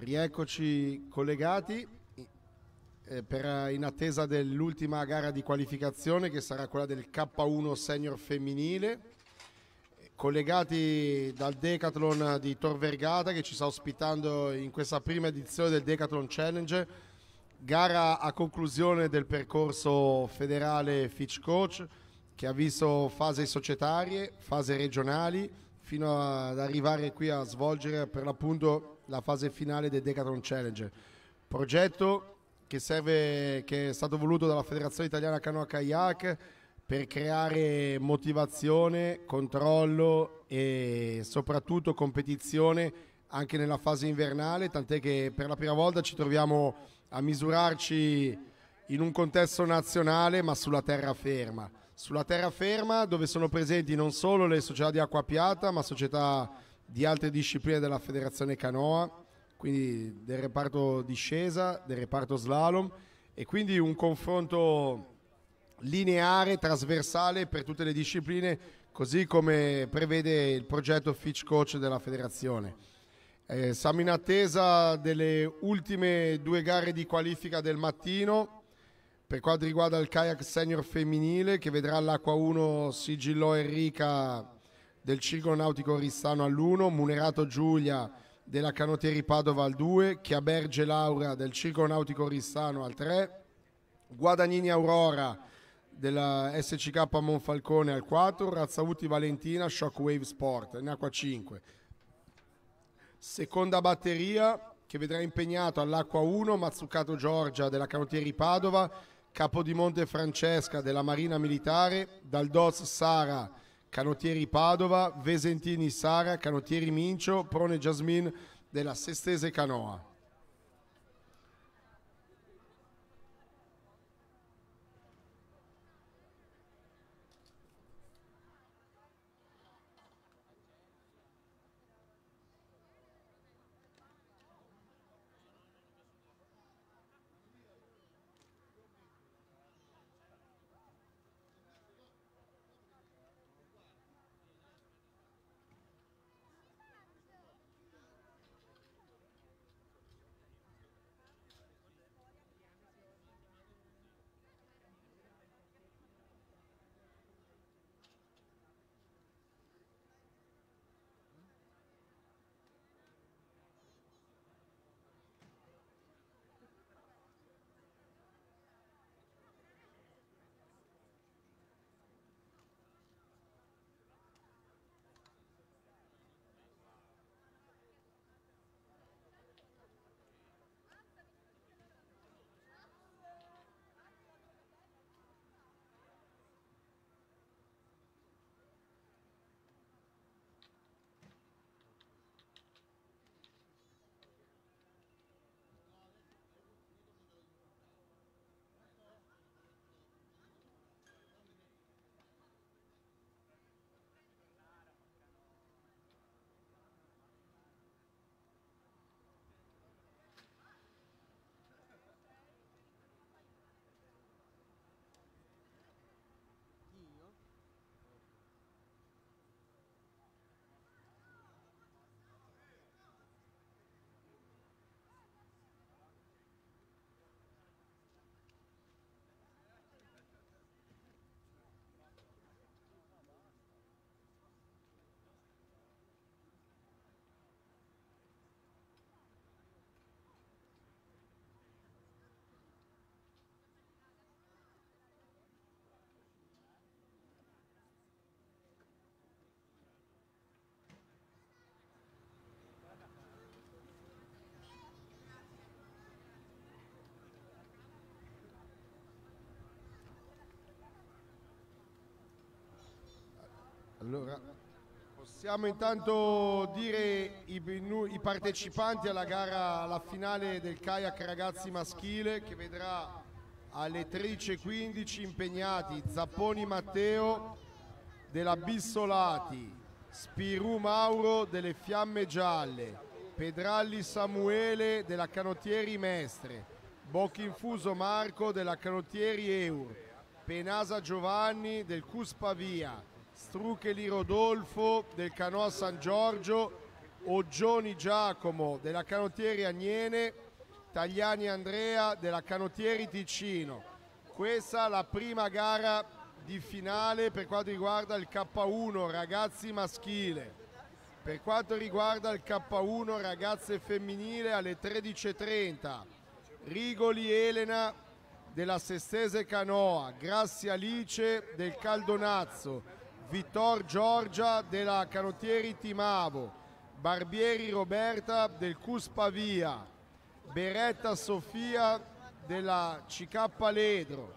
Rieccoci collegati eh, per, in attesa dell'ultima gara di qualificazione che sarà quella del K1 senior femminile. Collegati dal Decathlon di Tor Vergata che ci sta ospitando in questa prima edizione del Decathlon Challenge, gara a conclusione del percorso federale Fitch Coach che ha visto fasi societarie, fasi regionali, fino ad arrivare qui a svolgere per l'appunto la fase finale del Decathlon Challenge. Progetto che, serve, che è stato voluto dalla Federazione Italiana Canoa Kayak per creare motivazione, controllo e soprattutto competizione anche nella fase invernale, tant'è che per la prima volta ci troviamo a misurarci in un contesto nazionale ma sulla terraferma sulla terraferma dove sono presenti non solo le società di acqua piata ma società di altre discipline della federazione canoa, quindi del reparto discesa, del reparto slalom e quindi un confronto lineare, trasversale per tutte le discipline, così come prevede il progetto Fitch Coach della federazione. Eh, siamo in attesa delle ultime due gare di qualifica del mattino per quanto riguarda il kayak senior femminile che vedrà all'Acqua 1 Sigillo Enrica del Circolo Nautico Rissano all'1, Munerato Giulia della Canottieri Padova al 2, Chiaberge Laura del Circolo Nautico Rissano al 3, Guadagnini Aurora della SCK Monfalcone al 4, Razzauti Valentina Shockwave Sport in acqua 5. Seconda batteria che vedrà impegnato all'acqua 1 Mazzucato Giorgia della Canottieri Padova Capodimonte Francesca della Marina Militare, dal DOS Sara, Canottieri Padova, Vesentini Sara, Canottieri Mincio, Prone Jasmine della Sestese Canoa. Allora, possiamo intanto dire i, i, partecipanti alla gara, alla finale del kayak ragazzi maschile che vedrà alle 13.15 impegnati Zapponi Matteo della Bissolati, Spirù Mauro delle Fiamme Gialle, Pedralli Samuele della Canottieri Mestre, Bocchinfuso Marco della Canottieri Eur, Penasa Giovanni del Cuspavia, Strucheli Rodolfo del Canoa San Giorgio, Oggioni Giacomo della Canottieri Agnene, Tagliani Andrea della Canottieri Ticino. Questa è la prima gara di finale per quanto riguarda il K1 ragazzi maschile. Per quanto riguarda il K1 ragazze femminile alle 13.30, Rigoli Elena della Sestese Canoa, Grassi Alice del Caldonazzo, Vittor Giorgia della Canottieri Timavo, Barbieri Roberta del Cuspavia, Beretta Sofia della CK Ledro,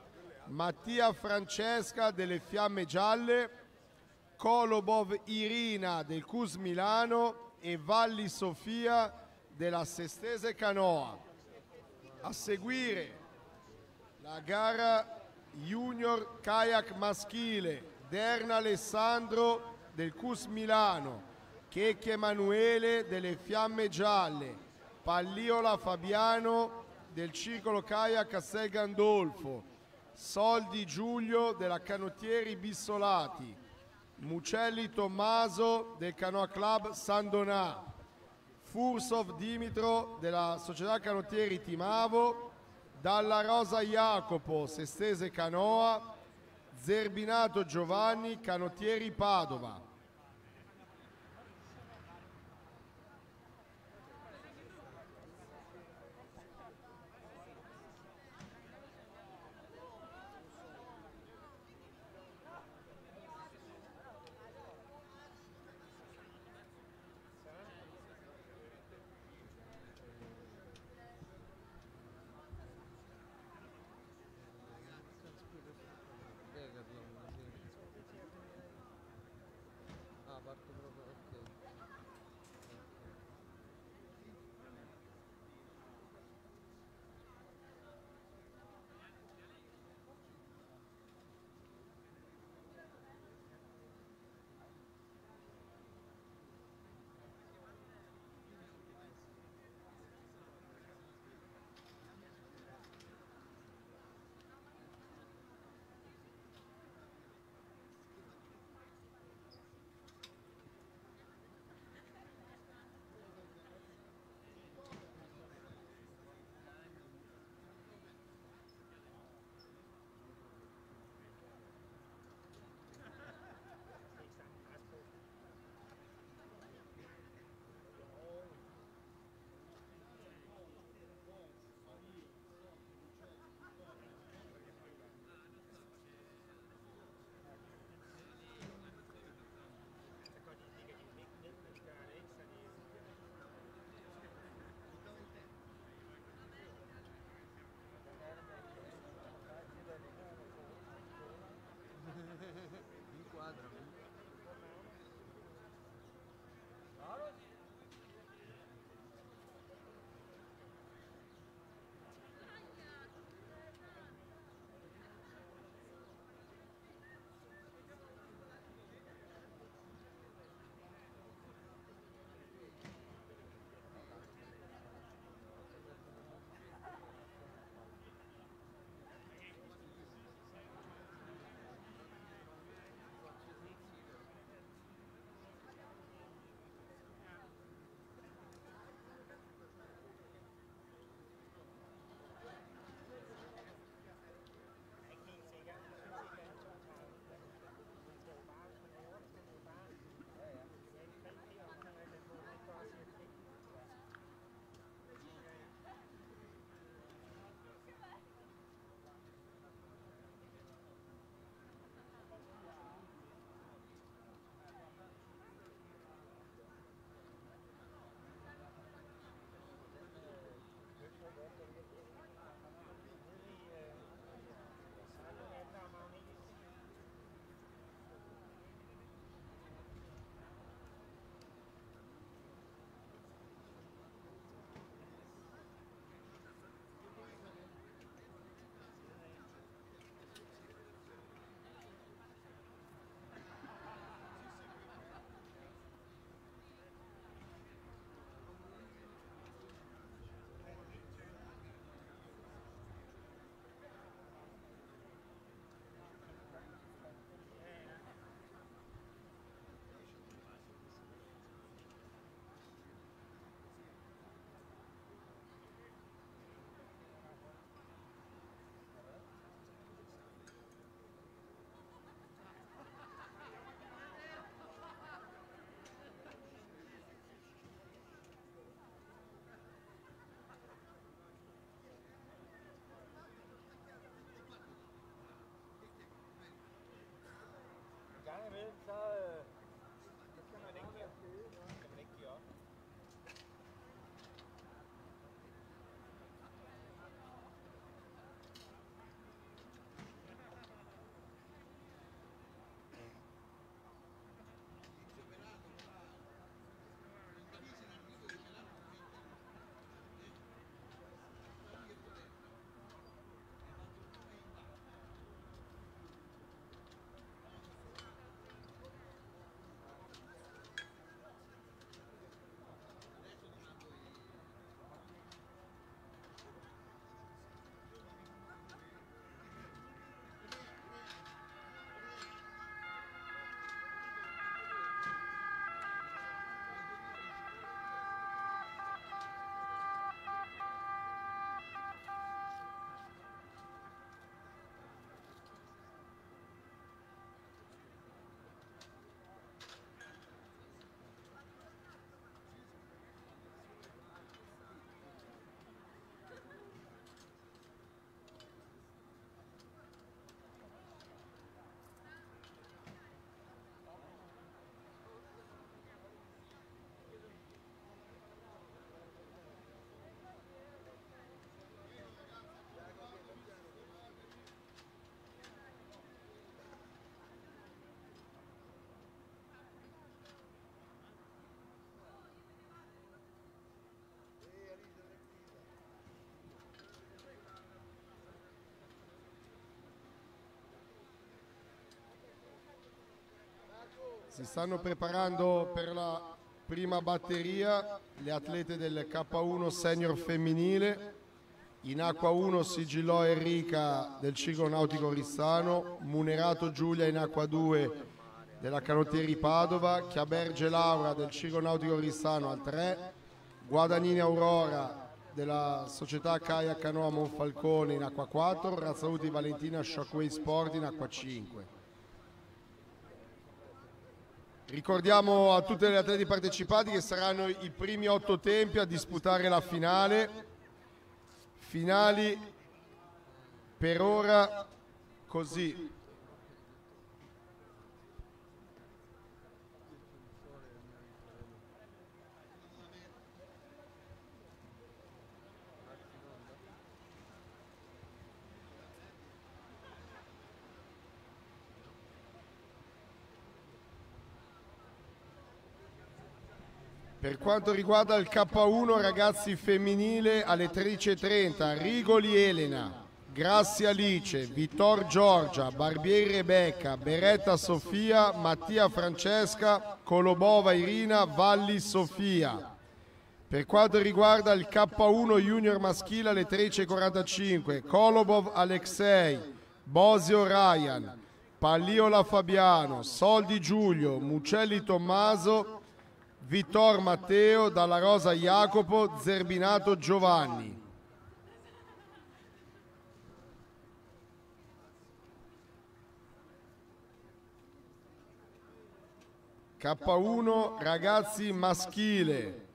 Mattia Francesca delle Fiamme Gialle, Kolobov Irina del Cus Milano e Valli Sofia della Sestese Canoa. A seguire la gara Junior Kayak maschile, Derna Alessandro del Cus Milano, Checchi Emanuele delle Fiamme Gialle, Palliola Fabiano del Circolo Kayak Castel Gandolfo, Soldi Giulio della Canottieri Bissolati, Mucelli Tommaso del Canoa Club San Donà, Fursov Dimitro della Società Canottieri Timavo, Dalla Rosa Jacopo Sestese Canoa, Zerbinato Giovanni Canottieri Padova. Si stanno preparando per la prima batteria le atlete del K1 senior femminile. In acqua 1 Sigillò Enrica del ciclo nautico Rissano, Munerato Giulia in acqua 2 della Canottieri Padova, Chiaberge Laura del ciclo nautico Rissano al 3, Guadagnini Aurora della società Caia Canoa Monfalcone in acqua 4, Razzaluti Valentina Shockway Sport in acqua 5. Ricordiamo a tutte le atleti partecipati che saranno i primi otto tempi a disputare la finale. Finali per ora così. Per quanto riguarda il K1 ragazzi femminile alle 13.30, Rigoli Elena, Grassi Alice, Vittor Giorgia, Barbieri Rebecca, Beretta Sofia, Mattia Francesca, Colobova Irina, Valli Sofia. Per quanto riguarda il K1 junior maschile alle 13.45, Kolobov Alexei, Bosio Ryan, Palliola Fabiano, Soldi Giulio, Mucelli Tommaso, Vittor Matteo, Dalla Rosa Jacopo, Zerbinato Giovanni. K1 ragazzi maschile.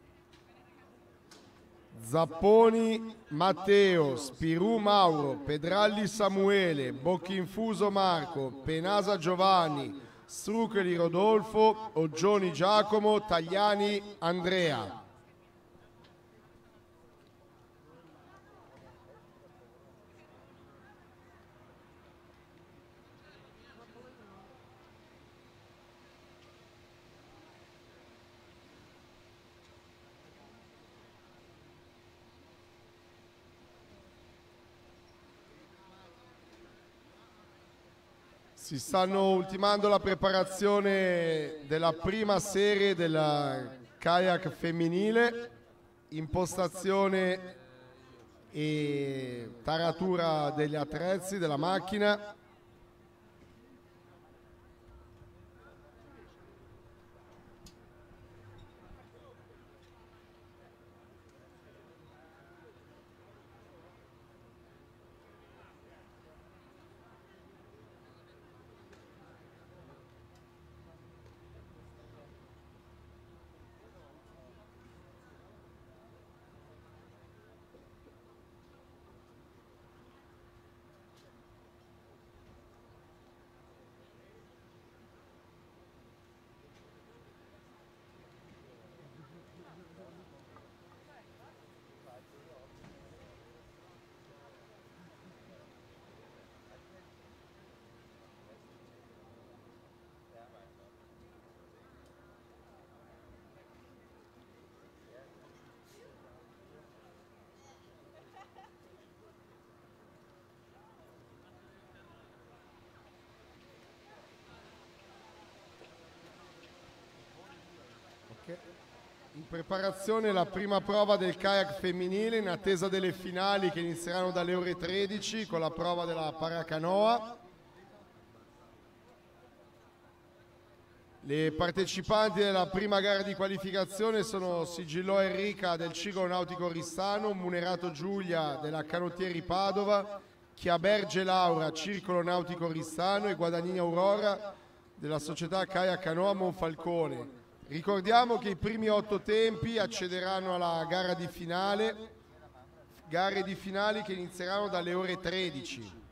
Zapponi Matteo, Spirù Mauro, Pedralli Samuele, Bocchinfuso Marco, Penasa Giovanni, Struccheli Rodolfo, Oggioni Giacomo, Tagliani Andrea. Si stanno ultimando la preparazione della prima serie della kayak femminile, impostazione e taratura degli attrezzi della macchina. In preparazione la prima prova del kayak femminile in attesa delle finali che inizieranno dalle ore 13 con la prova della paracanoa. Le partecipanti della prima gara di qualificazione sono Sigillò Enrica del ciclo nautico Rissano, Munerato Giulia della Canottieri Padova, Chiaberge Laura, Circolo Nautico Rissano e Guadagnini Aurora della società Caia Canoa Monfalcone. Ricordiamo che i primi otto tempi accederanno alla gara di finale, gare di finale che inizieranno dalle ore 13.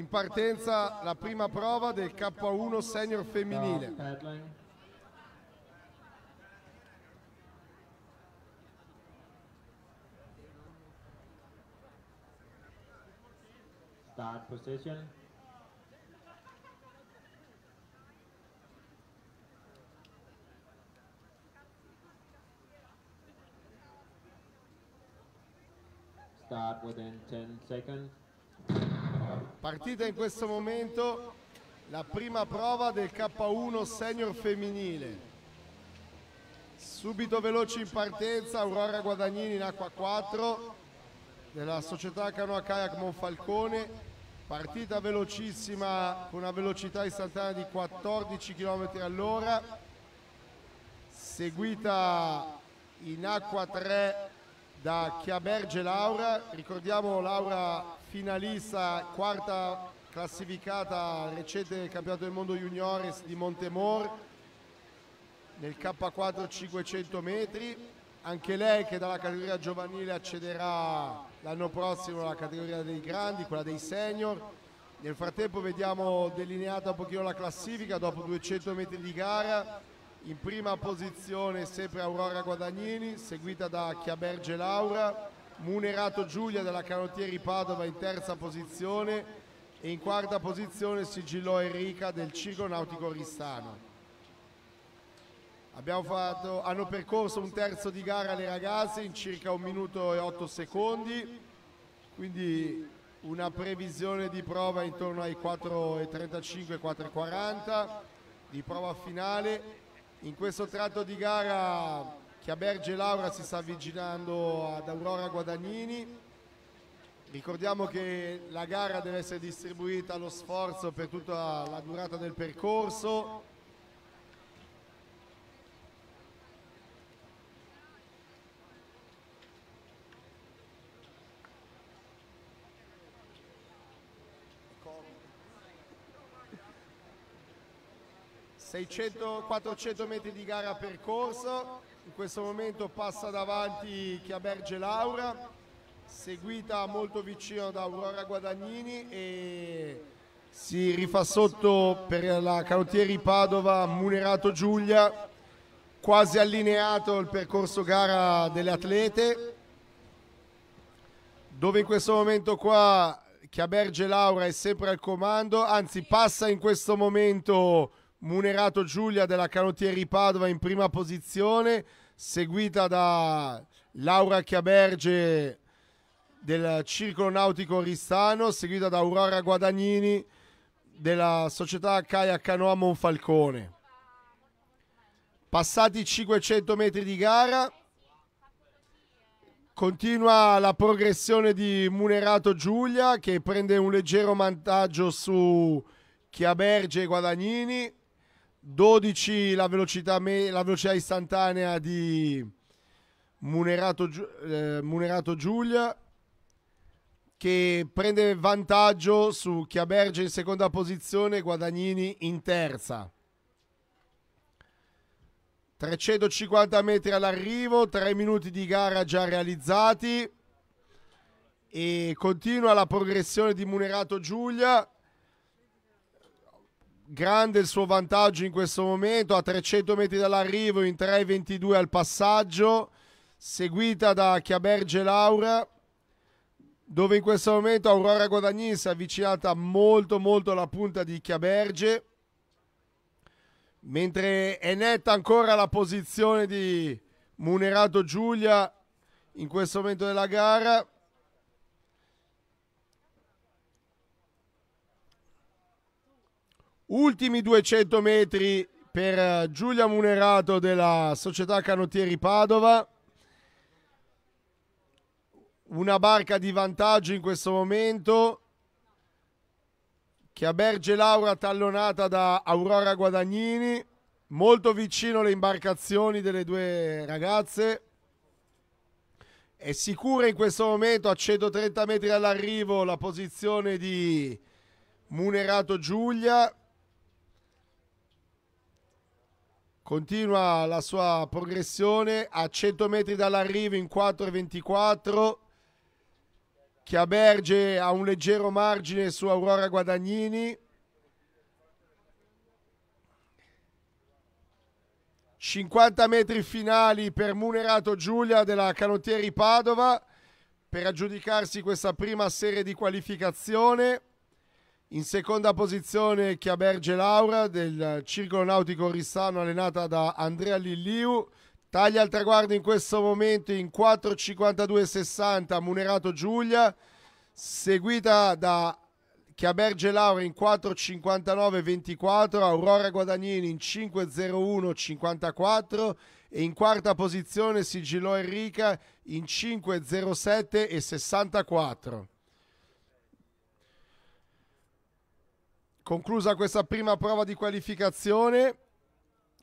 In partenza la prima prova del K1 senior femminile. Start position. Start within 10 seconds. Partita in questo momento la prima prova del K1 senior femminile. Subito veloci in partenza Aurora Guadagnini in acqua 4 della società Canoa Kayak Monfalcone. Partita velocissima con una velocità istantanea di 14 km all'ora. Seguita in acqua 3 da Chiaberge Laura. Ricordiamo Laura finalista, quarta classificata recente campionato del mondo juniores di Montemor nel K4 500 metri. Anche lei che dalla categoria giovanile accederà l'anno prossimo alla categoria dei grandi, quella dei senior. Nel frattempo vediamo delineata un pochino la classifica dopo 200 metri di gara. In prima posizione sempre Aurora Guadagnini, seguita da Chiaberge Laura, Munerato Giulia della Canottieri Padova in terza posizione e in quarta posizione Sigillo Enrica del Circo Nautico Ristano. Fatto, hanno percorso un terzo di gara le ragazze in circa un minuto e otto secondi, quindi una previsione di prova intorno ai 4.35-4.40 di prova finale. In questo tratto di gara Chiaberge Laura si sta avvicinando ad Aurora Guadagnini. Ricordiamo che la gara deve essere distribuita allo sforzo per tutta la durata del percorso. ...600, 400 metri di gara percorso, in questo momento passa davanti Chiaberge Laura, seguita molto vicino da Aurora Guadagnini e si rifà sotto per la Canottieri Padova Munerato Giulia, quasi allineato il percorso gara delle atlete, dove in questo momento qua Chiaberge Laura è sempre al comando, anzi passa in questo momento Munerato Giulia della Canottieri Padova in prima posizione, seguita da Laura Chiaberge del Circolo Nautico Ristano, seguita da Aurora Guadagnini della società Caia Canoa Monfalcone. Passati 500 metri di gara, continua la progressione di Munerato Giulia che prende un leggero vantaggio su Chiaberge e Guadagnini 12 la velocità, me, la velocità istantanea di Munerato, eh, Munerato Giulia che prende vantaggio su Chiaberge in seconda posizione Guadagnini in terza. 350 metri all'arrivo, 3 minuti di gara già realizzati e continua la progressione di Munerato Giulia grande il suo vantaggio in questo momento a 300 metri dall'arrivo in 3.22 al passaggio seguita da Chiaberge Laura dove in questo momento Aurora Guadagnini si è avvicinata molto molto alla punta di Chiaberge mentre è netta ancora la posizione di Munerato Giulia in questo momento della gara Ultimi 200 metri per eh, Giulia Munerato della società Canottieri Padova. Una barca di vantaggio in questo momento che a Berge Laura tallonata da Aurora Guadagnini. Molto vicino le imbarcazioni delle due ragazze. È sicura in questo momento a 130 metri dall'arrivo la posizione di Munerato Giulia continua la sua progressione a 100 metri dall'arrivo in 4,24 Chiaberge ha un leggero margine su Aurora Guadagnini. 50 metri finali per Munerato Giulia della Canottieri Padova per aggiudicarsi questa prima serie di qualificazione. In seconda posizione Chiaberge Laura del Circolo Nautico Rissano allenata da Andrea Lilliu. Taglia al traguardo in questo momento in 4.52.60 Munerato Giulia, seguita da Chiaberge Laura in 4.59.24, Aurora Guadagnini in 5.01.54 e in quarta posizione Sigillo Enrica in 5.07.64. Conclusa questa prima prova di qualificazione,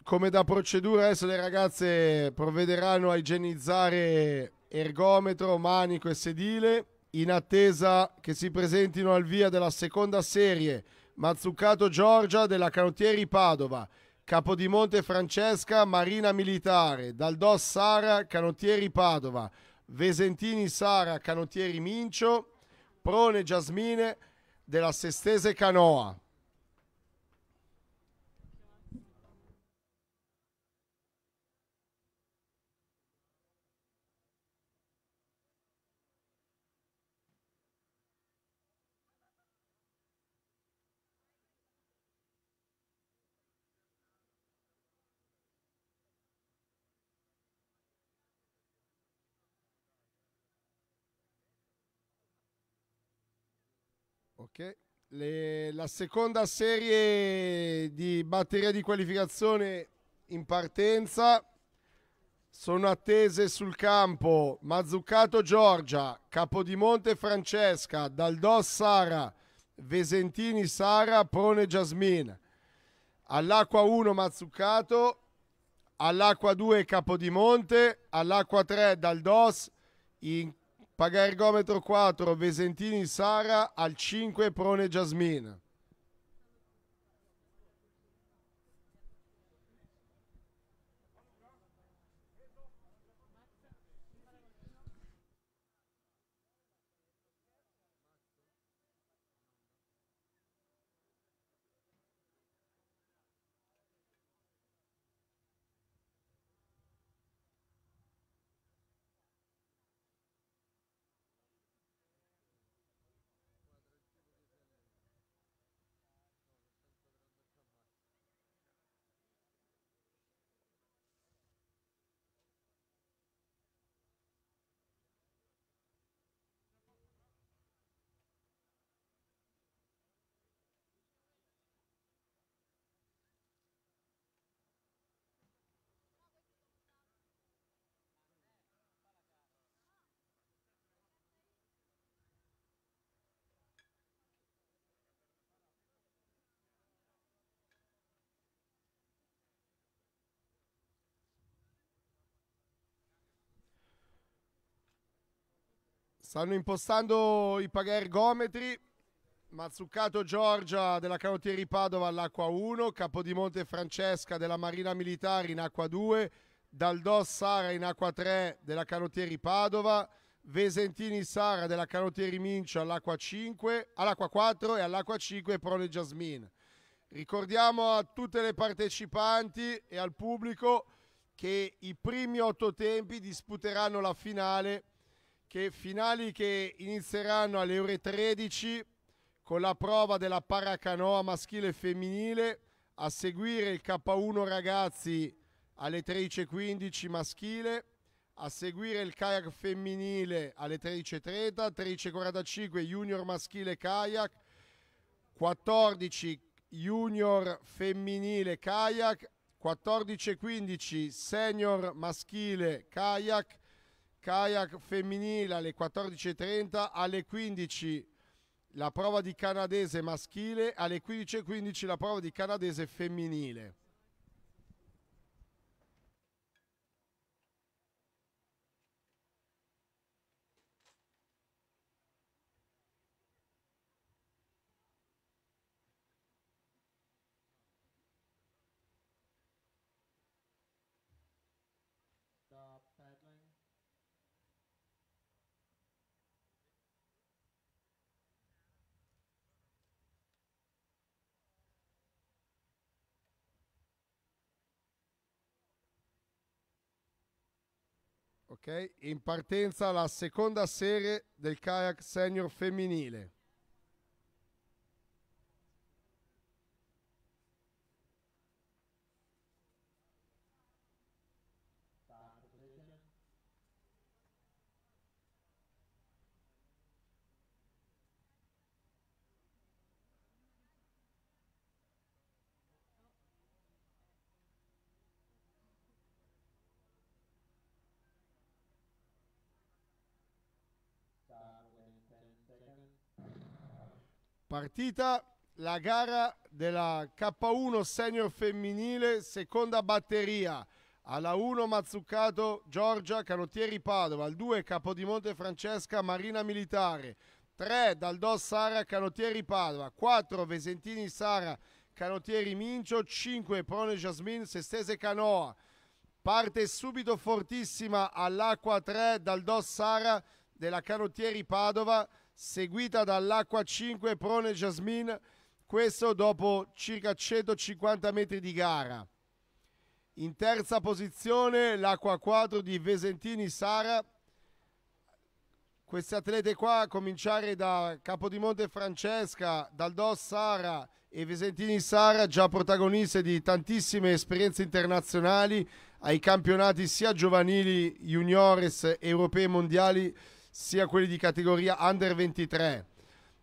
come da procedura adesso le ragazze provvederanno a igienizzare ergometro, manico e sedile in attesa che si presentino al via della seconda serie Mazzucato Giorgia della Canottieri Padova, Capodimonte Francesca Marina Militare, Daldos Sara Canottieri Padova, Vesentini Sara Canottieri Mincio, Prone Giasmine della Sestese Canoa. Ok, Le- la seconda serie di batteria di qualificazione in partenza sono attese sul campo Mazzucato Giorgia, Capodimonte Francesca, Daldos Sara, Vesentini Sara, Prone Jasmine. All'acqua 1 Mazzucato, all'acqua 2 Capodimonte, all'acqua 3 Daldos, in Pagargometro 4 Vesentini Sara, al 5 Prone Jasmine. Stanno impostando i pagergometri. Mazzucato Giorgia della Canottieri Padova all'acqua 1, Capodimonte Francesca della Marina Militare in acqua 2, Daldos Sara in acqua 3 della Canottieri Padova, Vesentini Sara della Canottieri Mincio all'acqua 5, all'acqua 4 e all'acqua 5 Prone Jasmine. Ricordiamo a tutte le partecipanti e al pubblico che i primi otto tempi disputeranno la finale che finali che inizieranno alle ore 13 con la prova della paracanoa maschile e femminile, a seguire il K1 ragazzi alle 13.15 maschile, a seguire il kayak femminile alle 13.30, 13.45 junior maschile kayak, 14 junior femminile kayak, 14.15 senior maschile kayak, kayak femminile alle 14.30, alle 15 la prova di canadese maschile, alle 15.15 la prova di canadese femminile. Ok, in partenza la seconda serie del kayak senior femminile. Partita. La gara della K1 senior femminile, seconda batteria. Alla 1 Mazzucato Giorgia Canottieri Padova, al 2 Capodimonte Francesca Marina Militare, 3 Daldò Sara Canottieri Padova, 4 Vesentini Sara Canottieri Mincio, 5 Prone Jasmine Sestese Canoa. Parte subito fortissima all'acqua 3 Daldò Sara della Canottieri Padova, seguita dall'acqua 5 Prone Jasmine, questo dopo circa 150 metri di gara. In terza posizione l'acqua 4 di Vesentini Sara. Queste atlete qua, a cominciare da Capodimonte Francesca, Daldos Sara e Vesentini Sara, già protagoniste di tantissime esperienze internazionali ai campionati sia giovanili, juniores, europei e mondiali, sia quelli di categoria under 23.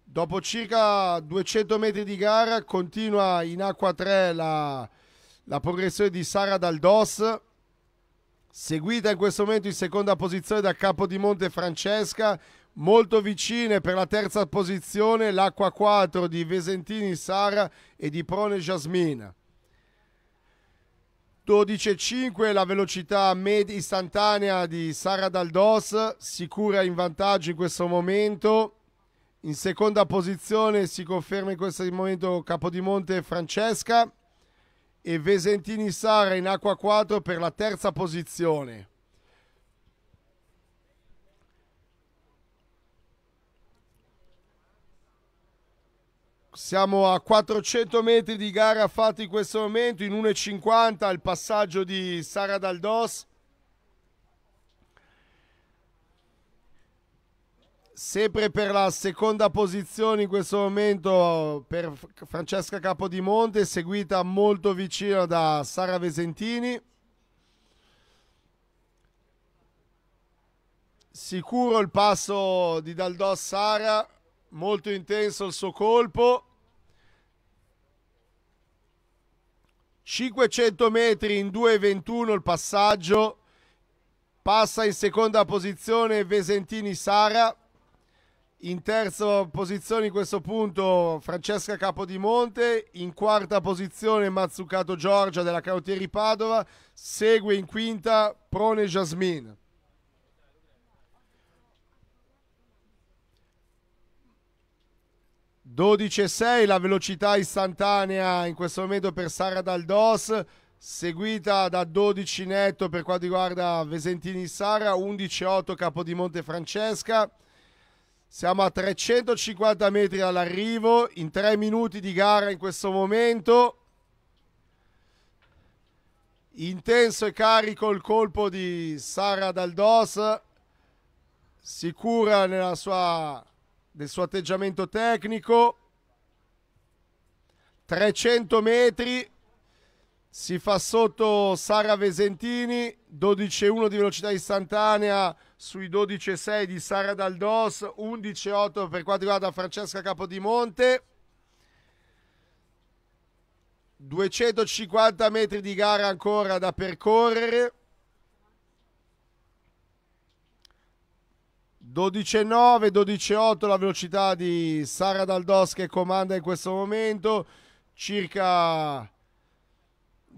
Dopo circa 200 metri di gara continua in acqua 3 la, la progressione di Sara Daldos, seguita in questo momento in seconda posizione da Capodimonte Francesca, molto vicine per la terza posizione l'acqua 4 di Vesentini Sara e di Prone Jasmine. 12.5 la velocità med istantanea di Sara Daldos, sicura in vantaggio in questo momento. In seconda posizione si conferma in questo momento Capodimonte Francesca e Vesentini Sara in acqua 4 per la terza posizione. Siamo a 400 metri di gara fatti in questo momento, in 1,50 il passaggio di Sara Daldos. Sempre per la seconda posizione in questo momento per Francesca Capodimonte, seguita molto vicino da Sara Vesentini. Sicuro il passo di Daldos Sara, molto intenso il suo colpo. 500 metri in 2,21 il passaggio. Passa in seconda posizione Vesentini Sara. In terza posizione in questo punto Francesca Capodimonte, in quarta posizione Mazzucato Giorgia della Canottieri Padova, segue in quinta Prone Jasmine. (12,6) la velocità istantanea in questo momento per Sara Daldos, seguita da 12 netto per quanto riguarda Vesentini Sara, 11,8 Capodimonte Francesca. Siamo a 350 metri dall'arrivo, in 3 minuti di gara in questo momento. Intenso e carico il colpo di Sara Daldos, sicura nella sua, del suo atteggiamento tecnico. 300 metri, si fa sotto Sara Vesentini, 12,1 di velocità istantanea sui 12,6 di Sara Daldos, 11,8 per quanto riguarda Francesca Capodimonte. 250 metri di gara ancora da percorrere. 12,9, 12,8 la velocità di Sara Daldos che comanda in questo momento, circa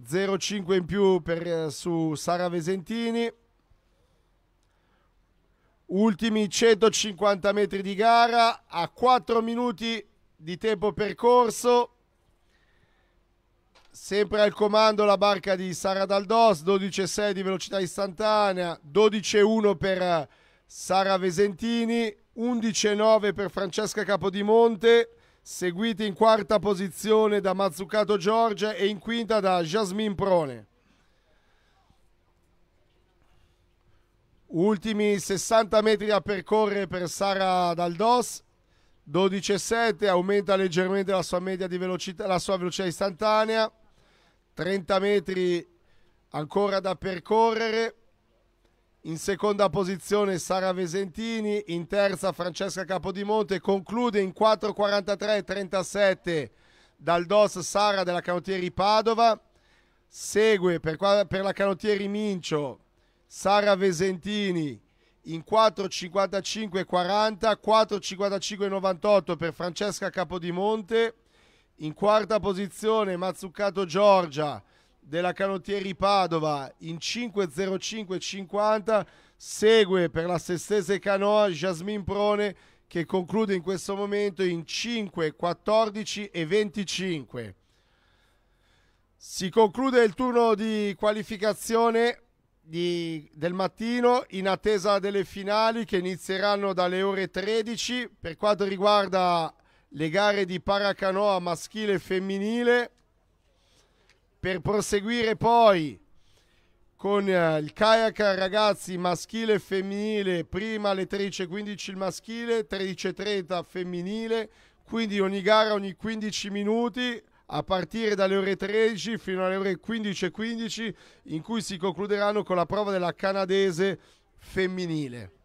0,5 in più per, su Sara Vesentini. Ultimi 150 metri di gara a 4 minuti di tempo percorso. Sempre al comando la barca di Sara Daldos, 12,6 di velocità istantanea, 12,1 per Sara Vesentini, 11,9 per Francesca Capodimonte, seguiti in quarta posizione da Mazzucato Giorgia e in quinta da Jasmine Prone. Ultimi 60 metri da percorrere per Sara Daldos. 12,7 aumenta leggermente la sua media di velocità, la sua velocità istantanea. 30 metri ancora da percorrere. In seconda posizione Sara Vesentini, in terza Francesca Capodimonte, conclude in 4.43-37 dal DOS Sara della Canottieri Padova, segue per, per la Canottieri Mincio Sara Vesentini in 4.55-40, 4.55-98 per Francesca Capodimonte, in quarta posizione Mazzucato Giorgia della Canottieri Padova in 5.05.50 segue per la Sestese Canoa Jasmine Prone che conclude in questo momento in 5.14 e 25. Si conclude il turno di qualificazione di, del mattino in attesa delle finali che inizieranno dalle ore 13 per quanto riguarda le gare di paracanoa maschile e femminile per proseguire poi con eh, il kayak ragazzi maschile e femminile, prima alle 13.15 il maschile, 13.30 femminile, quindi ogni gara ogni 15 minuti a partire dalle ore 13 fino alle ore 15.15 in cui si concluderanno con la prova della canadese femminile.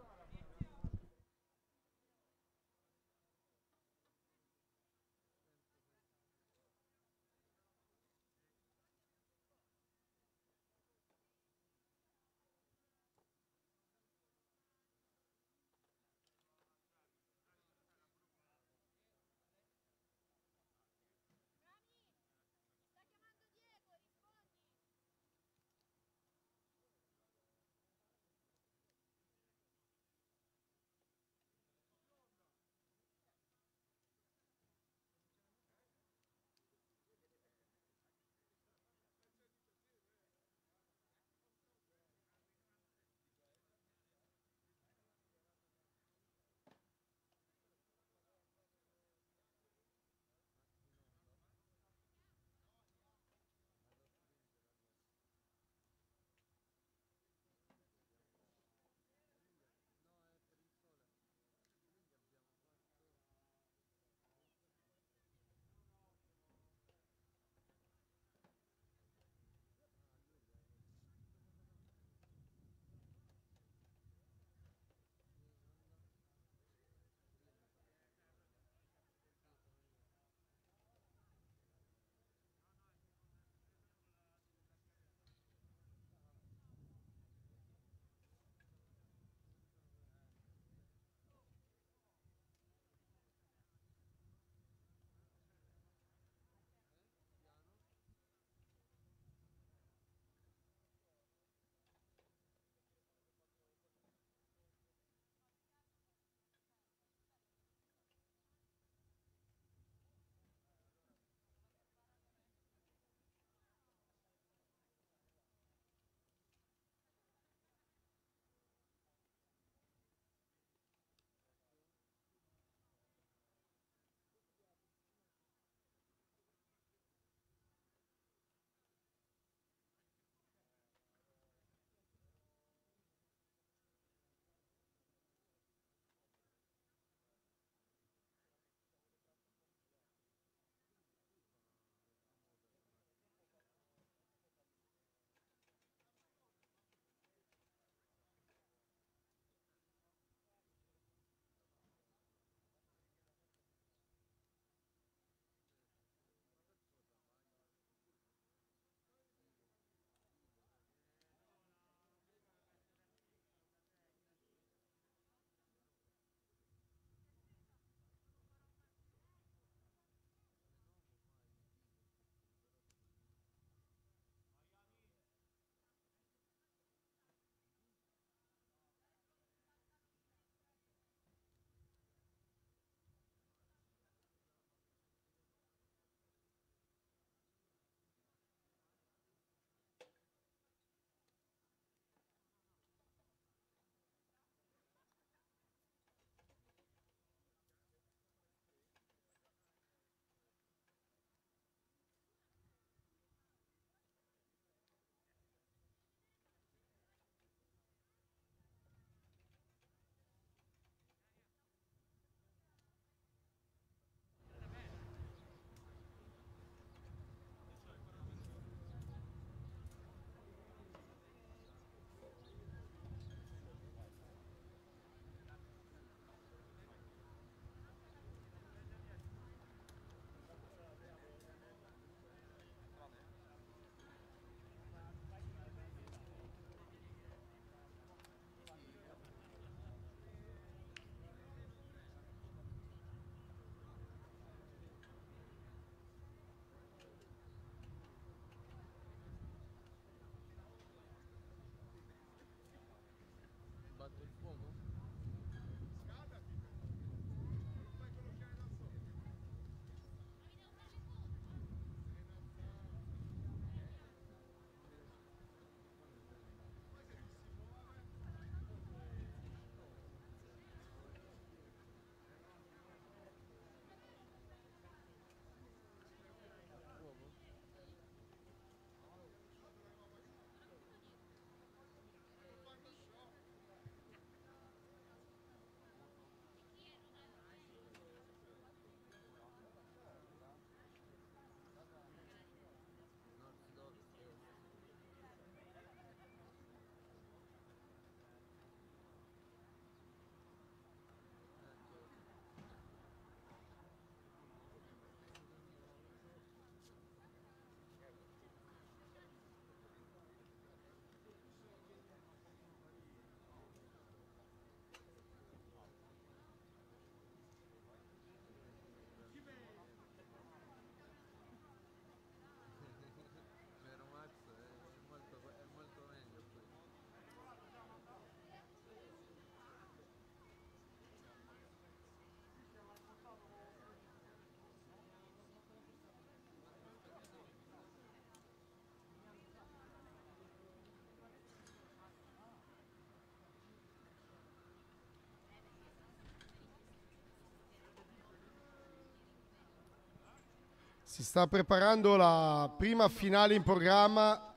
Si sta preparando la prima finale in programma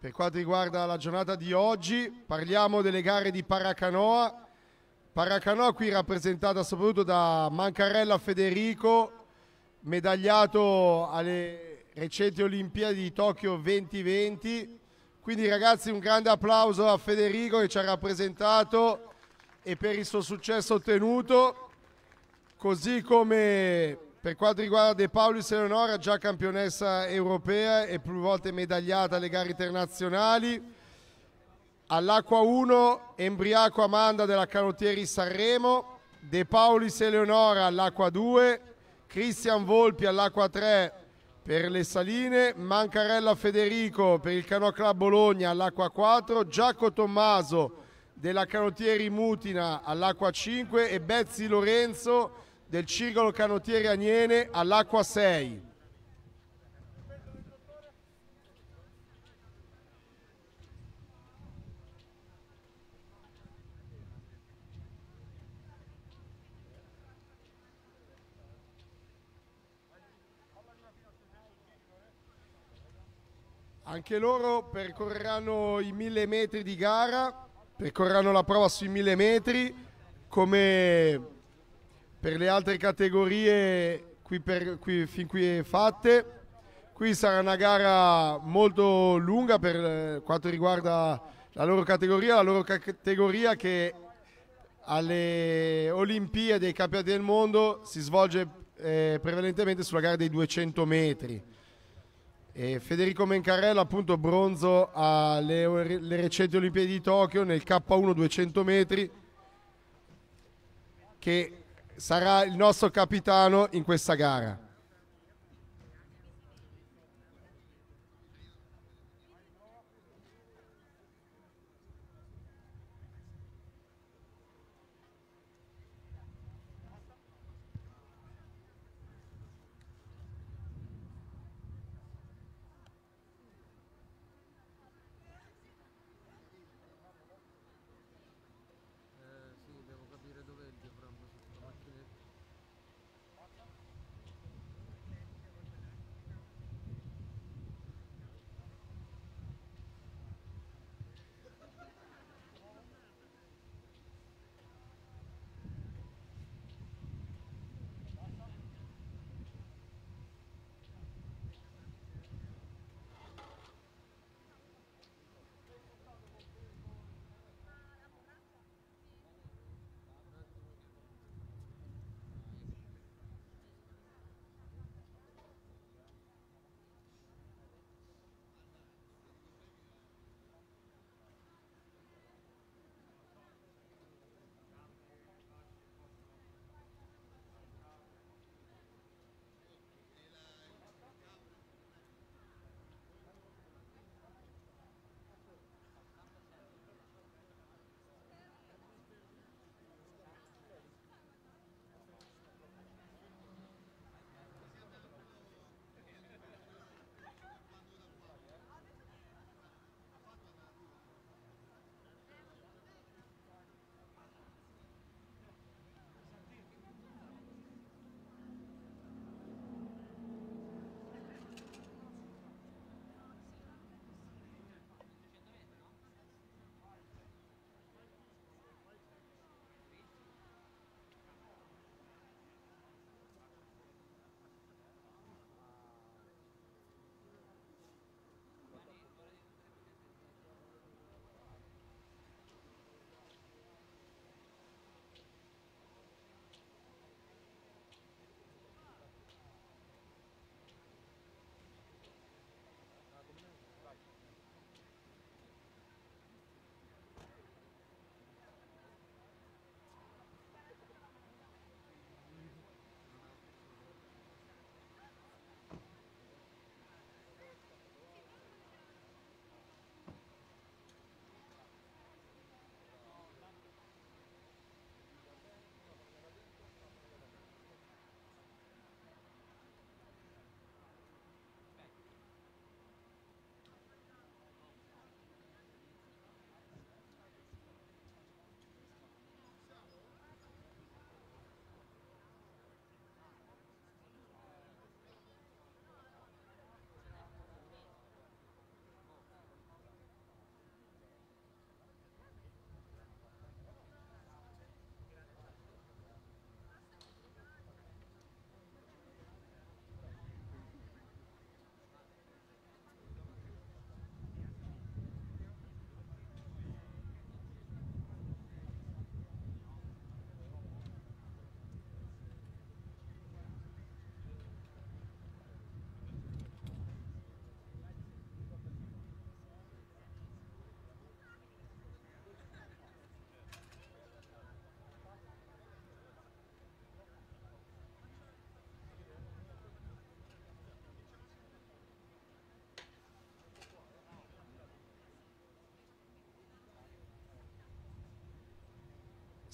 per quanto riguarda la giornata di oggi. Parliamo delle gare di Paracanoa. Paracanoa qui rappresentata soprattutto da Mancarella Federico, medagliato alle recenti Olimpiadi di Tokyo 2020. Quindi ragazzi un grande applauso a Federico che ci ha rappresentato e per il suo successo ottenuto, così come per quanto riguarda De Paulis Eleonora, già campionessa europea e più volte medagliata alle gare internazionali. All'acqua 1 Embriaco Amanda della Canottieri Sanremo, De Paulis Eleonora all'acqua 2, Cristian Volpi all'acqua 3 per le Saline, Mancarella Federico per il Cano Club Bologna all'acqua 4, Giacomo Tommaso della Canottieri Mutina all'acqua 5 e Bezzi Lorenzo del Circolo Canottieri Aniene all'acqua 6. Anche loro percorreranno i mille metri di gara, percorreranno la prova sui mille metri, come per le altre categorie qui, per, qui fin qui fatte. Qui sarà una gara molto lunga per quanto riguarda la loro categoria, la loro categoria che alle Olimpiadi e ai Campionati del Mondo si svolge eh, prevalentemente sulla gara dei 200 metri. E Federico Mencarello appunto bronzo alle recenti Olimpiadi di Tokyo nel K1 200 metri che sarà il nostro capitano in questa gara.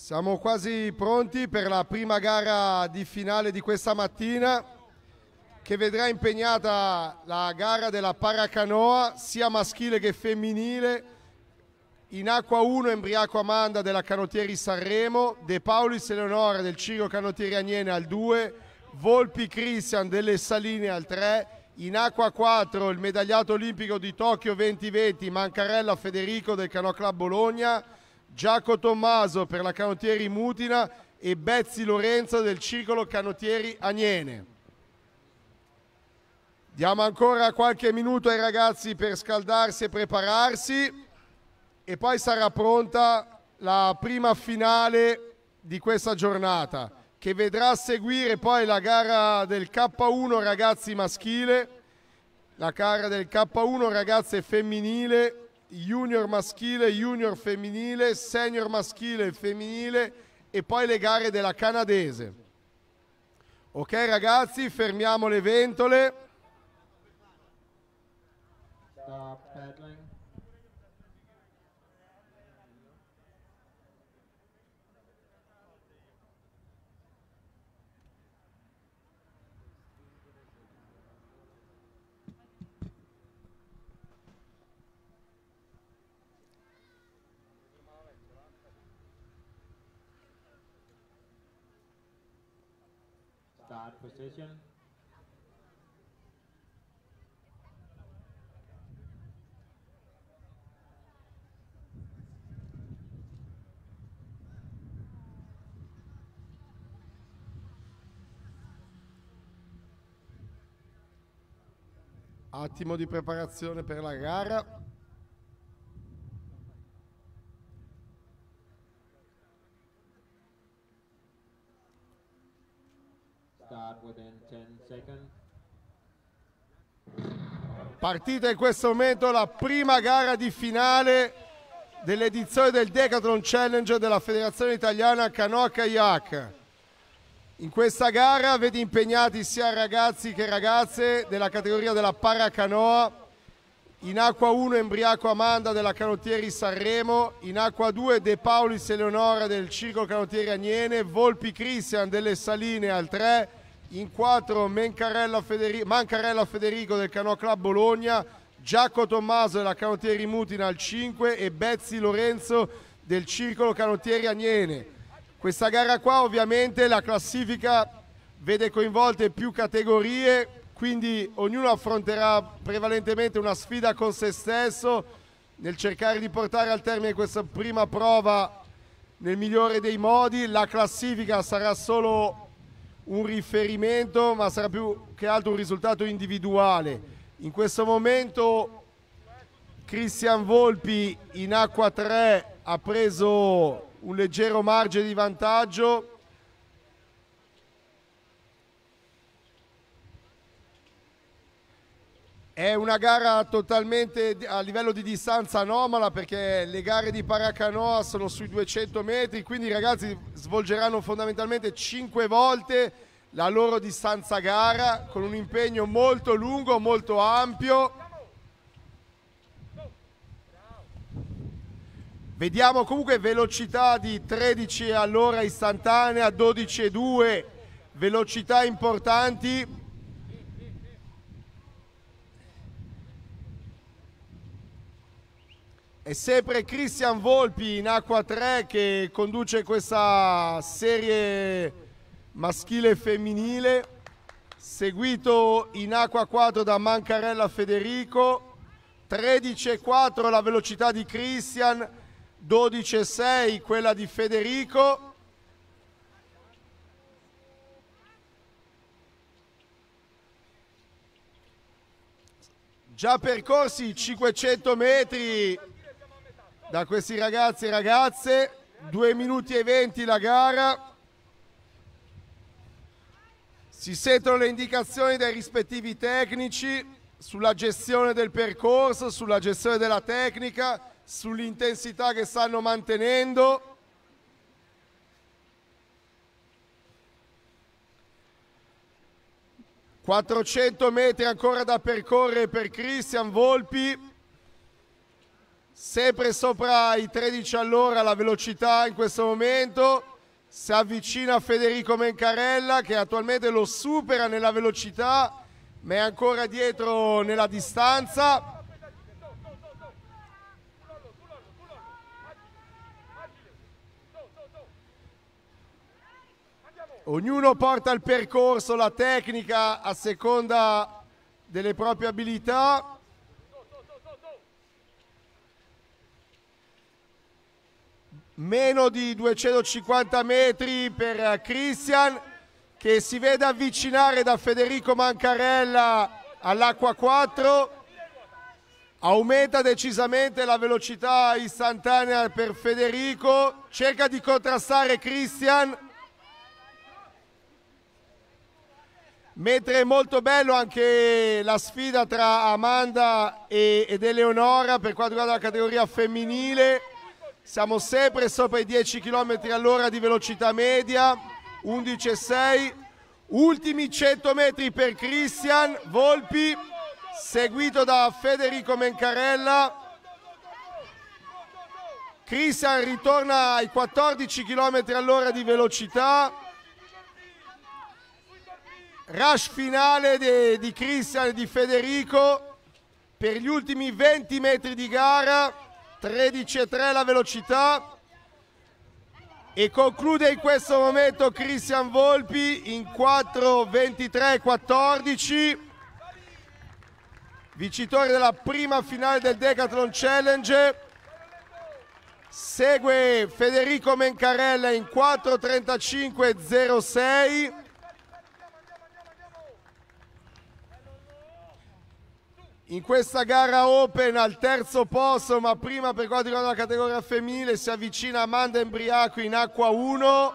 Siamo quasi pronti per la prima gara di finale di questa mattina che vedrà impegnata la gara della paracanoa sia maschile che femminile in acqua 1 Embriaco Amanda della Canottieri Sanremo, De Paulis Eleonora del Ciro Canottieri Agnene al 2, Volpi Christian delle Saline al 3, in acqua 4 il medagliato olimpico di Tokyo 2020 Mancarella Federico del Cano Club Bologna, Giacomo Tommaso per la Canottieri Mutina e Bezzi Lorenzo del Circolo Canottieri Agnene. Diamo ancora qualche minuto ai ragazzi per scaldarsi e prepararsi e poi sarà pronta la prima finale di questa giornata che vedrà seguire poi la gara del K1 ragazzi maschile, la gara del K1 ragazze femminile, junior maschile, junior femminile, senior maschile e femminile e poi le gare della canadese. Ok ragazzi, fermiamo le ventole. Stop paddling. Start position. Attimo di preparazione per la gara. Start within 10 seconds. Partita in questo momento la prima gara di finale dell'edizione del Decathlon Challenge della Federazione Italiana Canoa Kayak. In questa gara vede impegnati sia ragazzi che ragazze della categoria della paracanoa. In acqua 1 Embriaco Amanda della Canottieri Sanremo, in acqua 2 De Paulis Eleonora del Circolo Canottieri Agnene, Volpi Christian delle Saline al 3, in 4 Mancarella, Federi- Mancarella Federico del Canoa Club Bologna, Giacomo Tommaso della Canottieri Mutina al 5 e Bezzi Lorenzo del Circolo Canottieri Agnene. Questa gara qua ovviamente la classifica vede coinvolte più categorie, quindi ognuno affronterà prevalentemente una sfida con se stesso nel cercare di portare al termine questa prima prova nel migliore dei modi. La classifica sarà solo un riferimento, ma sarà più che altro un risultato individuale. In questo momento Cristian Volpi in acqua 3 ha preso un leggero margine di vantaggio. È una gara totalmente a livello di distanza anomala perché le gare di paracanoa sono sui 200 metri, quindi i ragazzi svolgeranno fondamentalmente 5 volte la loro distanza gara con un impegno molto lungo, molto ampio. Vediamo comunque velocità di 13 all'ora istantanea, 12,2, velocità importanti. È sempre Christian Volpi in acqua 3 che conduce questa serie maschile e femminile, seguito in acqua 4 da Mancarella Federico, 13,4 la velocità di Christian, 12,6 quella di Federico. Già percorsi 500 metri da questi ragazzi e ragazze, 2 minuti e 20 la gara. Si sentono le indicazioni dai rispettivi tecnici sulla gestione del percorso, sulla gestione della tecnica, sull'intensità che stanno mantenendo. ...400 metri ancora da percorrere per Christian Volpi... sempre sopra i 13 all'ora la velocità in questo momento. Si avvicina Federico Mencarella che attualmente lo supera nella velocità, ma è ancora dietro nella distanza. Ognuno porta il percorso, la tecnica a seconda delle proprie abilità. Meno di 250 metri per Christian che si vede avvicinare da Federico Mancarella all'acqua 4. Aumenta decisamente la velocità istantanea per Federico, cerca di contrastare Christian. Mentre è molto bello anche la sfida tra Amanda ed Eleonora per quanto riguarda la categoria femminile siamo sempre sopra i 10 km all'ora di velocità media 11,6 ultimi 100 metri per Christian Volpi seguito da Federico Mencarella. Christian ritorna ai 14 km all'ora di velocità. Rush finale di Christian e di Federico per gli ultimi 20 metri di gara 13,3 la velocità. E conclude in questo momento Christian Volpi in 4.23.14 vincitore della prima finale del Decathlon Challenge. Segue Federico Mencarella in 4.35.06 in questa gara open al terzo posto, ma prima per quanto riguarda la categoria femminile si avvicina Amanda Embriaco in acqua 1,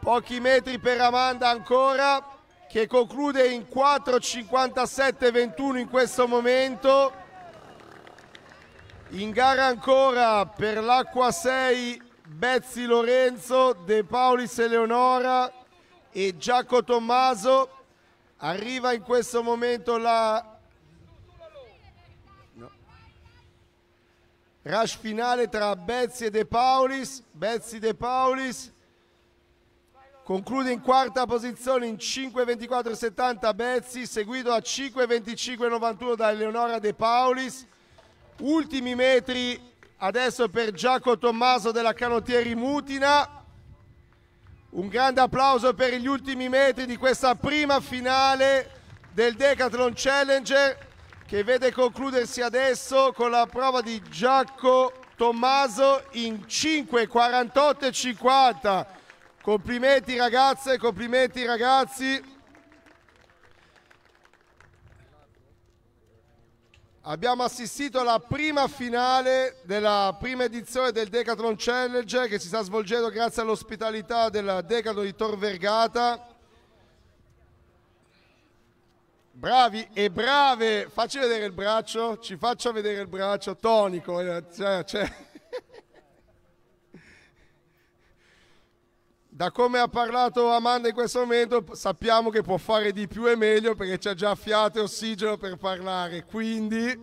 pochi metri per Amanda ancora, che conclude in 4.57-21 in questo momento. In gara ancora per l'acqua 6 Bezzi Lorenzo, De Paulis Eleonora e Giacomo Tommaso. Arriva in questo momento la rush finale tra Bezzi e De Paulis, Bezzi De Paulis conclude in quarta posizione in 5.24.70 Bezzi, seguito a 5.25.91 da Eleonora De Paulis. Ultimi metri adesso per Giacomo Tommaso della Canottieri Mutina. Un grande applauso per gli ultimi metri di questa prima finale del Decathlon Challenger che vede concludersi adesso con la prova di Giacomo Tommaso in 5, 48 e 50. Complimenti ragazze, complimenti ragazzi. Abbiamo assistito alla prima finale della prima edizione del Decathlon Challenge che si sta svolgendo grazie all'ospitalità del Decathlon di Tor Vergata Bravi e brave, facci vedere il braccio, ci faccia vedere il braccio tonico. Eh, cioè, cioè. Da come ha parlato Amanda in questo momento sappiamo che può fare di più e meglio perché c'è già fiato e ossigeno per parlare, quindi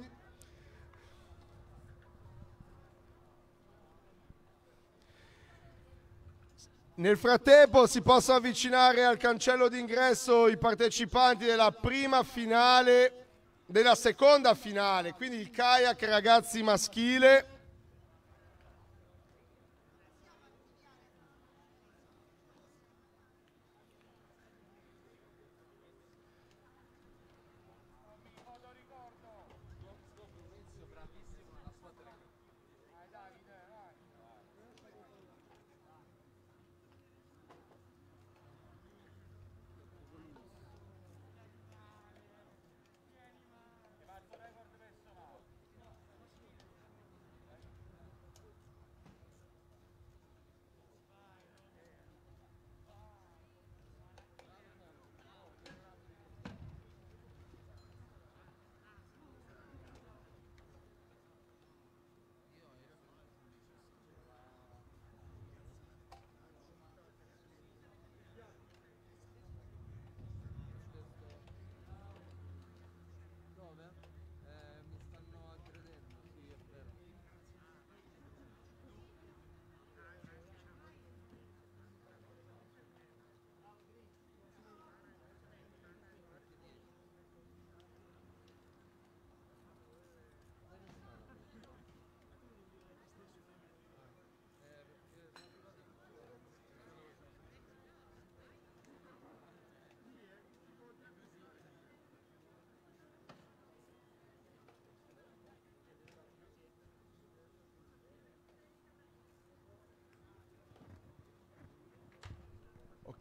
Nel frattempo si possono avvicinare al cancello d'ingresso i partecipanti della prima finale, della seconda finale, quindi il kayak ragazzi maschile.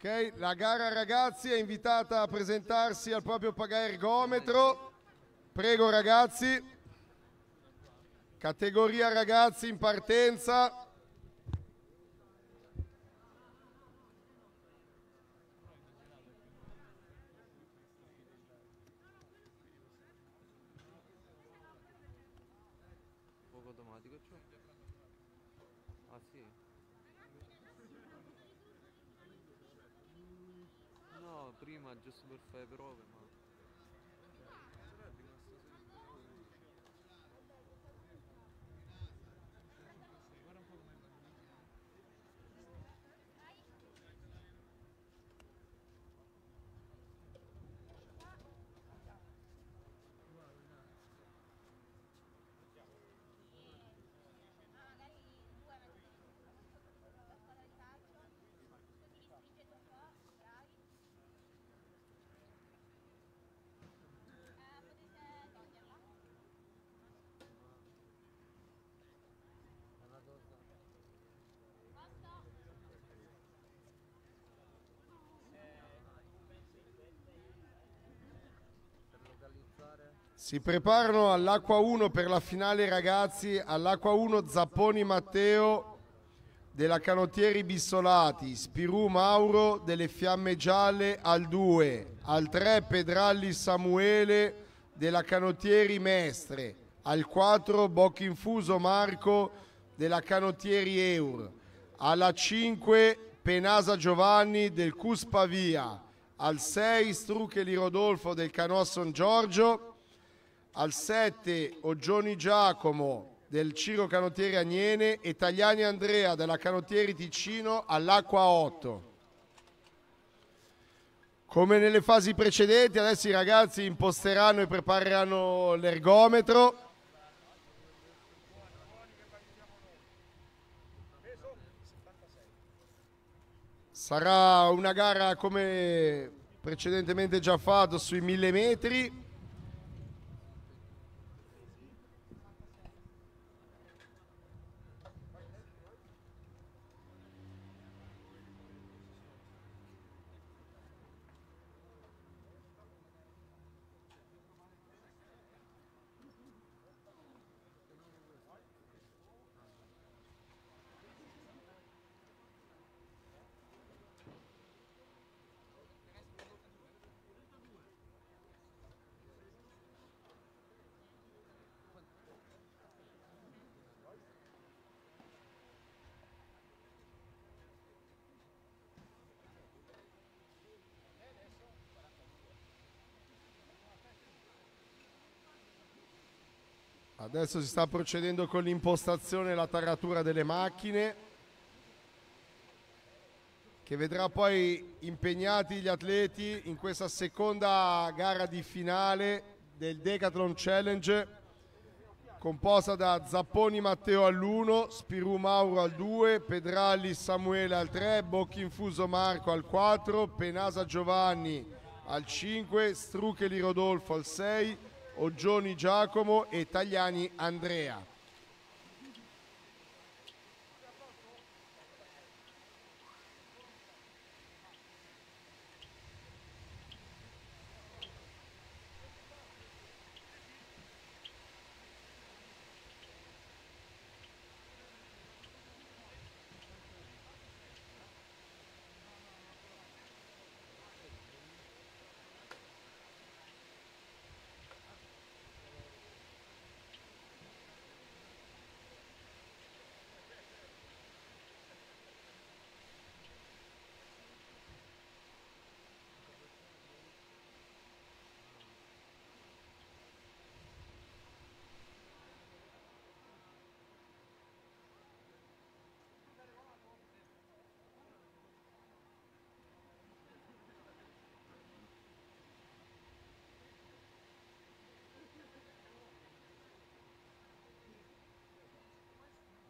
Ok, la gara ragazzi è invitata a presentarsi al proprio pagaergometro. Prego ragazzi. Categoria ragazzi in partenza. Fuoco automatico c'è? Ah sì? No, prima giusto per fare prove, ma... Si preparano all'acqua 1 per la finale ragazzi, all'acqua 1 Zapponi Matteo della Canottieri Bissolati, Spirù Mauro delle Fiamme Gialle al 2, al 3 Pedralli Samuele della Canottieri Mestre, al 4 Bocchinfuso Marco della Canottieri Eur, alla 5 Penasa Giovanni del Cus Pavia, al 6 Strucheli Rodolfo del Canoa San Giorgio, al 7 Oggioni Giacomo del Ciro Canottieri Agnene e Tagliani Andrea della Canottieri Ticino all'Acqua 8. Come nelle fasi precedenti, adesso i ragazzi imposteranno e prepareranno l'ergometro. Sarà una gara come precedentemente già fatto sui mille metri. Adesso si sta procedendo con l'impostazione e la taratura delle macchine che vedrà poi impegnati gli atleti in questa seconda gara di finale del Decathlon Challenge composta da Zapponi Matteo all'1, Spirù Mauro al 2, Pedralli Samuele al 3, Bocchinfuso Marco al 4, Penasa Giovanni al 5, Strucheli Rodolfo al 6, Oggioni Giacomo e Tagliani Andrea.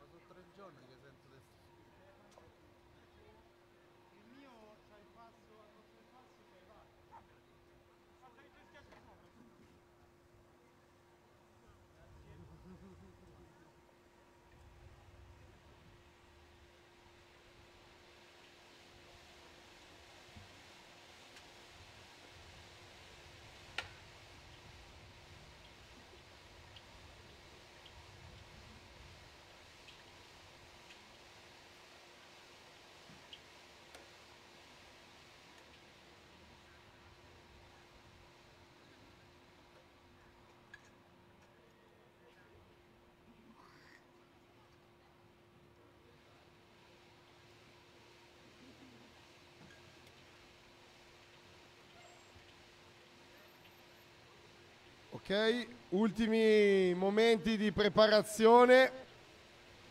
Ma sono tre giorni che sento questo. Ultimi momenti di preparazione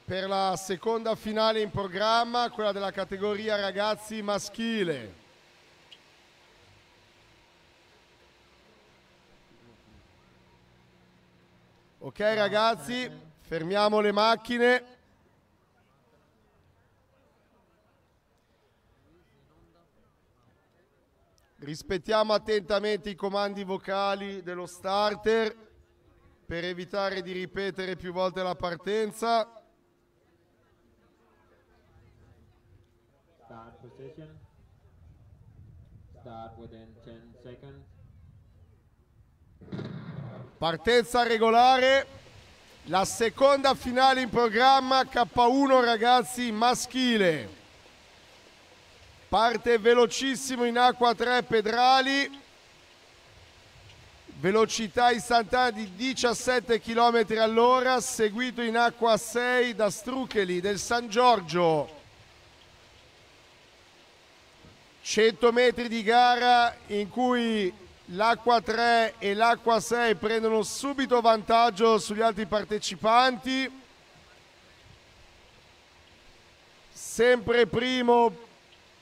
per la seconda finale in programma, quella della categoria ragazzi maschile. Ok ragazzi, fermiamo le macchine. Rispettiamo attentamente i comandi vocali dello starter per evitare di ripetere più volte la partenza. Start position. Start within 10 seconds. Partenza regolare, la seconda finale in programma K1 ragazzi maschile. Parte velocissimo in acqua 3 pedrali, velocità istantanea di 17 km all'ora, seguito in acqua 6 da Strucheli del San Giorgio. 100 metri di gara in cui l'acqua 3 e l'acqua 6 prendono subito vantaggio sugli altri partecipanti. Sempre primo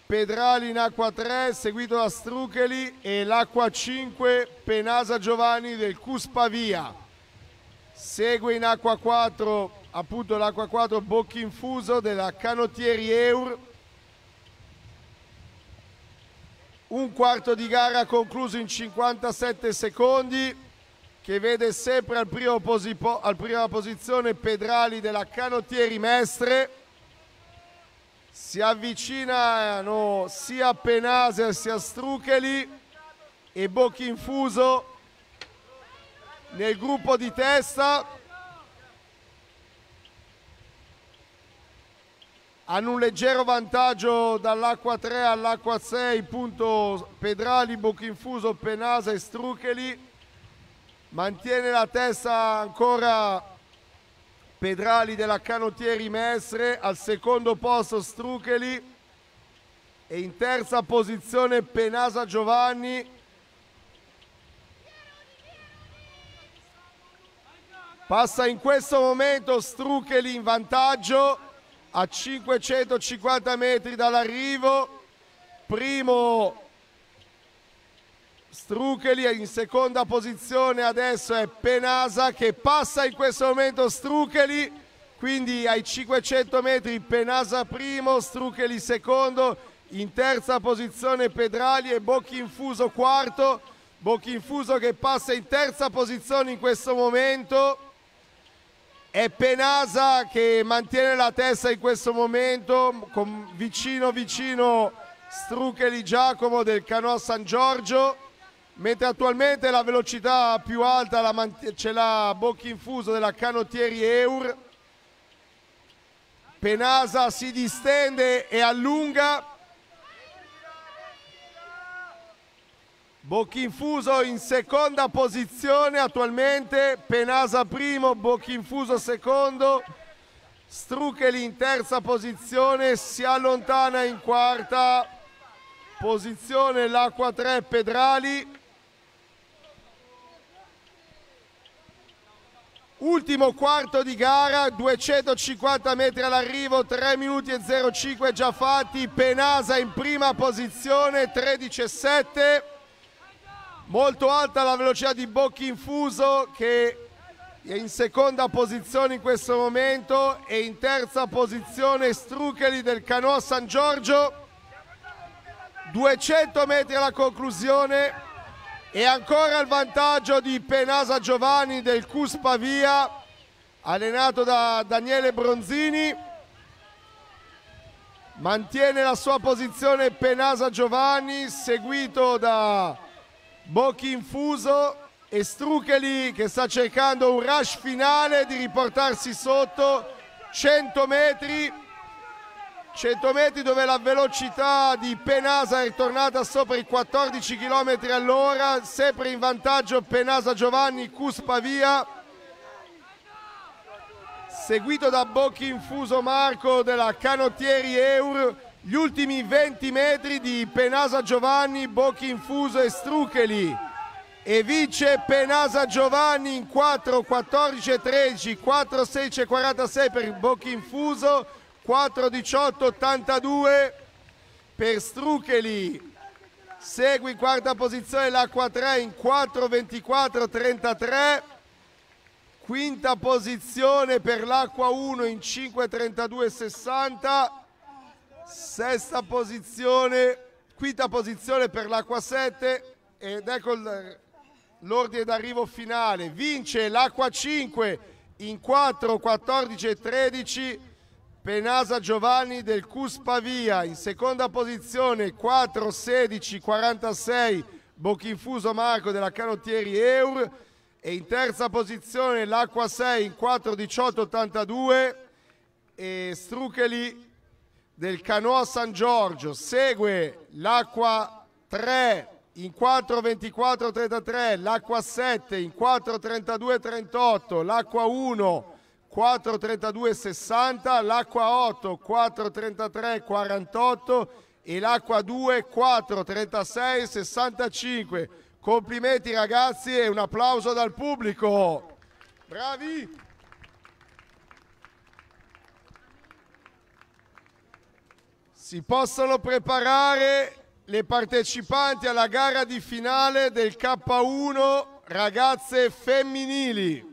Pedrali in acqua 3, seguito da Strucheli e l'acqua 5 Penasa Giovanni del Cuspavia. Segue in acqua 4 appunto l'acqua 4 Bocchinfuso della Canottieri Eur un quarto di gara concluso in 57 secondi che vede sempre al primo al prima posizione Pedrali della Canottieri Mestre si avvicinano sia Penase sia Strucheli e Bocchinfuso nel gruppo di testa hanno un leggero vantaggio dall'acqua 3 all'acqua 6, punto Pedrali, Bocchinfuso, Penasa e Strucheli. Mantiene la testa ancora Pedrali della Canottieri Mestre, al secondo posto Strucheli e in terza posizione Penasa Giovanni. Passa in questo momento Strucheli in vantaggio a 550 metri dall'arrivo, primo Strucheli in seconda posizione adesso è Penasa che passa in questo momento Strucheli, quindi ai 500 metri Penasa primo, Strucheli secondo, in terza posizione Pedrali e Bocchinfuso quarto, Bocchinfuso che passa in terza posizione in questo momento. È Penasa che mantiene la testa in questo momento, con vicino vicino Strucheli Giacomo del Canoa San Giorgio, mentre attualmente la velocità più alta la ce l'ha Bocchinfuso della Canottieri Eur. Penasa si distende e allunga. Bocchinfuso in seconda posizione attualmente, Penasa primo, Bocchinfuso secondo, Strucheli in terza posizione, si allontana in quarta posizione l'acqua 3 Pedrali. Ultimo quarto di gara, 250 metri all'arrivo, 3 minuti e 05 già fatti, Penasa in prima posizione, 13,7 molto alta la velocità di Bocchinfuso che è in seconda posizione in questo momento e in terza posizione Strucheli del Canoa San Giorgio. 200 metri alla conclusione e ancora il vantaggio di Penasa Giovanni del Cuspavia allenato da Daniele Bronzini. Mantiene la sua posizione Penasa Giovanni seguito da Bocchinfuso e Strucheli che sta cercando un rush finale di riportarsi sotto 100 metri 100 metri dove la velocità di Penasa è tornata sopra i 14 km all'ora sempre in vantaggio Penasa Giovanni Cuspavia seguito da Bocchinfuso Marco della Canottieri Eur gli ultimi 20 metri di Penasa Giovanni, Bocchinfuso e Strucheli. E vince Penasa Giovanni in 4 14 e 13 4 16 e 46 per il Bocchinfuso 4 18 82 per Strucheli segue in quarta posizione l'Acqua 3 in 4 24 33 quinta posizione per l'Acqua 1 in 5 32 60 sesta posizione quinta posizione per l'Acqua 7 ed ecco l'ordine d'arrivo finale. Vince l'Acqua 5 in 4, 14 e 13. Penasa Giovanni del Cuspavia in seconda posizione 4, 16, 46. Bocchinfuso Marco della Canottieri Eur e in terza posizione l'Acqua 6 in 4, 18, 82 e Strucheli del Canoa San Giorgio. Segue l'Acqua 3 in 4 24 33 l'acqua 7 in 4 32 38 l'acqua 1 4 32 60 l'acqua 8 4 33 48 e l'acqua 2 4 36 65 complimenti ragazzi e un applauso dal pubblico. Bravi. Si possono preparare le partecipanti alla gara di finale del K1 ragazze femminili.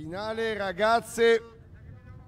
Finale ragazze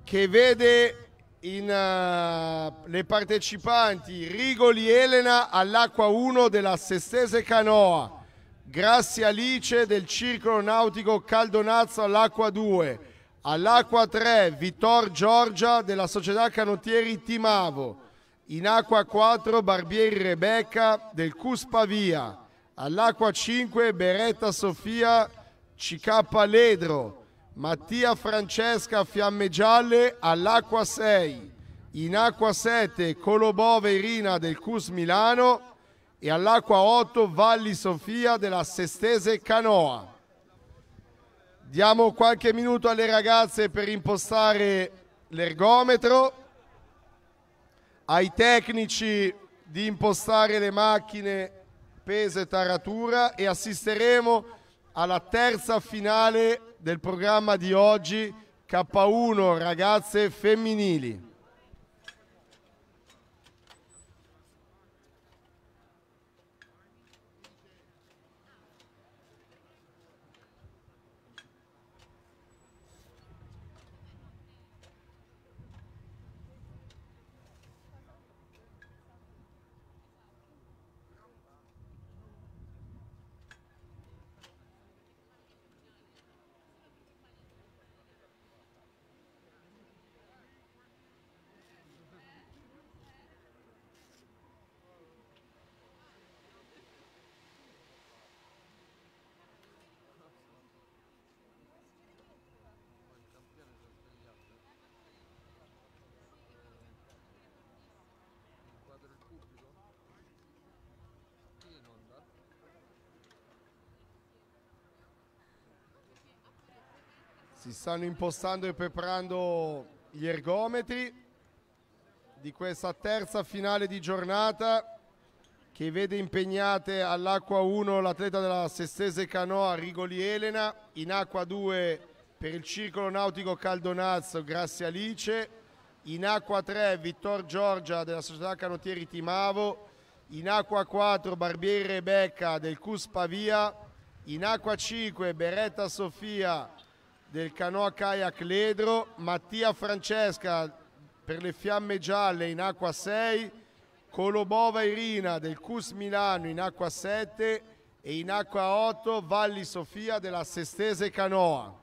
che vede in, uh, le partecipanti Rigoli Elena all'acqua 1 della Sestese Canoa, Grassi Alice del Circolo Nautico Caldonazzo all'acqua 2, all'acqua 3 Vittor Giorgia della Società Canottieri Timavo, in acqua 4 Barbieri Rebecca del Cuspavia, all'acqua 5 Beretta Sofia CK Ledro, Mattia Francesca Fiamme Gialle all'Acqua 6, in Acqua 7 Colobove Irina del CUS Milano. E all'Acqua 8 Valli Sofia della Sestese Canoa. Diamo qualche minuto alle ragazze per impostare l'ergometro, ai tecnici di impostare le macchine peso e taratura. E assisteremo alla terza finale del programma di oggi K1 ragazze femminili. Si stanno impostando e preparando gli ergometri di questa terza finale di giornata che vede impegnate all'acqua 1 l'atleta della Sestese Canoa Rigoli Elena, in acqua 2 per il Circolo Nautico Caldonazzo Grassi Alice, in acqua 3 Vittor Giorgia della Società Canottieri Timavo, in acqua 4 Barbieri Rebecca del CUS Pavia, in acqua 5 Beretta Sofia del canoa kayak Ledro, Mattia Francesca per le fiamme gialle in acqua 6, Colobova Irina del CUS Milano in acqua 7 e in acqua 8 Valli Sofia della Sestese Canoa.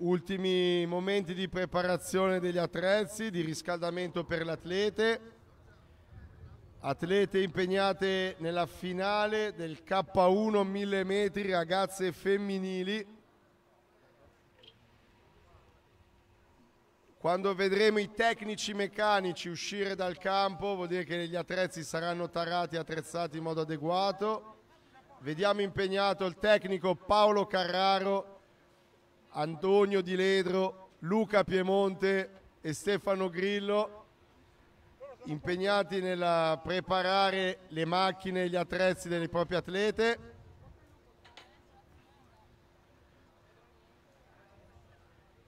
Ultimi momenti di preparazione degli attrezzi, di riscaldamento per le atlete. Atlete impegnate nella finale del K1 1000 metri ragazze femminili. Quando vedremo i tecnici meccanici uscire dal campo vuol dire che gli attrezzi saranno tarati e attrezzati in modo adeguato. Vediamo impegnato il tecnico Paolo Carraro Antonio Di Ledro, Luca Piemonte e Stefano Grillo impegnati nel preparare le macchine e gli attrezzi delle proprie atlete.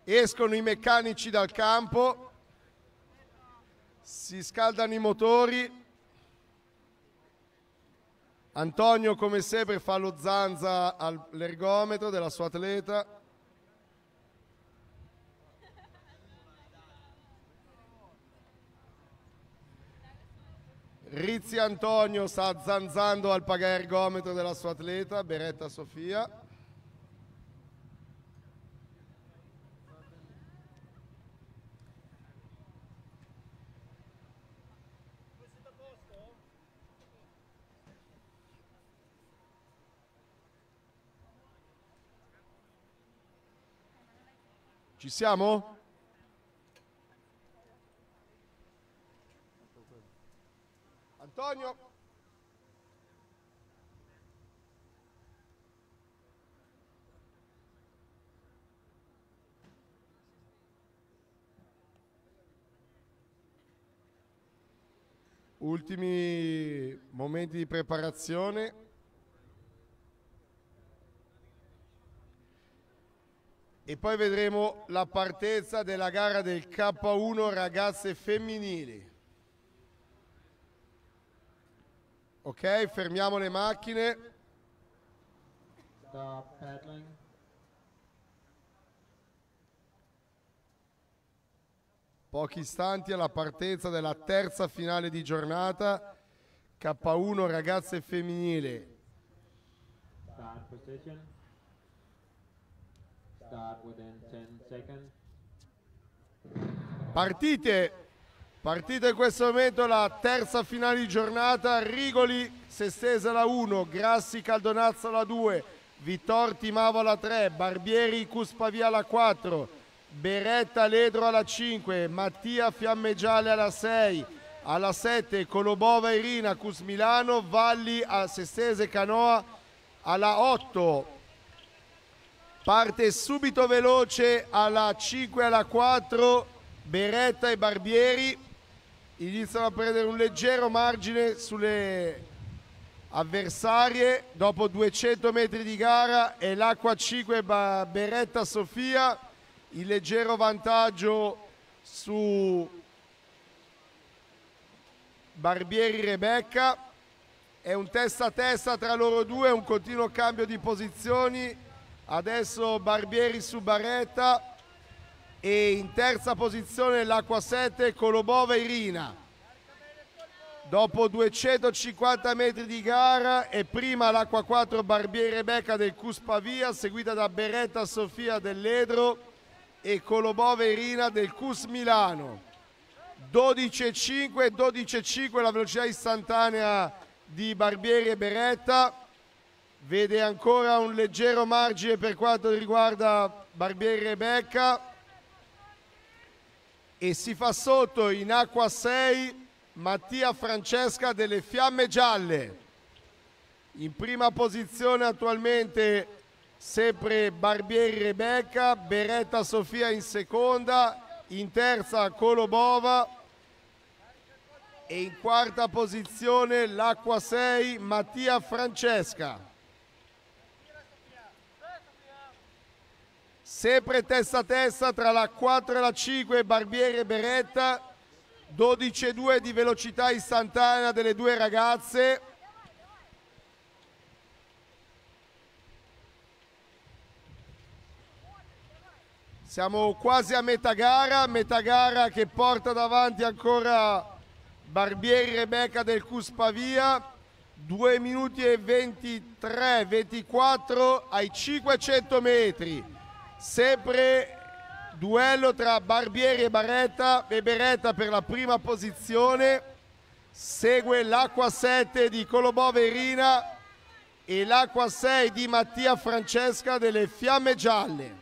Escono i meccanici dal campo, si scaldano i motori. Antonio come sempre fa lo zanza all'ergometro della sua atleta. Rizzi Antonio sta zanzando al pagaergometro della sua atleta, Beretta Sofia. Ci siamo? Antonio. Ultimi momenti di preparazione. E poi vedremo la partenza della gara del K1 ragazze femminili. Ok, fermiamo le macchine. Stop paddling. Pochi istanti alla partenza della terza finale di giornata. K1 ragazze femminile. Start position. Start within 10 seconds. Partite! Partita in questo momento la terza finale di giornata. Rigoli Sestesa la 1, Grassi Caldonazzo la 2, Vittorti Mavo la 3, Barbieri Cuspavia la 4, Beretta Ledro alla 5, Mattia Fiammegiale alla 6, alla 7 Colobova Irina Cus Milano, Valli a Sestese Canoa alla 8. Parte subito veloce alla 5 e alla 4 Beretta e Barbieri iniziano a prendere un leggero margine sulle avversarie dopo 200 metri di gara e l'acqua 5 Beretta Sofia il leggero vantaggio su Barbieri Rebecca. È un testa a testa tra loro due un continuo cambio di posizioni. Adesso Barbieri su Baretta e in terza posizione l'acqua 7 Colobova Irina. Dopo 250 metri di gara e prima l'acqua 4 Barbiere Becca del Cuspavia seguita da Beretta Sofia dell'Edro e Colobove Irina del Cus Milano. 12,5 12,5 la velocità istantanea di Barbieri e Beretta. Vede ancora un leggero margine per quanto riguarda Barbieri e Becca e si fa sotto in acqua 6 Mattia Francesca delle Fiamme Gialle. In prima posizione attualmente sempre Barbieri Rebecca, Beretta Sofia in seconda, in terza Colobova e in quarta posizione l'Acqua 6 Mattia Francesca. Sempre testa a testa tra la 4 e la 5 Barbieri e Beretta. 12,2 di velocità istantanea delle due ragazze. Siamo quasi a metà gara metà gara che porta davanti ancora Barbieri Rebecca del Cuspavia 2 minuti e 23 24 ai 500 metri sempre duello tra Barbieri e Baretta e Beretta per la prima posizione. Segue l'acqua 7 di Colobò Verina e l'acqua 6 di Mattia Francesca delle Fiamme Gialle.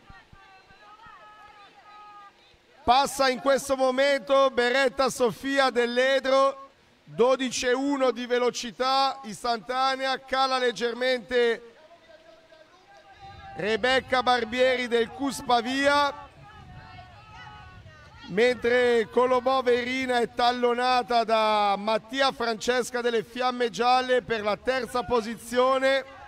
Passa in questo momento Beretta Sofia dell'Edro 12,1 di velocità istantanea cala leggermente Rebecca Barbieri del Cuspavia mentre Colobò Verina è tallonata da Mattia Francesca delle Fiamme Gialle per la terza posizione.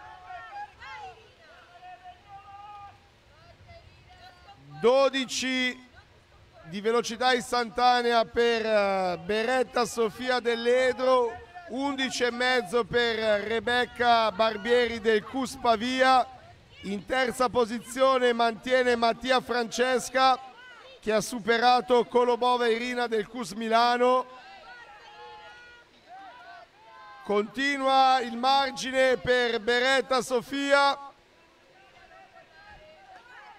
Dodici di velocità istantanea per eh, Beretta Sofia dell'Edro, 11 e mezzo per Rebecca Barbieri del Cuspavia. In terza posizione mantiene Mattia Francesca che ha superato Colobova Irina del Cus Milano. Continua il margine per Beretta Sofia.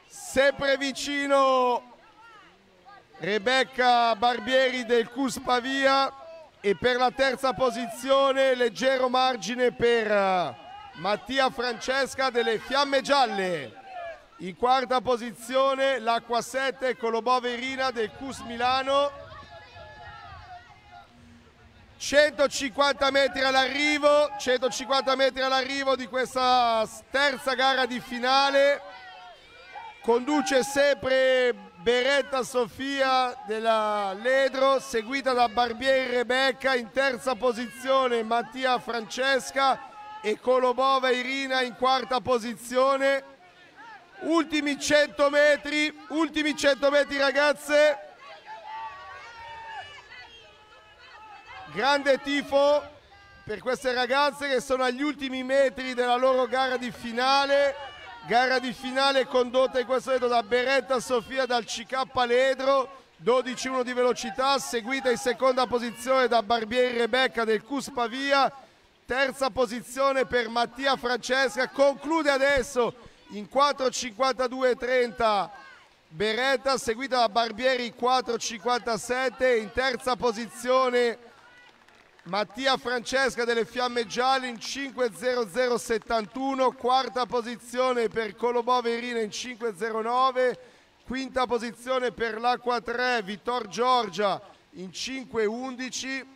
Sempre vicino Rebecca Barbieri del Cus Pavia e per la terza posizione leggero margine per Mattia Francesca delle Fiamme Gialle. In quarta posizione l'Acqua 7 Colobò Verina del Cus Milano. 150 metri all'arrivo, 150 metri all'arrivo di questa terza gara di finale. Conduce sempre Beretta Sofia della Ledro, seguita da Barbieri Rebecca, in terza posizione Mattia Francesca e Colobova Irina in quarta posizione ultimi 100 metri, ultimi 100 metri ragazze. Grande tifo per queste ragazze che sono agli ultimi metri della loro gara di finale. Gara di finale condotta in questo momento da Beretta Sofia dal CK Ledro, 12-1 di velocità, seguita in seconda posizione da Barbieri Rebecca del Cus Pavia, terza posizione per Mattia Francesca, conclude adesso in 4.52.30 Beretta seguita da Barbieri 4.57 in terza posizione Mattia Francesca delle Fiamme Gialle in 5.0071 quarta posizione per Colobò Verina in 5.09 quinta posizione per l'Acqua 3 Vittor Giorgia in 5.11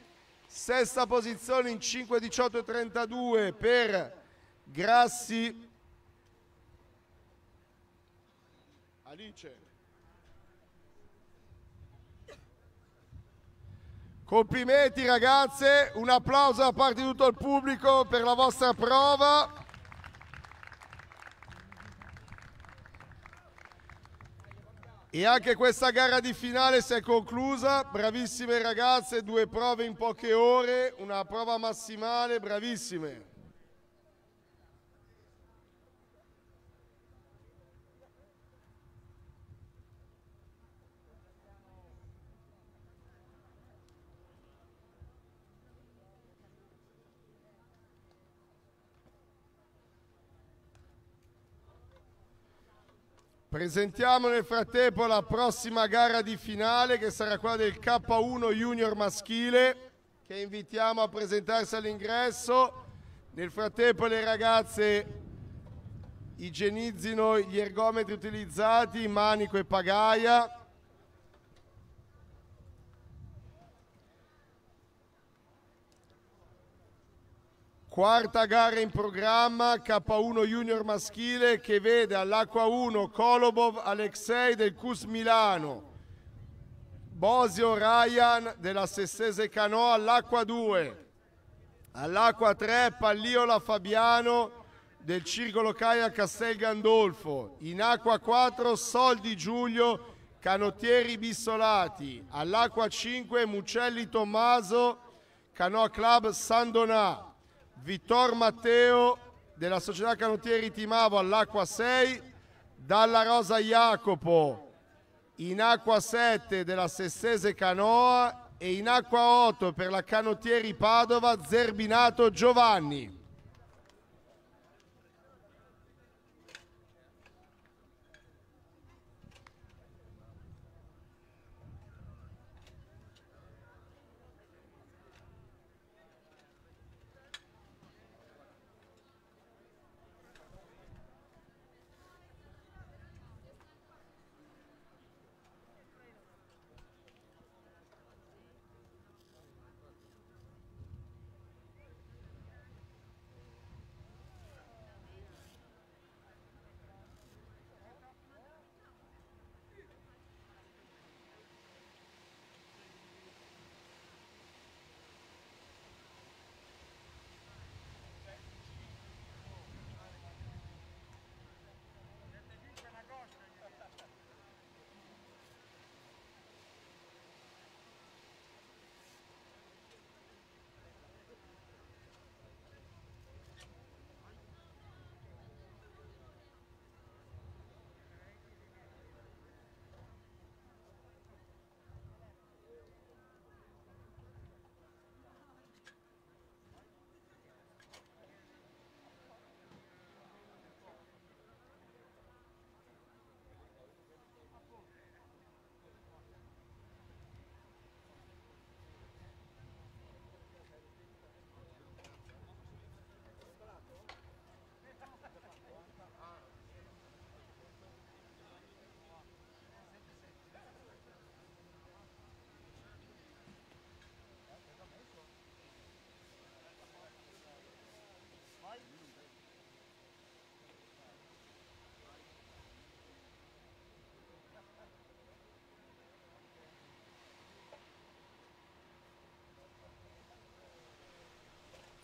sesta posizione in 5.18.32 per Grassi Alice. Complimenti ragazze, un applauso da parte di tutto il pubblico per la vostra prova. E anche questa gara di finale si è conclusa, bravissime ragazze, due prove in poche ore, una prova massimale, bravissime. Presentiamo nel frattempo la prossima gara di finale che sarà quella del K1 Junior maschile che invitiamo a presentarsi all'ingresso. Nel frattempo le ragazze igienizzino gli ergometri utilizzati, manico e pagaia. Quarta gara in programma, K1 Junior maschile che vede all'Acqua 1 Kolobov Alexei del CUS Milano, Bosio Ryan della Sessese Canò all'Acqua 2, all'Acqua 3 Palliola Fabiano, del Circolo Caia Castel Gandolfo. In acqua 4 Soldi Giulio, Canottieri Bissolati. All'acqua 5 Mucelli Tommaso, Canoa Club San Donà. Vittor Matteo della Società Canottieri Timavo all'acqua 6. Dalla Rosa Jacopo in acqua 7 della Sessese Canoa e in acqua 8 per la Canottieri Padova Zerbinato Giovanni.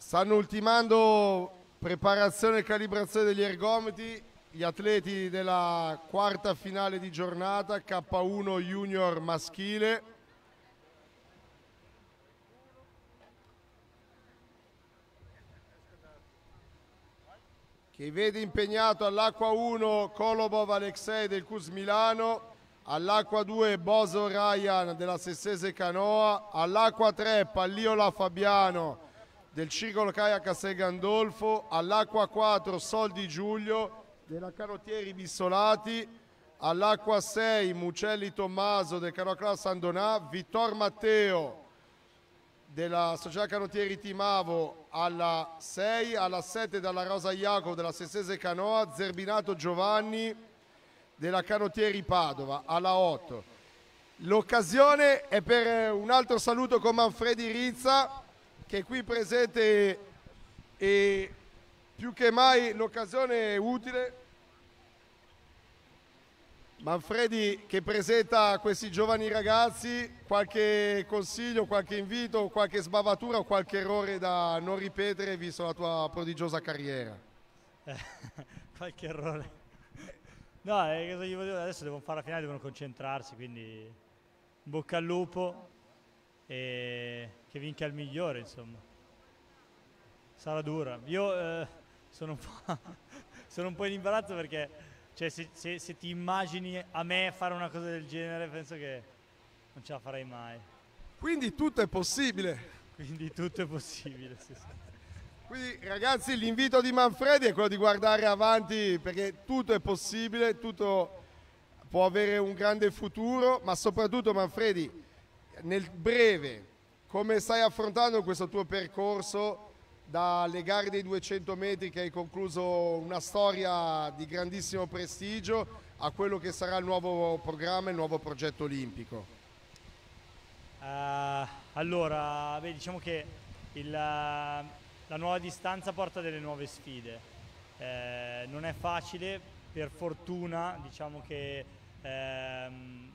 Stanno ultimando preparazione e calibrazione degli ergometri gli atleti della quarta finale di giornata K1 Junior maschile. Che vede impegnato all'acqua 1 Kolobov Alexei del CUS Milano, all'acqua 2 Boso Ryan della Sessese Canoa, all'acqua 3 Palliola Fabiano del Circolo Caia Castel Gandolfo, all'acqua 4 Soldi Giulio della Canottieri Bissolati, all'acqua 6 Mucelli Tommaso del Canocla San Donà, Vittor Matteo della Società Canottieri Timavo alla 6, alla 7 dalla Rosa Iacopo della Sessese Canoa, Zerbinato Giovanni della Canottieri Padova alla 8. L'occasione è per un altro saluto con Manfredi Rizza che qui presente e più che mai l'occasione è utile. Manfredi che presenta a questi giovani ragazzi qualche consiglio, qualche invito, qualche sbavatura o qualche errore da non ripetere visto la tua prodigiosa carriera. qualche errore. No, eh? Adesso devono fare la finale, devono concentrarsi, quindi bocca al lupo e che vinca il migliore, insomma. Sarà dura. Io eh, sono, un sono, un po', in imbarazzo perché cioè, se, se, se, ti immagini a me fare una cosa del genere, penso che non ce la farei mai. Quindi tutto è possibile. Quindi tutto è possibile, sì, sì. Quindi ragazzi l'invito di Manfredi è quello di guardare avanti perché tutto è possibile, tutto può avere un grande futuro, ma soprattutto Manfredi nel breve come stai affrontando questo tuo percorso dalle gare dei 200 metri che hai concluso una storia di grandissimo prestigio a quello che sarà il nuovo programma, il nuovo progetto olimpico? Uh, allora, beh, diciamo che il, la nuova distanza porta delle nuove sfide. Eh, non è facile, per fortuna diciamo che ehm,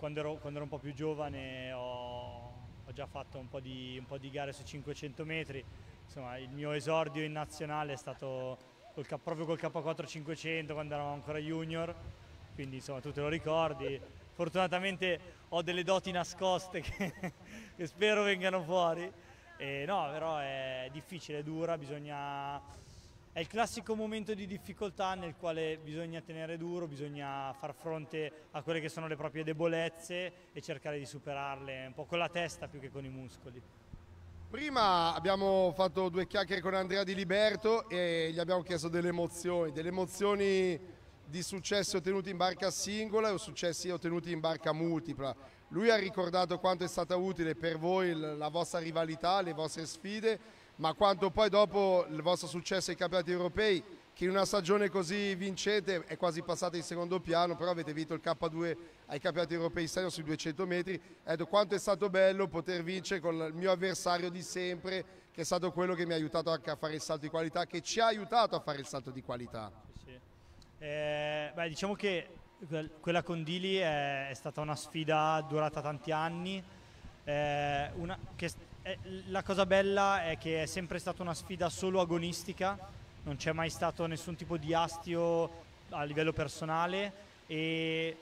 quando, ero, quando ero un po' più giovane ho, ho già fatto un po, di, un po' di gare su 500 metri, insomma il mio esordio in nazionale è stato col proprio col K4 500 quando eravamo ancora junior, quindi insomma tu te lo ricordi. Fortunatamente ho delle doti nascoste che, che spero vengano fuori. E no, però è difficile, è dura, bisogna... È il classico momento di difficoltà nel quale bisogna tenere duro, bisogna far fronte a quelle che sono le proprie debolezze e cercare di superarle un po' con la testa più che con i muscoli. Prima abbiamo fatto due chiacchiere con Andrea Di Liberto e gli abbiamo chiesto delle emozioni, delle emozioni di successi ottenuti in barca singola o successi ottenuti in barca multipla. Lui ha ricordato quanto è stata utile per voi la vostra rivalità, le vostre sfide, ma quanto poi dopo il vostro successo ai campionati europei, che in una stagione così vincente è quasi passata in secondo piano, però avete vinto il K2 ai campionati europei senior sui 200 metri, ecco quanto è stato bello poter vincere con il mio avversario di sempre, che è stato quello che mi ha aiutato anche a fare il salto di qualità, che ci ha aiutato a fare il salto di qualità. Sì. Eh, beh, diciamo che quel- quella con Dili è, è stata una sfida durata tanti anni. eh, una- che la cosa bella è che è sempre stata una sfida solo agonistica, non c'è mai stato nessun tipo di astio a livello personale e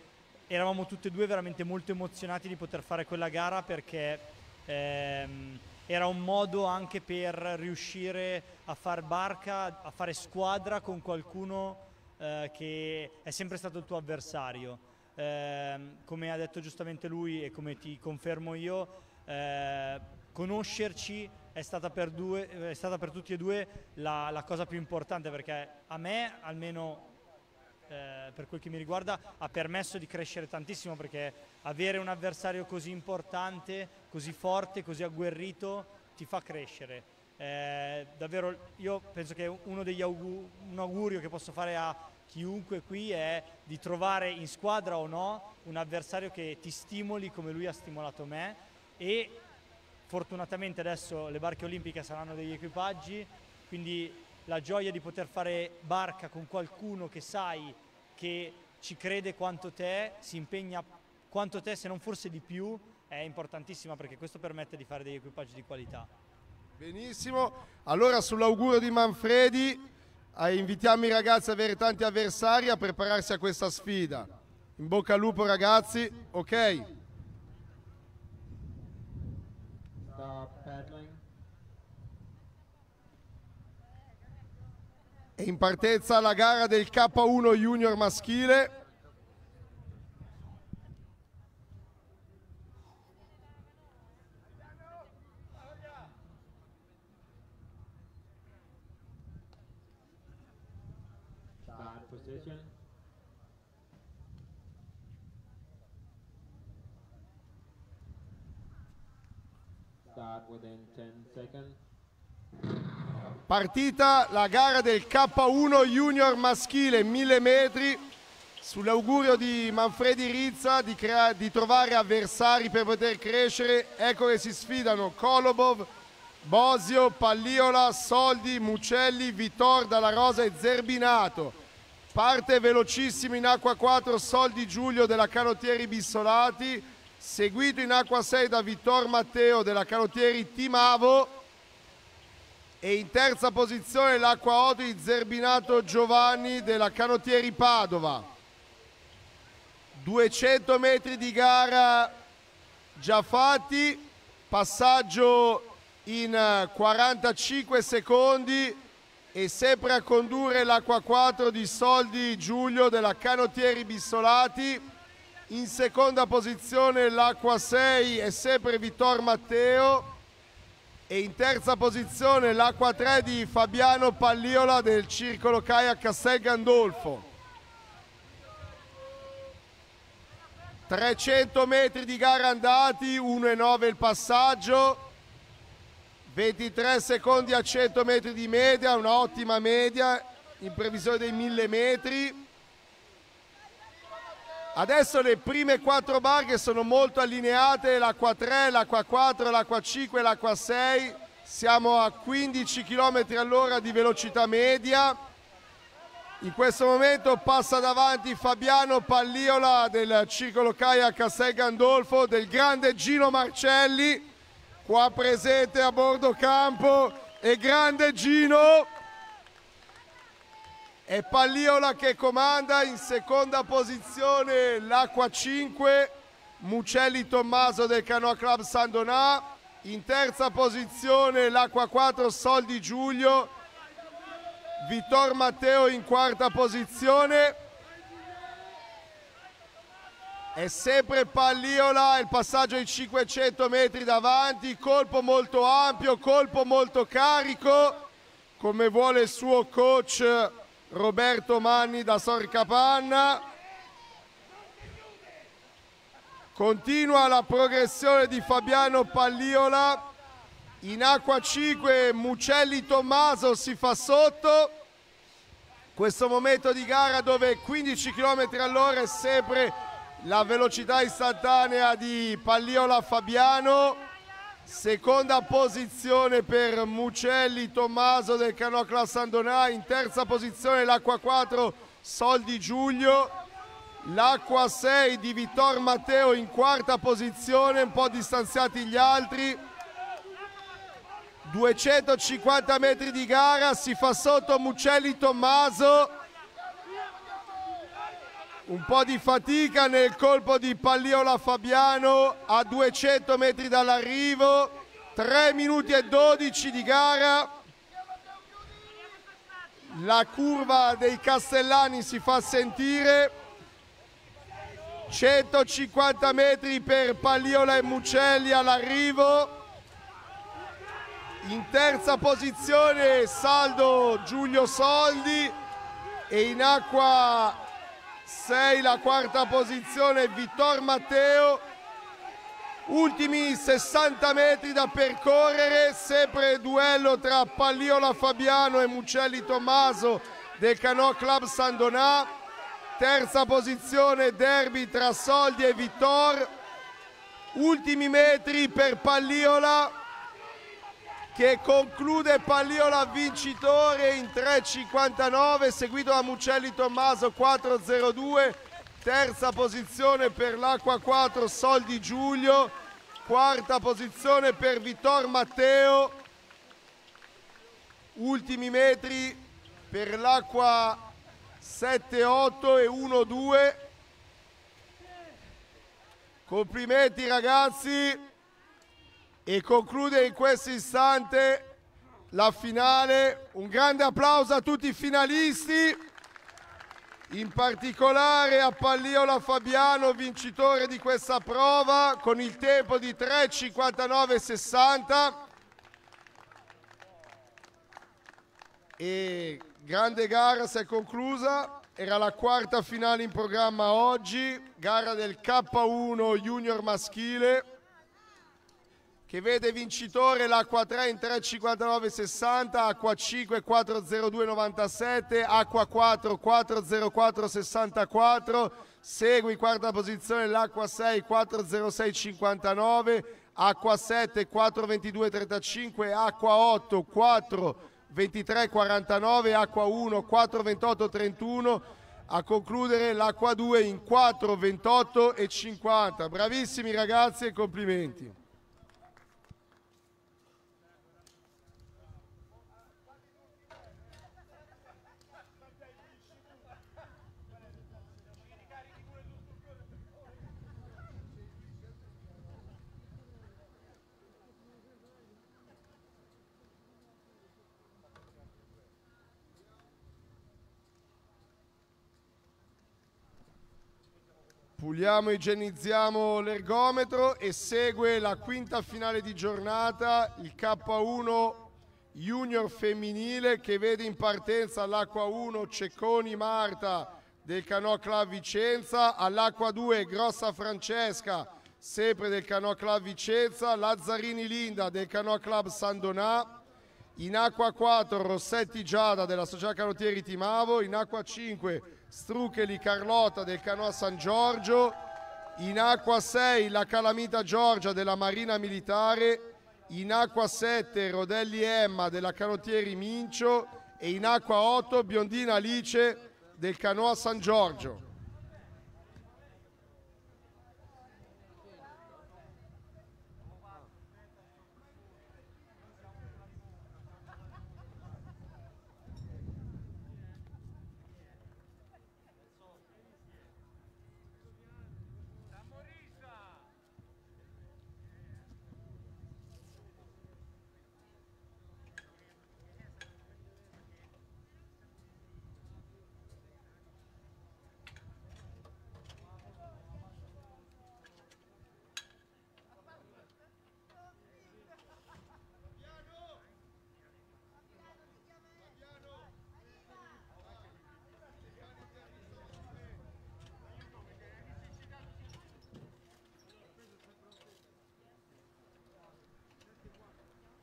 eravamo tutti e due veramente molto emozionati di poter fare quella gara perché ehm, era un modo anche per riuscire a far barca, a fare squadra con qualcuno eh, che è sempre stato il tuo avversario. Ehm, come ha detto giustamente lui e come ti confermo io, eh, conoscerci è stata, per due- è stata per tutti e due la, la cosa più importante perché a me almeno eh, per quel che mi riguarda ha permesso di crescere tantissimo perché avere un avversario così importante, così forte, così agguerrito ti fa crescere. Eh, davvero io penso che uno degli augu- un augurio che posso fare a chiunque qui è di trovare in squadra o no un avversario che ti stimoli come lui ha stimolato me e fortunatamente adesso le barche olimpiche saranno degli equipaggi, quindi la gioia di poter fare barca con qualcuno che sai che ci crede quanto te, si impegna quanto te, se non forse di più, è importantissima perché questo permette di fare degli equipaggi di qualità. Benissimo, allora sull'augurio di Manfredi eh, invitiamo i ragazzi ad avere tanti avversari a prepararsi a questa sfida. In bocca al lupo ragazzi, ok? Stop paddling. È in partenza la gara del K1 Junior maschile. Start within 10 seconds. Partita la gara del K1 Junior maschile 1000 metri. Sull'augurio di Manfredi Rizza di, di trovare avversari per poter crescere, ecco che si sfidano Kolobov, Bosio, Palliola, Soldi, Mucelli, Vittor, Dalla Rosa e Zerbinato. Parte velocissimo in acqua 4 Soldi Giulio della Canottieri Bissolati, seguito in acqua 6 da Vittor Matteo della Canottieri Timavo e in terza posizione l'acqua 8 di Zerbinato Giovanni della Canottieri Padova. 200 metri di gara già fatti, passaggio in eh, 45 secondi e sempre a condurre l'acqua 4 di Soldi Giulio della Canottieri Bissolati. In seconda posizione l'acqua 6 è sempre Vittor Matteo e in terza posizione l'acqua 3 di Fabiano Palliola del Circolo Caia Castel Gandolfo. 300 metri di gara andati, 1,9 il passaggio, 23 secondi a 100 metri di media, una ottima media in previsione dei 1000 metri. Adesso le prime quattro barche sono molto allineate, l'acqua 3, l'acqua 4, l'acqua 5 e l'acqua 6. Siamo a 15 km all'ora di velocità media. In questo momento passa davanti Fabiano Palliola del Circolo Caia Castel Gandolfo, del grande Gino Marcelli, qua presente a bordo campo. E grande Gino, È Palliola che comanda in seconda posizione l'acqua 5, Mucelli Tommaso del Canoa Club San Donà. In terza posizione l'acqua 4, Soldi Giulio. Vittor Matteo in quarta posizione. È sempre Palliola, il passaggio ai 500 metri davanti, colpo molto ampio, colpo molto carico, come vuole il suo coach Roberto Manni da Sorcapanna. Continua la progressione di Fabiano Palliola. In acqua 5 Mucelli Tommaso si fa sotto. Questo momento di gara dove 15 km all'ora è sempre la velocità istantanea di Palliola Fabiano. Seconda posizione per Mucelli Tommaso del Canoa Class Andonà. In terza posizione l'acqua 4 Soldi Giulio. L'acqua 6 di Vittor Matteo in quarta posizione, un po' distanziati gli altri. 250 metri di gara, si fa sotto Mucelli Tommaso. Un po' di fatica nel colpo di Palliola Fabiano a 200 metri dall'arrivo. 3 minuti e 12 di gara. La curva dei Castellani si fa sentire. 150 metri per Palliola e Mucelli all'arrivo. In terza posizione saldo Giulio Soldi e in acqua 6 la quarta posizione Vittor Matteo. Ultimi 60 metri da percorrere, sempre duello tra Palliola Fabiano e Mucelli Tommaso del Canoa Club San Donà. Terza posizione derby tra Soldi e Vittor. Ultimi metri per Palliola che conclude Palliola vincitore in 3.59 seguito da Mucelli Tommaso 4.02 terza posizione per l'Acqua 4 Soldi Giulio quarta posizione per Vittor Matteo ultimi metri per l'Acqua 7-8 e 1-2 complimenti ragazzi e conclude in questo istante la finale. Un grande applauso a tutti i finalisti, in particolare a Palliola Fabiano, vincitore di questa prova con il tempo di 3.59.60. E grande gara si è conclusa, era la quarta finale in programma oggi, gara del K1 Junior maschile che vede vincitore l'acqua 3 in 3.59.60, acqua 5 4.02.97, acqua 4 4.04.64, segue in quarta posizione l'acqua 6 4.06.59, acqua 7 4.22.35, acqua 8 4.23.49, acqua 1 4.28.31, a concludere l'acqua 2 in 4.28 e 50. Bravissimi ragazzi e complimenti. Puliamo, igienizziamo l'ergometro e segue la quinta finale di giornata, il K1 Junior femminile che vede in partenza all'Acqua 1 Cecconi Marta del Canoa Club Vicenza, all'Acqua 2 Grossa Francesca, sempre del Canoa Club Vicenza, Lazzarini Linda del Canoa Club San Donà, in Acqua 4 Rossetti Giada della Società Canottieri Timavo, in Acqua 5 Strucheli Carlotta del Canoa San Giorgio, in acqua 6 la Calamita Giorgia della Marina Militare, in acqua 7 Rodelli Emma della Canottieri Mincio. E in acqua 8 Biondina Alice del Canoa San Giorgio.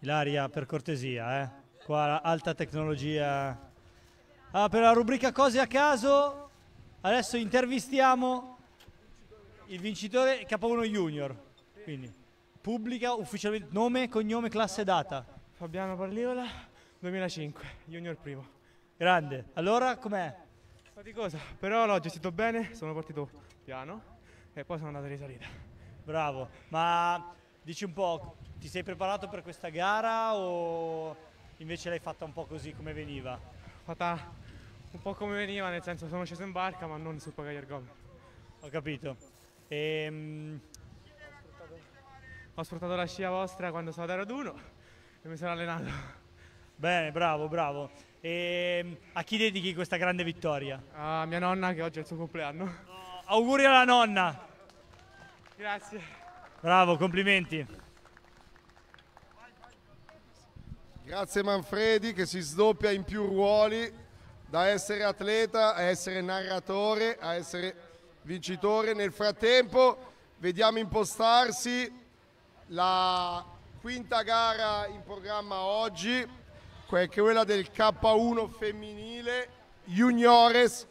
Ilaria, per cortesia, eh. Qua alta tecnologia. Ah, per la rubrica cose a caso, adesso intervistiamo il vincitore K1 Junior. Quindi, pubblica ufficialmente nome, cognome, classe e data. Fabiano Parliola, 2005, junior primo. Grande. Allora, com'è? Faticosa, però l'ho gestito bene, sono partito piano e poi sono andato in risalita. Bravo. Ma dici un po', ti sei preparato per questa gara o invece l'hai fatta un po' così come veniva? Fatta un po' come veniva, nel senso sono sceso in barca ma non sul pagaio ergometro. Ho capito. Ehm, Ho sfruttato la scia vostra quando sono ad raduno e mi sono allenato. bene, bravo, bravo. Ehm, a chi dedichi questa grande vittoria? A mia nonna che oggi è il suo compleanno. Auguri alla nonna. Grazie. Bravo, complimenti. Grazie Manfredi che si sdoppia in più ruoli, da essere atleta a essere narratore, a essere vincitore. Nel frattempo vediamo impostarsi la quinta gara in programma oggi, quella del K1 femminile juniores.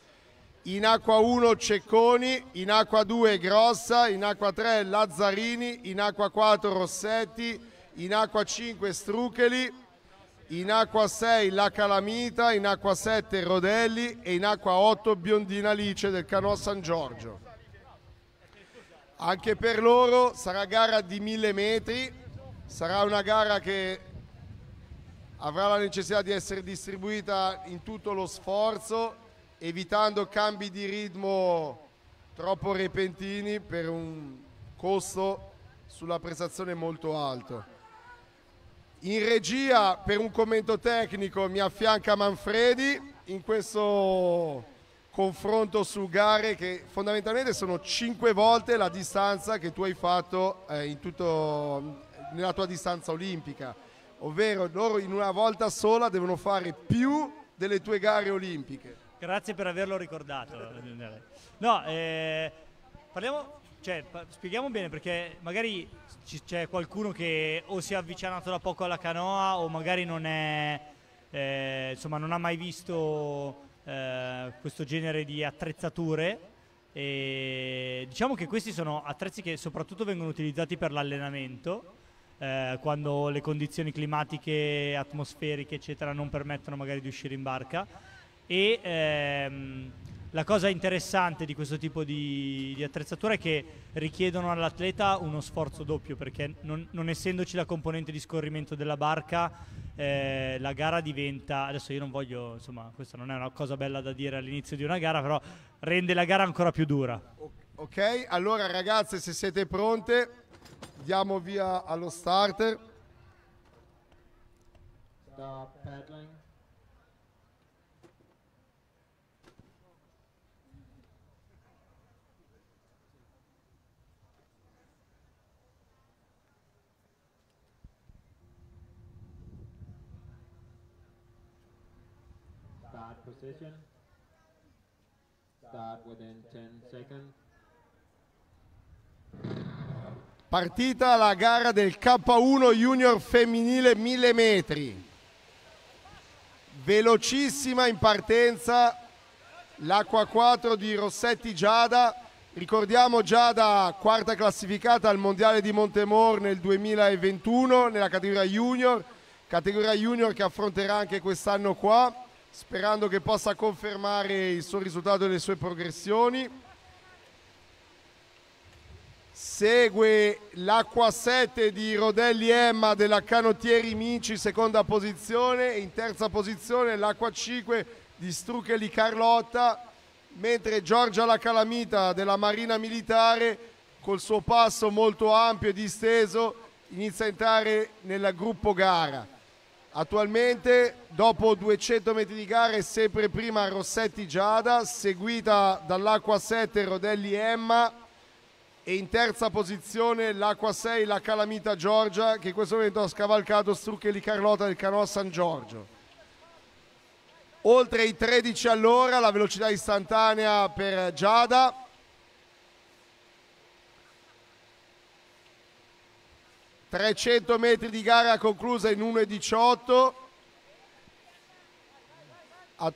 In acqua 1 Cecconi, in acqua 2 Grossa, in acqua 3 Lazzarini, in acqua 4 Rossetti, in acqua 5 Strucheli, in acqua 6 La Calamita, in acqua 7 Rodelli e in acqua 8 Biondina Alice del Canoa San Giorgio. Anche per loro sarà gara di 1000 metri, sarà una gara che avrà la necessità di essere distribuita in tutto lo sforzo, evitando cambi di ritmo troppo repentini per un costo sulla prestazione molto alto. In regia per un commento tecnico mi affianca Manfredi in questo confronto su gare che fondamentalmente sono cinque volte la distanza che tu hai fatto eh, tutto, nella tua distanza olimpica, ovvero loro in una volta sola devono fare più delle tue gare olimpiche. Grazie per averlo ricordato. No, eh, parliamo, cioè, spieghiamo bene perché magari c'è qualcuno che o si è avvicinato da poco alla canoa o magari non è, eh, insomma, non ha mai visto eh, questo genere di attrezzature. E diciamo che questi sono attrezzi che soprattutto vengono utilizzati per l'allenamento. eh, quando le condizioni climatiche, atmosferiche, eccetera, non permettono magari di uscire in barca. E ehm, la cosa interessante di questo tipo di, di attrezzatura è che richiedono all'atleta uno sforzo doppio perché non, non essendoci la componente di scorrimento della barca, eh, la gara diventa. Adesso io non voglio, insomma, questa non è una cosa bella da dire all'inizio di una gara, però rende la gara ancora più dura. Ok, allora ragazze se siete pronte diamo via allo starter. Stop paddling. Position. Start within 10 seconds. Partita la gara del K1 Junior femminile 1000 metri. Velocissima in partenza l'acqua 4 di Rossetti Giada. Ricordiamo Giada quarta classificata al Mondiale di Montemor nel 2021 nella categoria junior, categoria junior che affronterà anche quest'anno qua, sperando che possa confermare il suo risultato e le sue progressioni. Segue l'acqua 7 di Rodelli Emma della Canottieri Minci, seconda posizione. In terza posizione l'acqua 5 di Strucheli Carlotta. Mentre Giorgia La Calamita della Marina Militare, col suo passo molto ampio e disteso, inizia a entrare nel gruppo gara. Attualmente, dopo 200 metri di gara, è sempre prima Rossetti Giada, seguita dall'acqua 7 Rodelli Emma e in terza posizione l'acqua 6 la Calamita Giorgia che in questo momento ha scavalcato Struccheli Carlotta del Canoa San Giorgio. Oltre i 13 all'ora la velocità istantanea per Giada. 300 metri di gara conclusa in 1,18. A-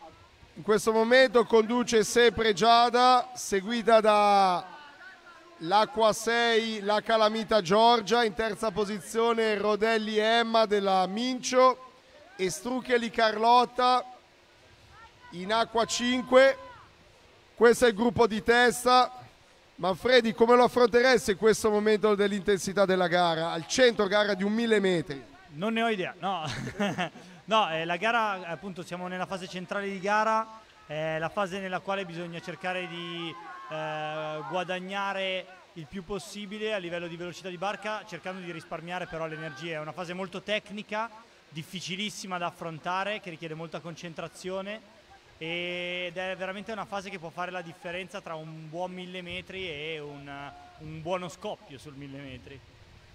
In questo momento conduce sempre Giada, seguita da l'Acqua 6, la Calamita Giorgia, in terza posizione Rodelli Emma della Mincio e Struccheli Carlotta in Acqua 5. Questo è il gruppo di testa. Manfredi, come lo affronteresti questo momento dell'intensità della gara? Al centro gara di un mille metri. Non ne ho idea, no. no, eh, la gara, appunto, siamo nella fase centrale di gara, è la fase nella quale bisogna cercare di eh, guadagnare il più possibile a livello di velocità di barca, cercando di risparmiare però l'energia. È una fase molto tecnica, difficilissima da affrontare, che richiede molta concentrazione ed è veramente una fase che può fare la differenza tra un buon mille metri e un, un buono scoppio sul mille metri.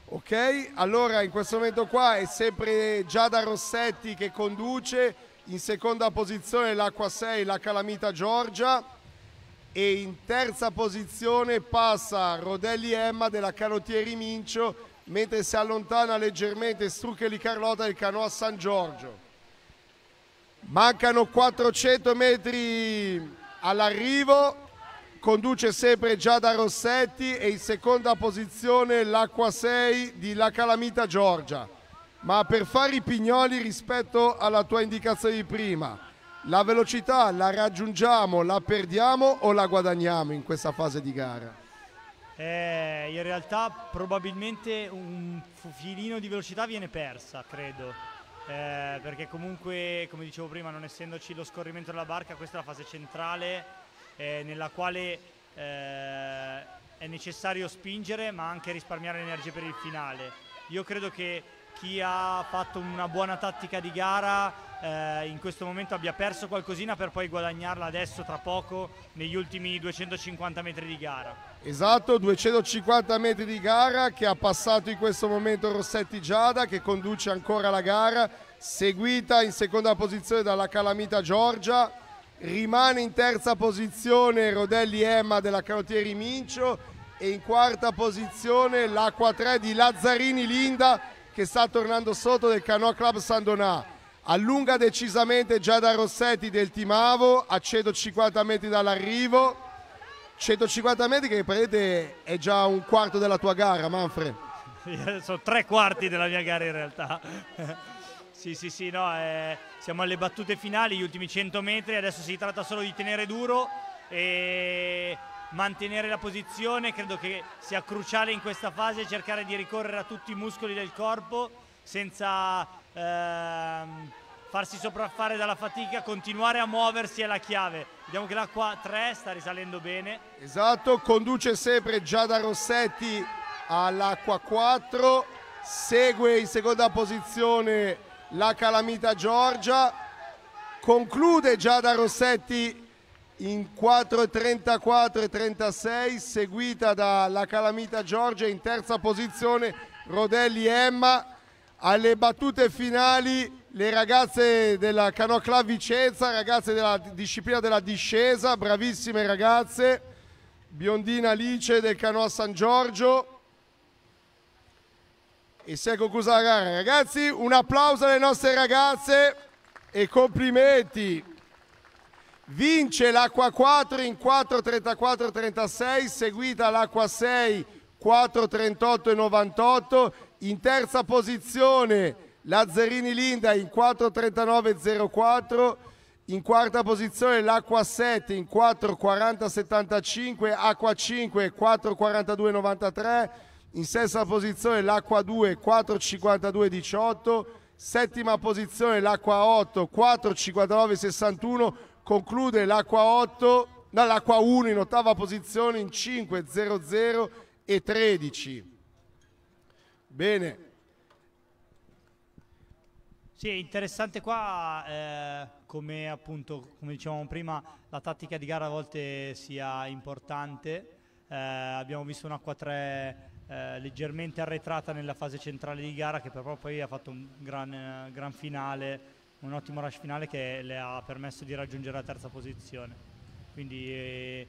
Ok, allora in questo momento qua è sempre Giada Rossetti che conduce, in seconda posizione l'Acqua 6, la Calamita Giorgia e in terza posizione passa Rodelli Emma della Canottieri Mincio mentre si allontana leggermente Struccheli Carlotta del Canoa San Giorgio. Mancano 400 metri all'arrivo, conduce sempre Giada Rossetti e in seconda posizione l'Acqua 6 di La Calamita Giorgia. Ma per fare i pignoli rispetto alla tua indicazione di prima, la velocità la raggiungiamo, la perdiamo o la guadagniamo in questa fase di gara? Eh, in realtà probabilmente un filino di velocità viene persa, credo. Eh, perché comunque, come dicevo prima, non essendoci lo scorrimento della barca, questa è la fase centrale eh, nella quale eh, è necessario spingere ma anche risparmiare energie per il finale. Io credo che chi ha fatto una buona tattica di gara eh, in questo momento abbia perso qualcosina per poi guadagnarla adesso tra poco negli ultimi 250 metri di gara. Esatto, 250 metri di gara che ha passato in questo momento Rossetti Giada che conduce ancora la gara, seguita in seconda posizione dalla Calamita Giorgia, rimane in terza posizione Rodelli Emma della Canottieri Mincio e in quarta posizione l'Acqua 3 di Lazzarini Linda che sta tornando sotto del Canoa Club San Donà. Allunga decisamente Giada Rossetti del Timavo a 150 metri dall'arrivo. 150 metri che praticamente è già un quarto della tua gara, Manfred. Sono tre quarti della mia gara in realtà. sì, sì, sì, no, eh, siamo alle battute finali, gli ultimi 100 metri, adesso si tratta solo di tenere duro e mantenere la posizione, credo che sia cruciale in questa fase cercare di ricorrere a tutti i muscoli del corpo senza ehm, farsi sopraffare dalla fatica, continuare a muoversi è la chiave. Vediamo che l'acqua 3 sta risalendo bene. Esatto, conduce sempre Giada Rossetti all'acqua 4, segue in seconda posizione la Calamita Giorgia, conclude Giada Rossetti in 4.34 e 36, seguita dalla Calamita Giorgia in terza posizione Rodelli Emma. Alle battute finali le ragazze della Canoa Club Vicenza, ragazze della disciplina della discesa, bravissime ragazze. Biondina Alice del Canoa San Giorgio. E si è conclusa la gara. Ragazzi, un applauso alle nostre ragazze e complimenti. Vince l'acqua 4 in 4.34-36, seguita l'acqua 6 4.38-98. In terza posizione Lazzarini Linda in 4.39.04. In quarta posizione l'Acqua 7 in 4.40.75, Acqua 5 4.42.93, in sesta posizione l'Acqua 2 4.52.18, settima posizione l'Acqua 8 4.59.61, conclude l'Acqua 8, no, l'Acqua 1 in ottava posizione in 5.00 e 13. Bene. Sì, è interessante qua eh, come appunto, come dicevamo prima, la tattica di gara a volte sia importante. Eh, abbiamo visto un'acqua 3 eh, leggermente arretrata nella fase centrale di gara che però poi ha fatto un gran, gran finale, un ottimo rush finale che le ha permesso di raggiungere la terza posizione. Quindi eh,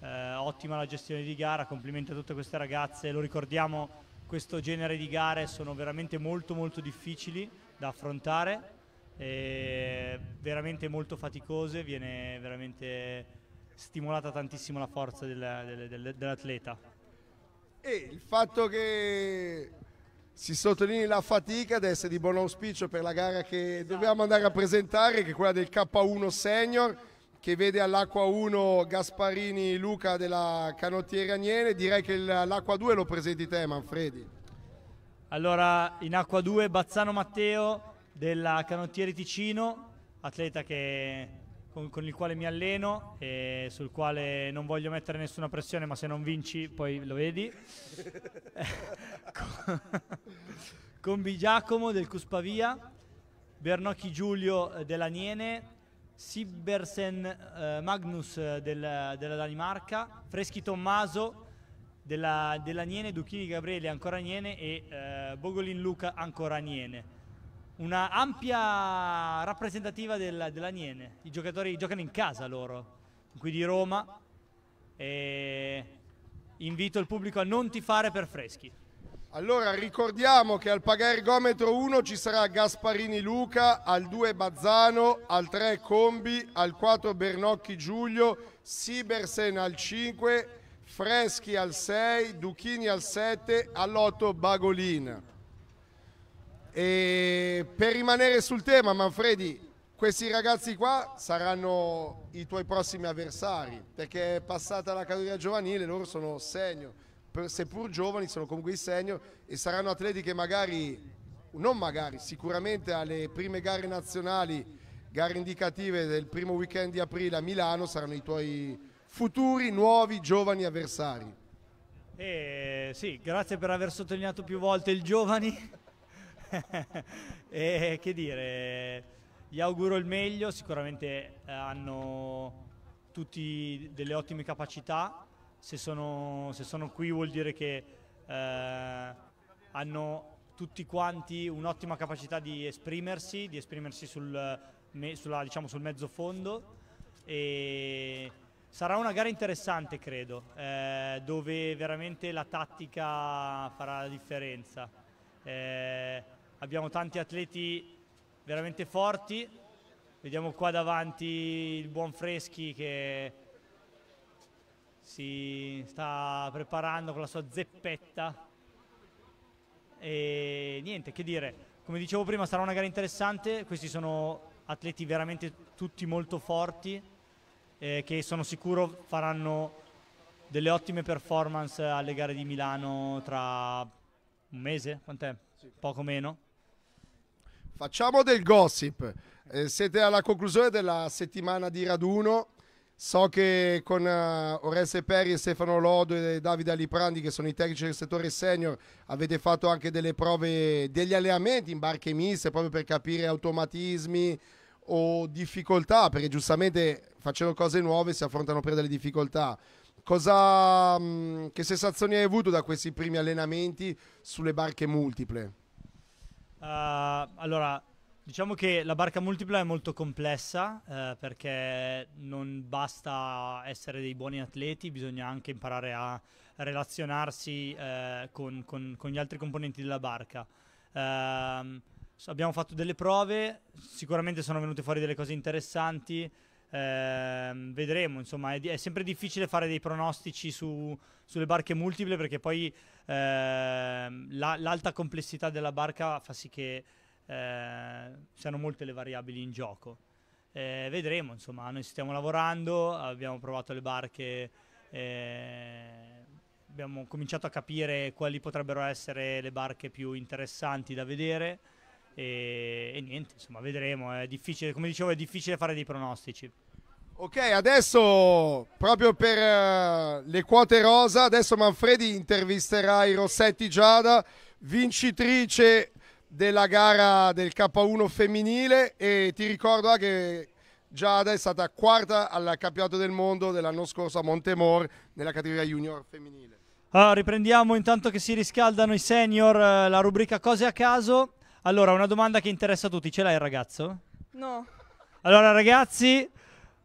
eh, ottima la gestione di gara, complimenti a tutte queste ragazze, lo ricordiamo questo genere di gare sono veramente molto molto difficili da affrontare, veramente molto faticose, viene veramente stimolata tantissimo la forza del- del- del- dell'atleta. E il fatto che si sottolinei la fatica ad essere di buon auspicio per la gara che dobbiamo andare a presentare, che è quella del K1 Senior, che vede all'Acqua 1 Gasparini Luca della Canottieri Agnene. Direi che l'Acqua 2 lo presenti te, Manfredi. Allora, in acqua 2 Bazzano Matteo della Canottieri Ticino, atleta che- con, con il quale mi alleno e sul quale non voglio mettere nessuna pressione, ma se non vinci poi lo vedi. con, con Bigiacomo del Cuspavia, Bernocchi Giulio eh, dell'Aniene, Sibbersen eh, Magnus eh, del- della Danimarca, Freschi Tommaso della, della Niene, Duchini Gabriele ancora Niene e eh, Bogolin Luca ancora Niene. Una ampia rappresentativa del- della Niene. I giocatori giocano in casa loro, qui di Roma. E invito il pubblico a non tifare per freschi. Allora ricordiamo che al pagargometro 1 ci sarà Gasparini Luca, al 2 Bazzano, al 3 Combi, al 4 Bernocchi Giulio, Sibersen al 5, Freschi al 6, Duchini al 7, all'8 Bagolin. E per rimanere sul tema, Manfredi, questi ragazzi qua saranno i tuoi prossimi avversari, perché è passata la categoria giovanile, loro sono per- seppur giovani sono comunque i senior e saranno atleti che magari, non magari, sicuramente alle prime gare nazionali, gare indicative del primo weekend di aprile a Milano, saranno i tuoi futuri nuovi giovani avversari. E sì, grazie per aver sottolineato più volte il giovani. e che dire, gli auguro il meglio, sicuramente eh, hanno tutti delle ottime capacità. Se sono, se sono qui vuol dire che eh, hanno tutti quanti un'ottima capacità di esprimersi, di esprimersi sul, me- sulla, diciamo, sul mezzo fondo. E sarà una gara interessante, credo, eh, dove veramente la tattica farà la differenza. Eh, abbiamo tanti atleti veramente forti. Vediamo qua davanti il buon Freschi che si sta preparando con la sua zeppetta. E niente, che dire, come dicevo prima sarà una gara interessante, questi sono atleti veramente tutti molto forti eh, che sono sicuro faranno delle ottime performance alle gare di Milano tra un mese, quant'è? Poco meno. Facciamo del gossip. Eh, siete alla conclusione della settimana di raduno. So che con eh, Oreste Peri e Stefano Lodo e Davide Aliprandi, che sono i tecnici del settore senior, avete fatto anche delle prove, degli allenamenti in barche miste proprio per capire automatismi o difficoltà, perché giustamente facendo cose nuove si affrontano per delle difficoltà. Cosa, mh, che sensazioni hai avuto da questi primi allenamenti sulle barche multiple? Uh, allora, diciamo che la barca multipla è molto complessa eh, perché non basta essere dei buoni atleti, bisogna anche imparare a relazionarsi eh, con, con- con gli altri componenti della barca. S- abbiamo fatto delle prove, sicuramente sono venute fuori delle cose interessanti. ehm, vedremo, insomma, è, è sempre difficile fare dei pronostici su- sulle barche multiple perché poi ehm, la- l'alta complessità della barca fa sì che eh, siano molte le variabili in gioco. Eh, vedremo, insomma, noi stiamo lavorando, abbiamo provato le barche, eh, abbiamo cominciato a capire quali potrebbero essere le barche più interessanti da vedere e, e niente, insomma, vedremo. È difficile, come dicevo, è difficile fare dei pronostici. Ok, adesso proprio per eh, le quote rosa, adesso Manfredi intervisterà i Rossetti Giada, vincitrice della gara del K1 femminile e ti ricordo che Giada è stata quarta al campionato del mondo dell'anno scorso a Montemor nella categoria junior femminile. Allora, riprendiamo intanto che si riscaldano i senior eh, la rubrica cose a caso. Allora, una domanda che interessa a tutti, ce l'hai il ragazzo? No, Allora, ragazzi,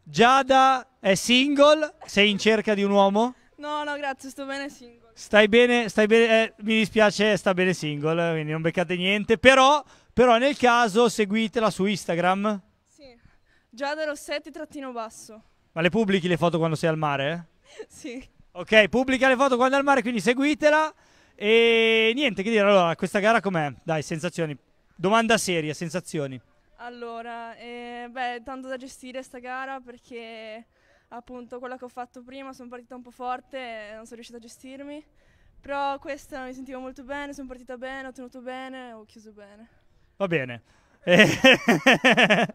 Giada è single, sei in cerca di un uomo? No, no, grazie, sto bene single. Stai bene, stai bene, eh, mi dispiace, sta bene single, quindi non beccate niente, però, però nel caso seguitela su Instagram, Sì. Giada Rossetti trattino basso. ma le pubblichi le foto quando sei al mare? Sì. Ok, pubblica le foto quando è al mare, quindi seguitela. E niente, che dire, allora, questa gara com'è? Dai, sensazioni. Domanda seria, sensazioni. Allora, eh, beh, tanto da gestire sta gara perché appunto quella che ho fatto prima sono partita un po' forte e non sono riuscita a gestirmi. Però questa mi sentivo molto bene, sono partita bene, ho tenuto bene, ho chiuso bene. Va bene. Eh,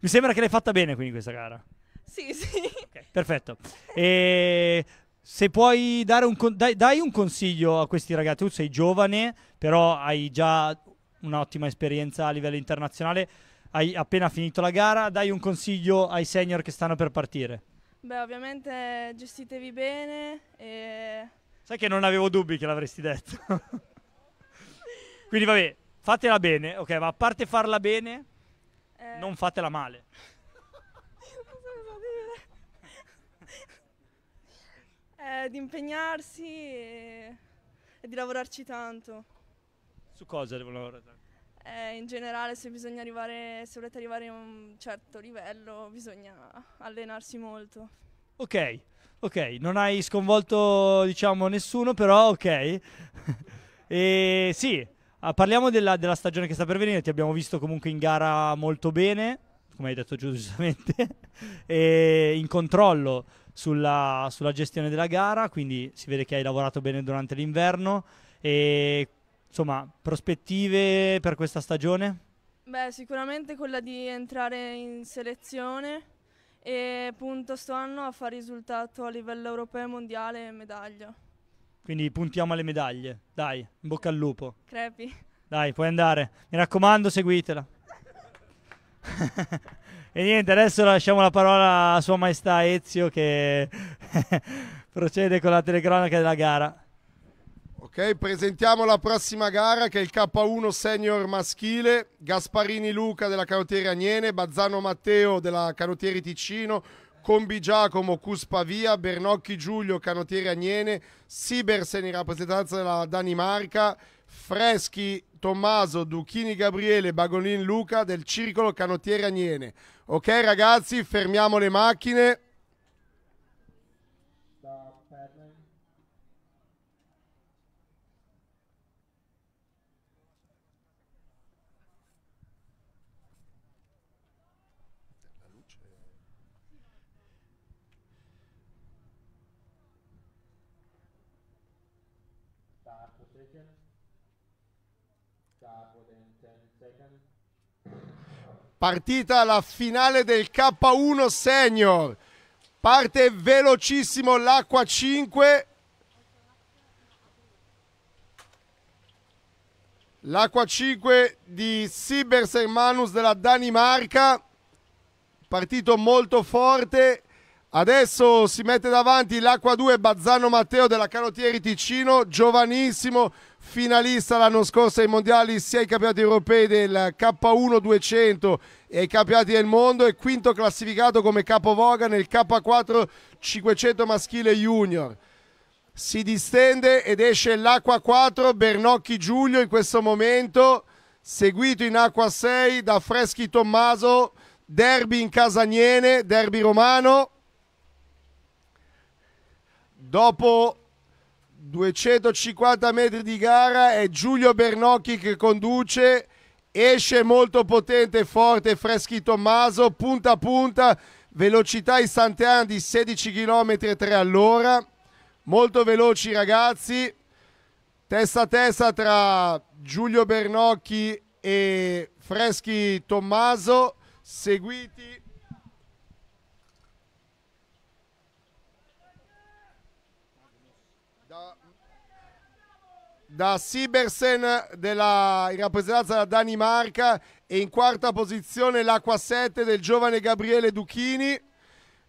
Mi sembra che l'hai fatta bene quindi questa gara. Sì, sì. Ok, perfetto. E se puoi dare un, con- dai, dai un consiglio a questi ragazzi, tu sei giovane, però hai già un'ottima esperienza a livello internazionale, hai appena finito la gara, dai un consiglio ai senior che stanno per partire. Beh, ovviamente gestitevi bene e Sai che non avevo dubbi che l'avresti detto. Quindi vabbè, fatela bene, ok, ma a parte farla bene, eh, non fatela male. non so cosa dire. Eh, di impegnarsi e, e di lavorarci tanto. Su cosa devo lavorare? Eh, in generale, se bisogna arrivare, se volete arrivare a un certo livello, bisogna allenarsi molto. Ok, ok, non hai sconvolto diciamo nessuno, però ok. e sì, ah, parliamo della, della stagione che sta per venire, ti abbiamo visto comunque in gara molto bene, come hai detto giustamente, e in controllo sulla, sulla gestione della gara, quindi si vede che hai lavorato bene durante l'inverno e insomma, prospettive per questa stagione? Beh, sicuramente quella di entrare in selezione e punto sto anno a fare risultato a livello europeo e mondiale e medaglia. Quindi puntiamo alle medaglie, dai, in bocca al lupo. Crepi. Dai, puoi andare. Mi raccomando, seguitela. e niente, adesso lasciamo la parola a Sua Maestà Ezio che procede con la telecronaca della gara. Ok, presentiamo la prossima gara che è il K1 senior maschile, Gasparini Luca della Canottieri Agnene, Bazzano Matteo della Canottieri Ticino, Combi Giacomo Cuspavia, Bernocchi Giulio Canottieri Agnene, Sibersen in rappresentanza della Danimarca, Freschi Tommaso Duchini Gabriele Bagolin Luca del Circolo Canottieri Agnene. Ok ragazzi, fermiamo le macchine. Stop paddling. Start position. Start within 10 seconds. Partita la finale del K1 Senior. Parte velocissimo l'acqua 5. L'acqua 5 di Sibers Manus della Danimarca. Partito molto forte. Adesso si mette davanti l'acqua 2 Bazzano Matteo della Canottieri Ticino, giovanissimo, finalista l'anno scorso ai mondiali sia ai campionati europei del K1 200 e ai campionati del mondo e quinto classificato come capovoga nel K4 500 maschile junior. Si distende ed esce l'acqua 4 Bernocchi Giulio in questo momento, seguito in acqua 6 da Freschi Tommaso, derby in Casagnene, derby romano. Dopo 250 metri di gara è Giulio Bernocchi che conduce, esce molto potente forte Freschi Tommaso, punta a punta, velocità istantanea di 16 km 3 all'ora, molto veloci ragazzi, testa a testa tra Giulio Bernocchi e Freschi Tommaso, seguiti da Sibersen della, in rappresentanza della Danimarca e in quarta posizione l'acqua 7 del giovane Gabriele Duchini.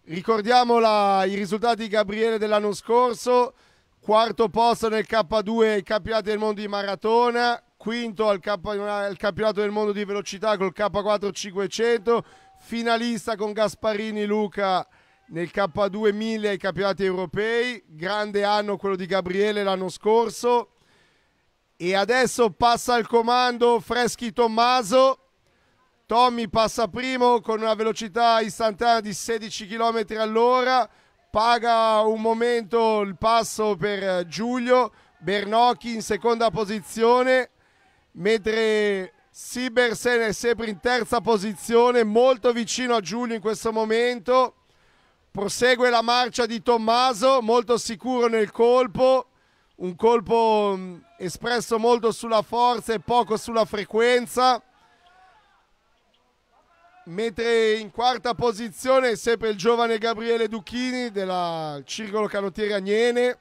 Ricordiamo la- i risultati di Gabriele dell'anno scorso, quarto posto nel K2 ai campionati del mondo di maratona, quinto al, K- al campionato del mondo di velocità col K4 500, finalista con Gasparini Luca nel K2 1000 ai campionati europei, grande anno quello di Gabriele l'anno scorso e adesso passa al comando Freschi Tommaso. Tommy passa primo con una velocità istantanea di 16 km all'ora, paga un momento il passo per Giulio Bernocchi in seconda posizione, mentre Sibersen è sempre in terza posizione, molto vicino a Giulio in questo momento. Prosegue la marcia di Tommaso, molto sicuro nel colpo, un colpo mh, espresso molto sulla forza e poco sulla frequenza. Mentre in quarta posizione è sempre il giovane Gabriele Duchini del Circolo Canottieri Agnene.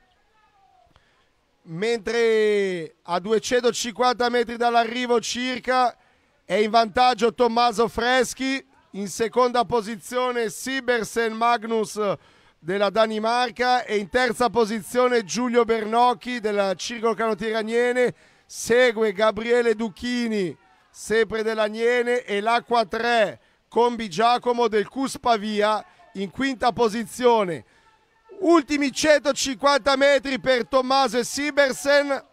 Mentre a 250 metri dall'arrivo circa è in vantaggio Tommaso Freschi, in seconda posizione Sibersen Magnus della Danimarca e in terza posizione Giulio Bernocchi del Circolo Canottieri Agnene, segue Gabriele Duchini sempre dell'Agnene e l'Acqua 3 Combi Giacomo del Cus Pavia in quinta posizione. Ultimi 150 metri per Tommaso e Sibersen.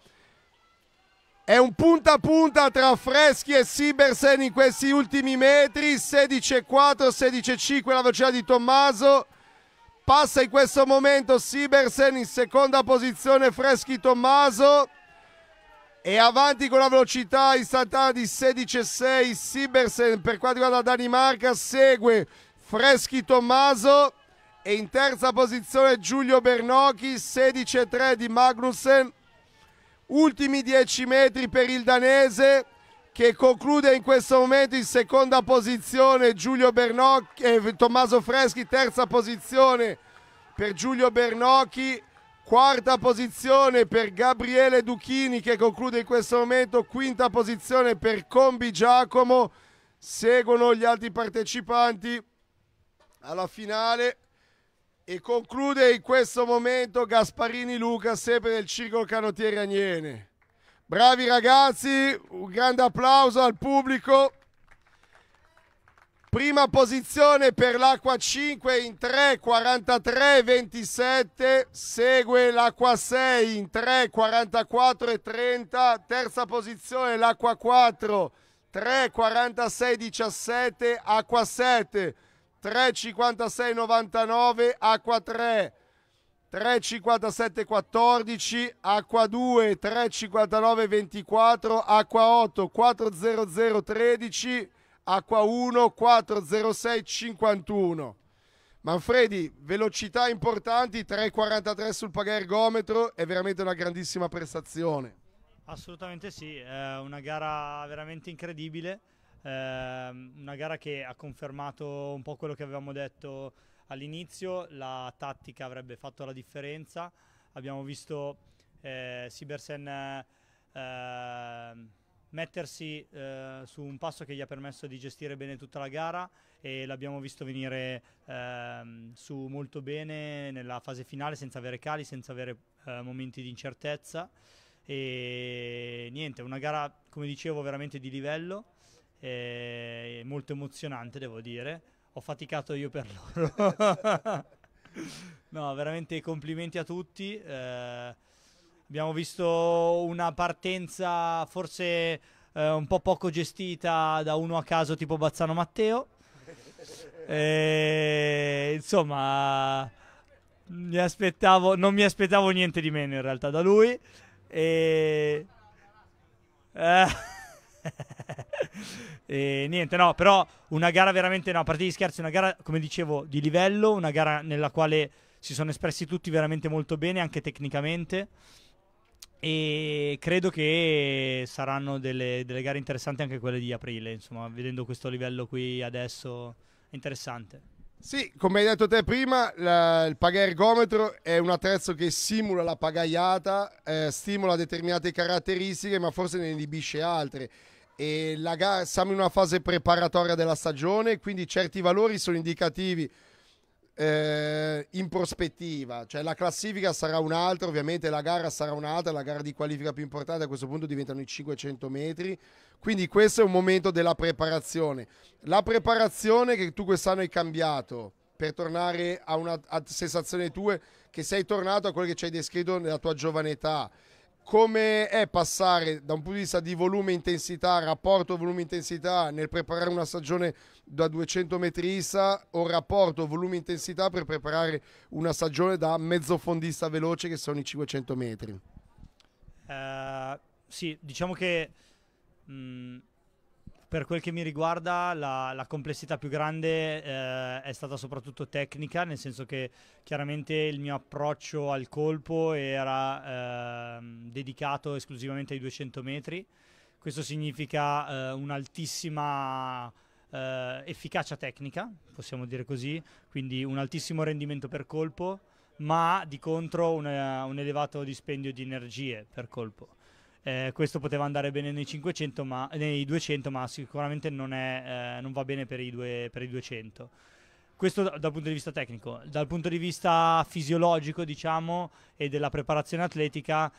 È un punta a punta tra Freschi e Sibersen in questi ultimi metri. 16,4, 16,5 la velocità di Tommaso. Passa in questo momento Sibersen in seconda posizione Freschi Tommaso. E avanti con la velocità istantanea di 16,6 Sibersen per quanto riguarda la Danimarca. Segue Freschi Tommaso. E in terza posizione Giulio Bernocchi, 16,3 di Magnussen. Ultimi 10 metri per il danese che conclude in questo momento in seconda posizione Giulio Bernocchi, eh, Tommaso Freschi, terza posizione per Giulio Bernocchi, quarta posizione per Gabriele Duchini che conclude in questo momento, quinta posizione per Combi Giacomo, seguono gli altri partecipanti alla finale e conclude in questo momento Gasparini Luca, sempre del Circolo Canottieri Agnene. Bravi ragazzi, un grande applauso al pubblico. Prima posizione per l'Acqua 5 in 3.43.27, segue l'Acqua 6 in 3.44.30, terza posizione l'Acqua 4 3.46.17, Acqua 7 3,56,99, acqua 3, 3,57,14, acqua 2, 3,59,24, acqua 8, 4,00,13, acqua 1, 4,06,51. Manfredi, velocità importanti, 3,43 sul pagergometro, è veramente una grandissima prestazione. Assolutamente sì, è una gara veramente incredibile. Eh, una gara che ha confermato un po' quello che avevamo detto all'inizio, la tattica avrebbe fatto la differenza. Abbiamo visto eh, Sibersen eh, mettersi eh, su un passo che gli ha permesso di gestire bene tutta la gara e l'abbiamo visto venire ehm, su molto bene nella fase finale senza avere cali, senza avere eh, momenti di incertezza e niente, una gara come dicevo veramente di livello è molto emozionante, devo dire. Ho faticato io per loro. no, veramente complimenti a tutti. Eh, abbiamo visto una partenza forse eh, un po' poco gestita da uno a caso tipo Bazzano Matteo. E, insomma, mi aspettavo, non mi aspettavo niente di meno in realtà da lui. E... E niente, no, però una gara veramente, no, a parte gli scherzi, una gara, come dicevo, di livello, una gara nella quale si sono espressi tutti veramente molto bene, anche tecnicamente. E credo che saranno delle, delle gare interessanti anche quelle di aprile, insomma, vedendo questo livello qui adesso, è interessante. Sì, come hai detto te prima, la- il pagergometro è un attrezzo che simula la pagaiata, eh, stimola determinate caratteristiche, ma forse ne inibisce altre. E la gara, siamo in una fase preparatoria della stagione, quindi certi valori sono indicativi eh, in prospettiva, cioè la classifica sarà un'altra, ovviamente la gara sarà un'altra, la gara di qualifica più importante a questo punto diventano i 500 metri, quindi questo è un momento della preparazione. La preparazione che tu quest'anno hai cambiato per tornare a una a sensazione tue che sei tornato a quello che ci hai descritto nella tua giovane età. Come è passare da un punto di vista di volume intensità, rapporto volume-intensità nel preparare una stagione da 200 metrista o rapporto volume-intensità per preparare una stagione da mezzofondista veloce che sono i 500 metri? Eh, sì, diciamo che mh, per quel che mi riguarda la, la complessità più grande eh, è stata soprattutto tecnica, nel senso che chiaramente il mio approccio al colpo era ehm, dedicato esclusivamente ai 200 metri. Questo significa eh, un'altissima eh, efficacia tecnica, possiamo dire così, quindi un altissimo rendimento per colpo, ma di contro una- un elevato dispendio di energie per colpo. Eh, questo poteva andare bene nei, 500, ma, nei 200, ma sicuramente non, è, eh, non va bene per i, due- per i 200. Questo da- dal punto di vista tecnico. Dal punto di vista fisiologico, diciamo, e della preparazione atletica,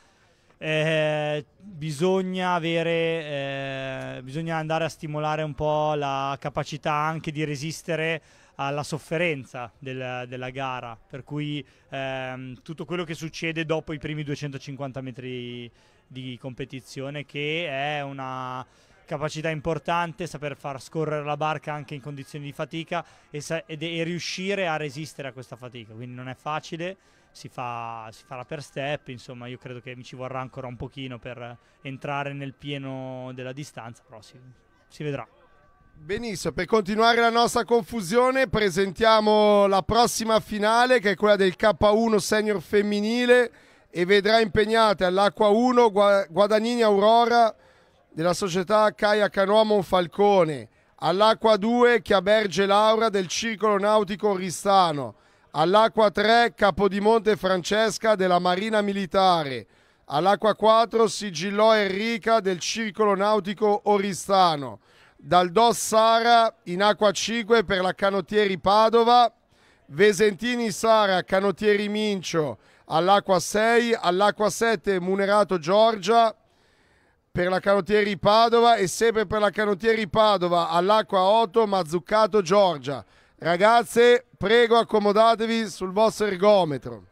eh, bisogna avere, eh, bisogna andare a stimolare un po' la capacità anche di resistere alla sofferenza del- della gara, per cui ehm, tutto quello che succede dopo i primi 250 metri di competizione, che è una capacità importante, saper far scorrere la barca anche in condizioni di fatica e, sa- ed- e riuscire a resistere a questa fatica, quindi non è facile si, fa, si farà per step, insomma io credo che mi ci vorrà ancora un pochino per entrare nel pieno della distanza, però si, si vedrà. Benissimo, per continuare la nostra confusione presentiamo la prossima finale che è quella del K1 senior femminile e vedrà impegnate all'Acqua 1 Gua- Guadagnini Aurora della società Caia Canoa Monfalcone, all'Acqua 2 Chiaberge Laura del Circolo Nautico Oristano, all'Acqua 3 Capodimonte Francesca della Marina Militare, all'Acqua 4 Sigillò Enrica del Circolo Nautico Oristano, dal DOS Sara in Acqua 5 per la Canottieri Padova, Vesentini Sara Canottieri Mincio all'Acqua 6, all'Acqua 7 Munerato Giorgia per la Canottieri Padova e sempre per la Canottieri Padova all'Acqua 8 Mazzuccato Giorgia. Ragazze, prego accomodatevi sul vostro ergometro.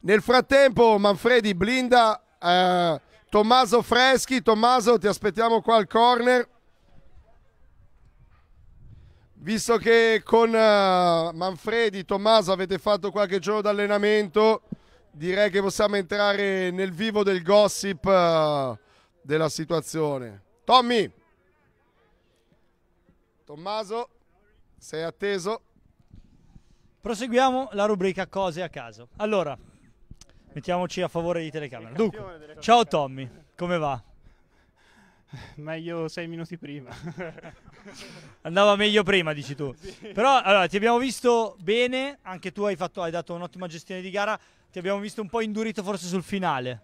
Nel frattempo Manfredi blinda eh, Tommaso Freschi. Tommaso, ti aspettiamo qua al corner. Visto che con eh, Manfredi, Tommaso avete fatto qualche giorno d'allenamento, direi che possiamo entrare nel vivo del gossip eh, della situazione. Tommy! Tommaso, sei atteso? Proseguiamo la rubrica cose a caso. Allora, mettiamoci a favore di telecamera. Dunque, ciao Tommy, come va? Meglio sei minuti prima. Andava meglio prima, dici tu. Però allora, ti abbiamo visto bene, anche tu hai, fatto, hai dato un'ottima gestione di gara, ti abbiamo visto un po' indurito forse sul finale.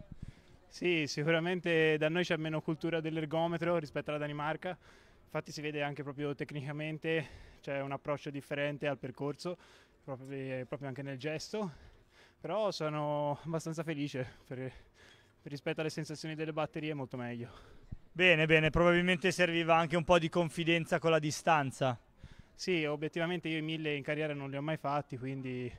sì, sicuramente da noi c'è meno cultura dell'ergometro rispetto alla Danimarca. Infatti si vede anche proprio tecnicamente c'è un approccio differente al percorso, proprio, proprio anche nel gesto. Però sono abbastanza felice per rispetto alle sensazioni delle batterie molto meglio. Bene, bene, probabilmente serviva anche un po' di confidenza con la distanza. Sì, obiettivamente io i mille in carriera non li ho mai fatti, quindi...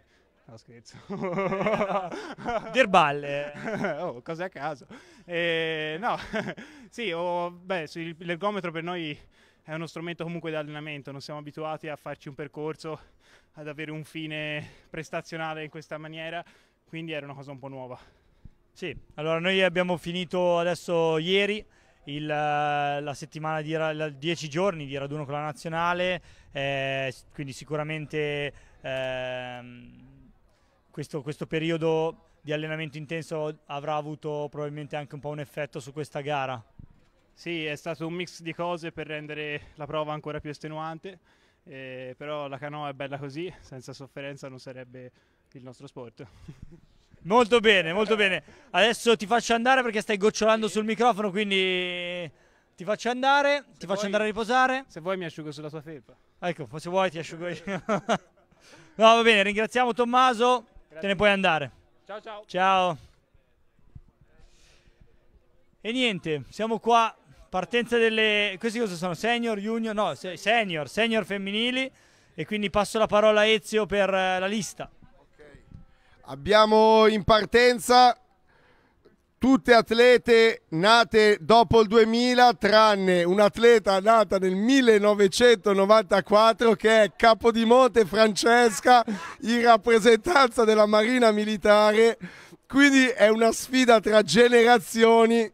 No, scherzo. Dir balle. oh, cose a caso. Eh, no, sì, oh, beh, l'ergometro per noi è uno strumento comunque di allenamento, non siamo abituati a farci un percorso, ad avere un fine prestazionale in questa maniera, quindi era una cosa un po' nuova. Sì, allora noi abbiamo finito adesso ieri il, eh, la settimana di ra- la- 10 giorni di raduno con la nazionale, eh, quindi sicuramente ehm, questo, questo periodo di allenamento intenso avrà avuto probabilmente anche un po' un effetto su questa gara. Sì, è stato un mix di cose per rendere la prova ancora più estenuante, eh, però la canoa è bella così, senza sofferenza non sarebbe il nostro sport. Molto bene, molto bene. Adesso ti faccio andare perché stai gocciolando sul microfono, quindi ti faccio andare, ti faccio vuoi- andare a riposare. Se vuoi mi asciugo sulla tua felpa. Ecco, se vuoi ti asciugo io. no, va bene, ringraziamo Tommaso, te ne puoi andare. Ciao ciao! Ciao. E niente, siamo qua, partenza delle... Questi cosa sono? Senior, junior? No, se- senior, senior femminili. E quindi passo la parola a Ezio per eh, la lista. Abbiamo in partenza tutte atlete nate dopo il 2000, tranne un'atleta nata nel 1994 che è Capodimonte Francesca in rappresentanza della Marina Militare. Quindi è una sfida tra generazioni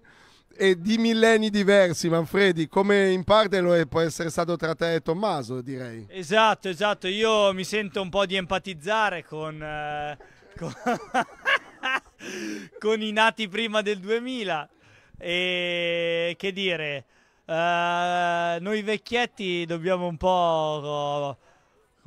e di millenni diversi, Manfredi, come in parte lo è, può essere stato tra te e Tommaso, direi. Esatto, esatto, io mi sento un po' di empatizzare con, eh, con, con i nati prima del 2000 e che dire, eh, noi vecchietti dobbiamo un po'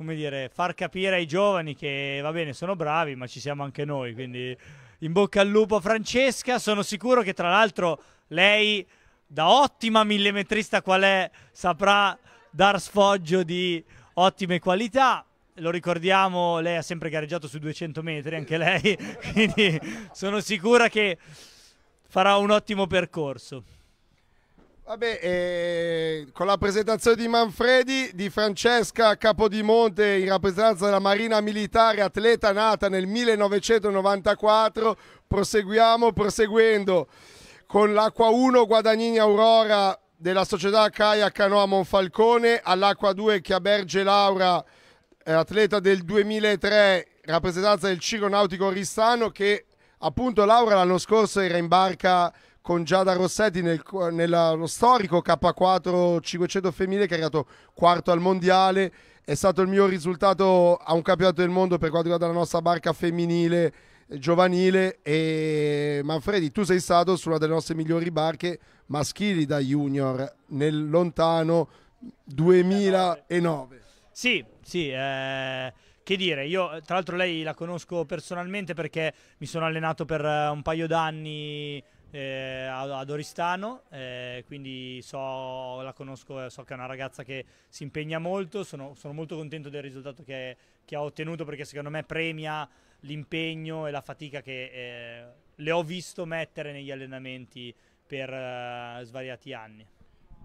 come dire, far capire ai giovani che va bene, sono bravi, ma ci siamo anche noi, quindi in bocca al lupo. Francesca, sono sicuro che tra l'altro lei da ottima millimetrista qual è saprà dar sfoggio di ottime qualità lo ricordiamo, lei ha sempre gareggiato su 200 metri, anche lei, quindi sono sicura che farà un ottimo percorso. Vabbè, eh, con la presentazione di Manfredi, di Francesca Capodimonte in rappresentanza della Marina Militare, atleta nata nel 1994, proseguiamo proseguendo con l'acqua 1 Guadagnini Aurora della società Kayak Canoa Monfalcone, all'acqua 2 Chiaberge Laura, atleta del 2003, rappresentanza del Ciro Nautico Ristano, che appunto Laura l'anno scorso era in barca con Giada Rossetti nel, nello storico K4 500 femminile che è arrivato quarto al mondiale. È stato il mio risultato a un campionato del mondo per quanto riguarda la nostra barca femminile giovanile e Manfredi tu sei stato su una delle nostre migliori barche maschili da junior nel lontano 2009 sì sì eh, che dire io tra l'altro lei la conosco personalmente perché mi sono allenato per eh, un paio d'anni eh, ad Oristano, eh, quindi so, la conosco, so che è una ragazza che si impegna molto, sono, sono molto contento del risultato che, che, ha ottenuto perché secondo me premia l'impegno e la fatica che eh, le ho visto mettere negli allenamenti per uh, svariati anni.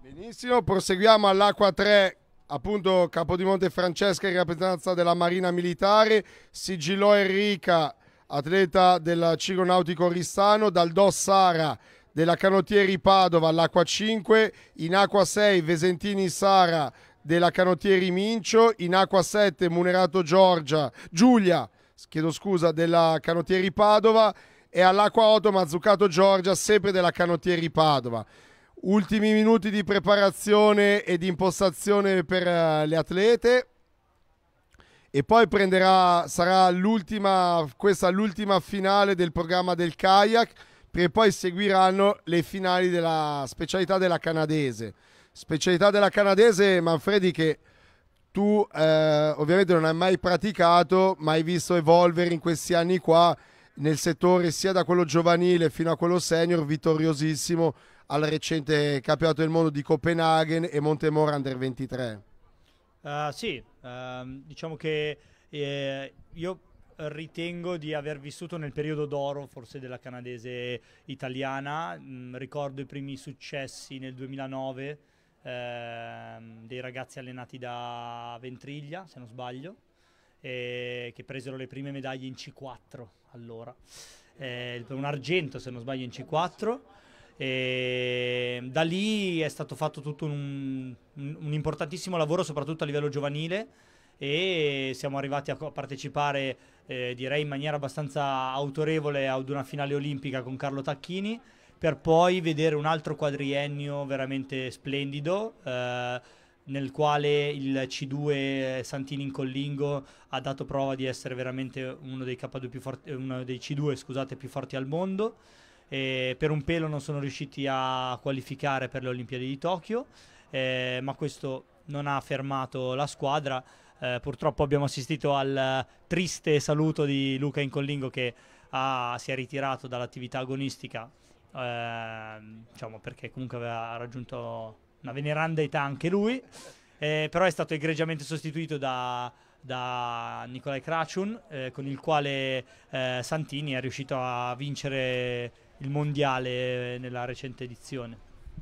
Benissimo, proseguiamo all'Acqua 3, appunto Capodimonte Francesca in rappresentanza della Marina Militare, Sigillo Enrica, atleta del Ciro Nautico Ristano, dal DOS Sara della Canottieri Padova all'Acqua 5, in Acqua 6 Vesentini Sara della Canottieri Mincio, in Acqua 7 Munerato Giorgia, Giulia chiedo scusa, della Canottieri Padova e all'Acqua 8 Mazzucato Giorgia, sempre della Canottieri Padova. Ultimi minuti di preparazione e di impostazione per uh, le atlete e poi prenderà, sarà l'ultima, questa l'ultima finale del programma del kayak perché poi seguiranno le finali della specialità della canadese. Specialità della canadese, Manfredi che tu eh, ovviamente non hai mai praticato, ma hai visto evolvere in questi anni qua nel settore sia da quello giovanile fino a quello senior, vittoriosissimo al recente campionato del mondo di Copenaghen e Montemor Under 23. Uh, sì, uh, diciamo che eh, io ritengo di aver vissuto nel periodo d'oro forse della canadese italiana, mm, ricordo i primi successi nel 2009 ehm, dei ragazzi allenati da Ventriglia, se non sbaglio, che presero le prime medaglie in C4 allora, eh, un argento se non sbaglio in C4. E da lì è stato fatto tutto un, un, importantissimo lavoro, soprattutto a livello giovanile, e siamo arrivati a partecipare, eh, direi in maniera abbastanza autorevole, ad una finale olimpica con Carlo Tacchini per poi vedere un altro quadriennio veramente splendido. Eh, nel quale il C2 Santini in Collingo ha dato prova di essere veramente uno dei, più forti, uno dei C2 scusate, più forti al mondo. E per un pelo non sono riusciti a qualificare per le Olimpiadi di Tokyo, eh, ma questo non ha fermato la squadra. Eh, purtroppo abbiamo assistito al triste saluto di Luca Incollingo che ha, si è ritirato dall'attività agonistica eh, diciamo perché comunque aveva raggiunto una veneranda età anche lui, eh, però è stato egregiamente sostituito da, da Nicolai Kraciun, eh, con il quale eh, Santini è riuscito a vincere il mondiale nella recente edizione.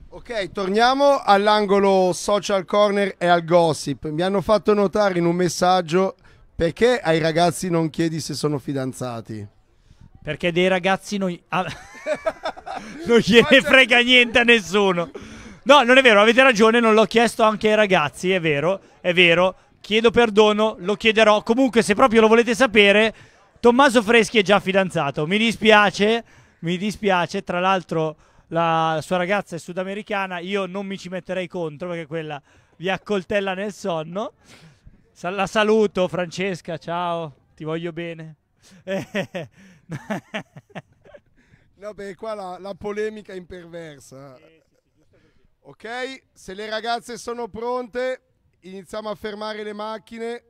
Ok, torniamo all'angolo social corner e al gossip. Mi hanno fatto notare in un messaggio perché ai ragazzi non chiedi se sono fidanzati. Perché dei ragazzi non, ah, non gliene frega niente a nessuno. No, non è vero, avete ragione, non l'ho chiesto anche ai ragazzi, è vero, è vero. Chiedo perdono, lo chiederò. Comunque, se proprio lo volete sapere, Tommaso Freschi è già fidanzato. Mi dispiace, mi dispiace. Tra l'altro, la sua ragazza è sudamericana. Io non mi ci metterei contro perché quella vi accoltella nel sonno. La saluto, Francesca. Ciao, ti voglio bene. No, perché qua la, la polemica è imperversa. Ok, se le ragazze sono pronte, iniziamo a fermare le macchine.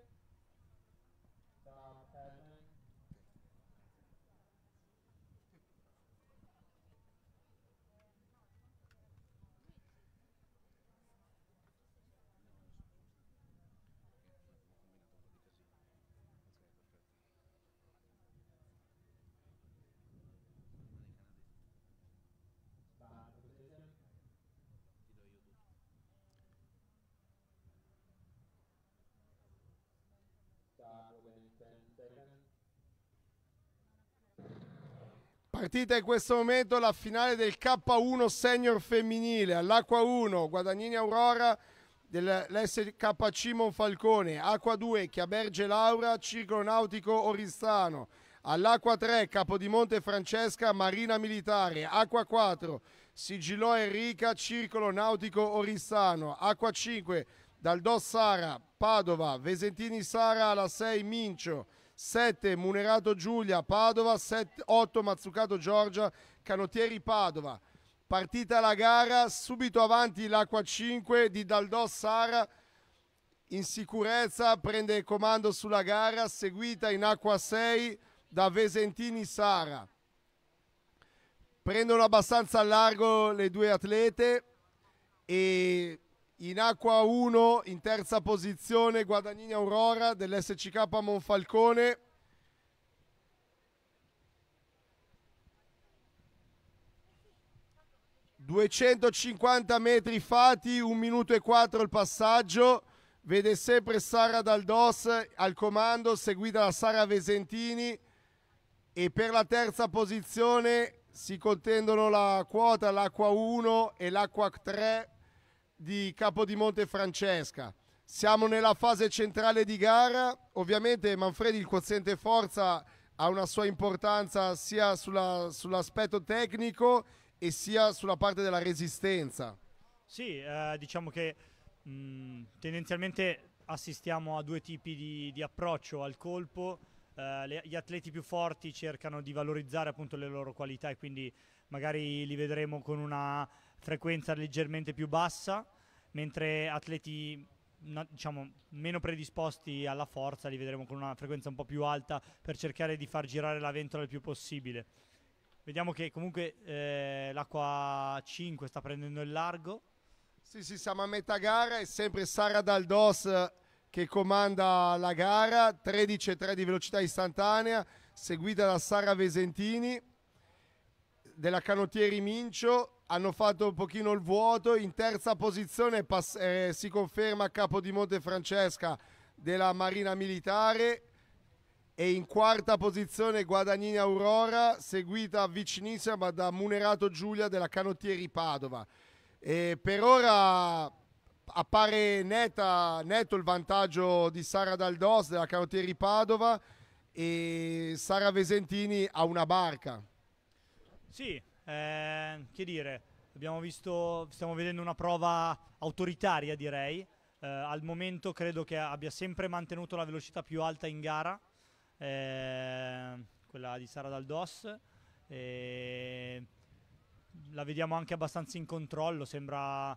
Partita in questo momento la finale del K1 senior femminile. all'Acqua 1 Guadagnini Aurora dell'SKC Monfalcone, Acqua 2 Chiaberge Laura, Circolo Nautico Oristano, all'Acqua 3 Capodimonte Francesca Marina Militare, Acqua 4 Sigillò Enrica, Circolo Nautico Oristano, Acqua 5 Daldò Sara, Padova, Vesentini Sara alla 6 Mincio, 7 Munerato Giulia, Padova, 7, 8 Mazzucato Giorgia, Canottieri Padova. Partita la gara, subito avanti l'acqua 5 di Daldò Sara, in sicurezza, prende comando sulla gara, seguita in acqua 6 da Vesentini Sara. Prendono abbastanza a largo le due atlete e in acqua 1 in terza posizione Guadagnini Aurora dell'SCK Monfalcone. ...250 metri fatti, 1 minuto e 4 il passaggio... ...vede sempre Sara Daldos al comando, seguita da Sara Vesentini... ...e per la terza posizione si contendono la quota l'acqua 1 e l'acqua 3 di Capodimonte Francesca. Siamo nella fase centrale di gara, ovviamente Manfredi il quoziente forza ha una sua importanza sia sulla- sull'aspetto tecnico e sia sulla parte della resistenza. Sì, eh, diciamo che mh, tendenzialmente assistiamo a due tipi di, di approccio al colpo. Eh, le- gli atleti più forti cercano di valorizzare appunto le loro qualità e quindi magari li vedremo con una frequenza leggermente più bassa, mentre atleti diciamo meno predisposti alla forza li vedremo con una frequenza un po' più alta per cercare di far girare la ventola il più possibile. Vediamo che comunque eh, l'acqua 5 sta prendendo il largo. Sì, sì, siamo a metà gara, è sempre Sara Daldos che comanda la gara, 13,3 di velocità istantanea, seguita da Sara Vesentini della Canottieri Mincio, hanno fatto un pochino il vuoto, in terza posizione pass- eh, si conferma Capodimonte Francesca della Marina Militare e in quarta posizione Guadagnini Aurora, seguita vicinissima da Munerato Giulia della Canottieri Padova. E per ora appare netta, netto il vantaggio di Sara Daldos della Canottieri Padova e Sara Vesentini ha una barca. Sì, eh, che dire, abbiamo visto, stiamo vedendo una prova autoritaria direi. Eh, al momento credo che abbia sempre mantenuto la velocità più alta in gara, eh, quella di Sara Daldos. E la vediamo anche abbastanza in controllo, sembra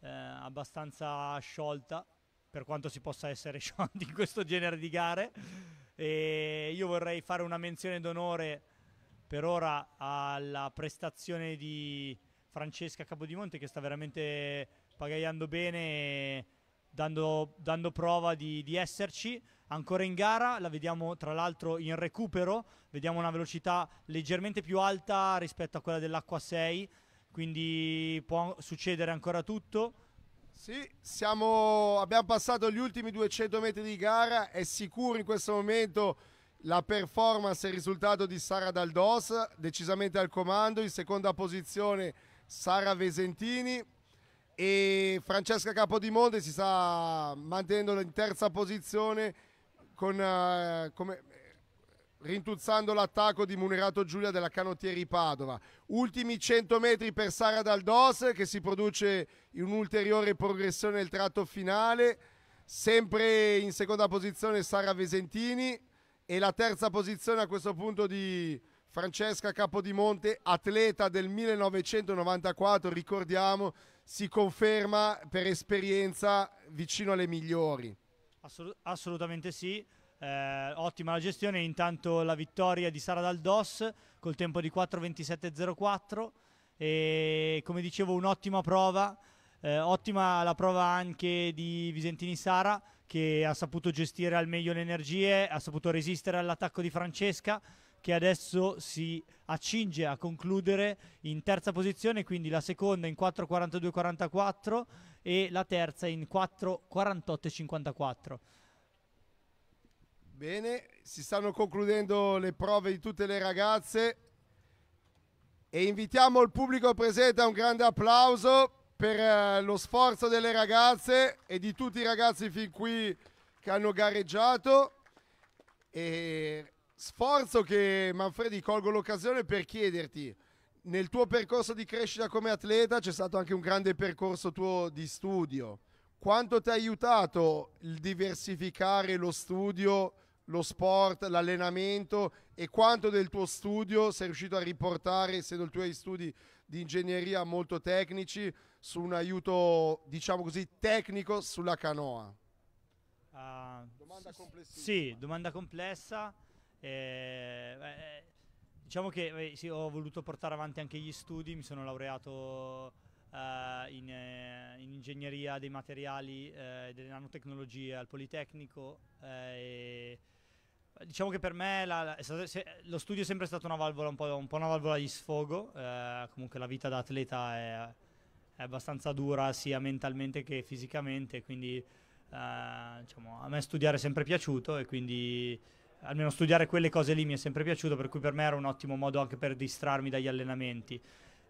eh, abbastanza sciolta, per quanto si possa essere sciolti in questo genere di gare. E io vorrei fare una menzione d'onore per ora alla prestazione di Francesca Capodimonte che sta veramente pagaiando bene dando, dando prova di, di esserci ancora in gara, la vediamo tra l'altro in recupero, vediamo una velocità leggermente più alta rispetto a quella dell'acqua 6, quindi può succedere ancora tutto. Sì, siamo, abbiamo passato gli ultimi 200 metri di gara, è sicuro in questo momento la performance e il risultato di Sara Daldos, decisamente al comando, in seconda posizione Sara Vesentini e Francesca Capodimonte si sta mantenendo in terza posizione con, eh, come, rintuzzando l'attacco di Munerato Giulia della Canottieri Padova. Ultimi 100 metri per Sara Daldos che si produce in un'ulteriore progressione nel tratto finale. Sempre in seconda posizione Sara Vesentini e la terza posizione a questo punto di Francesca Capodimonte, atleta del 1994, ricordiamo, si conferma per esperienza vicino alle migliori. Assolut- assolutamente sì. Eh, ottima la gestione, intanto la vittoria di Sara Daldos col tempo di 4.27.04 e come dicevo un'ottima prova, eh, ottima la prova anche di Visentini Sara che ha saputo gestire al meglio le energie, ha saputo resistere all'attacco di Francesca che adesso si accinge a concludere in terza posizione, quindi la seconda in 4.42.44 e la terza in 4.48.54. Bene, si stanno concludendo le prove di tutte le ragazze e invitiamo il pubblico presente a un grande applauso per eh, lo sforzo delle ragazze e di tutti i ragazzi fin qui che hanno gareggiato. E sforzo che Manfredi colgo l'occasione per chiederti nel tuo percorso di crescita come atleta c'è stato anche un grande percorso tuo di studio. Quanto ti ha aiutato il diversificare lo studio lo sport, l'allenamento e quanto del tuo studio sei riuscito a riportare, essendo i tuoi studi di ingegneria molto tecnici, su un aiuto, diciamo così, tecnico sulla canoa? Uh, Domanda complessiva. Sì, domanda complessa. Eh, eh, diciamo che eh, sì, ho voluto portare avanti anche gli studi, mi sono laureato eh, in, eh, in, ingegneria dei materiali e eh, delle nanotecnologie al Politecnico e Diciamo che per me la, la, stato, se, lo studio è sempre stato una valvola, un po', un po una valvola di sfogo, eh, comunque la vita da atleta è, è, abbastanza dura sia mentalmente che fisicamente, quindi eh, diciamo, a me studiare è sempre piaciuto e quindi almeno studiare quelle cose lì mi è sempre piaciuto, per cui per me era un ottimo modo anche per distrarmi dagli allenamenti.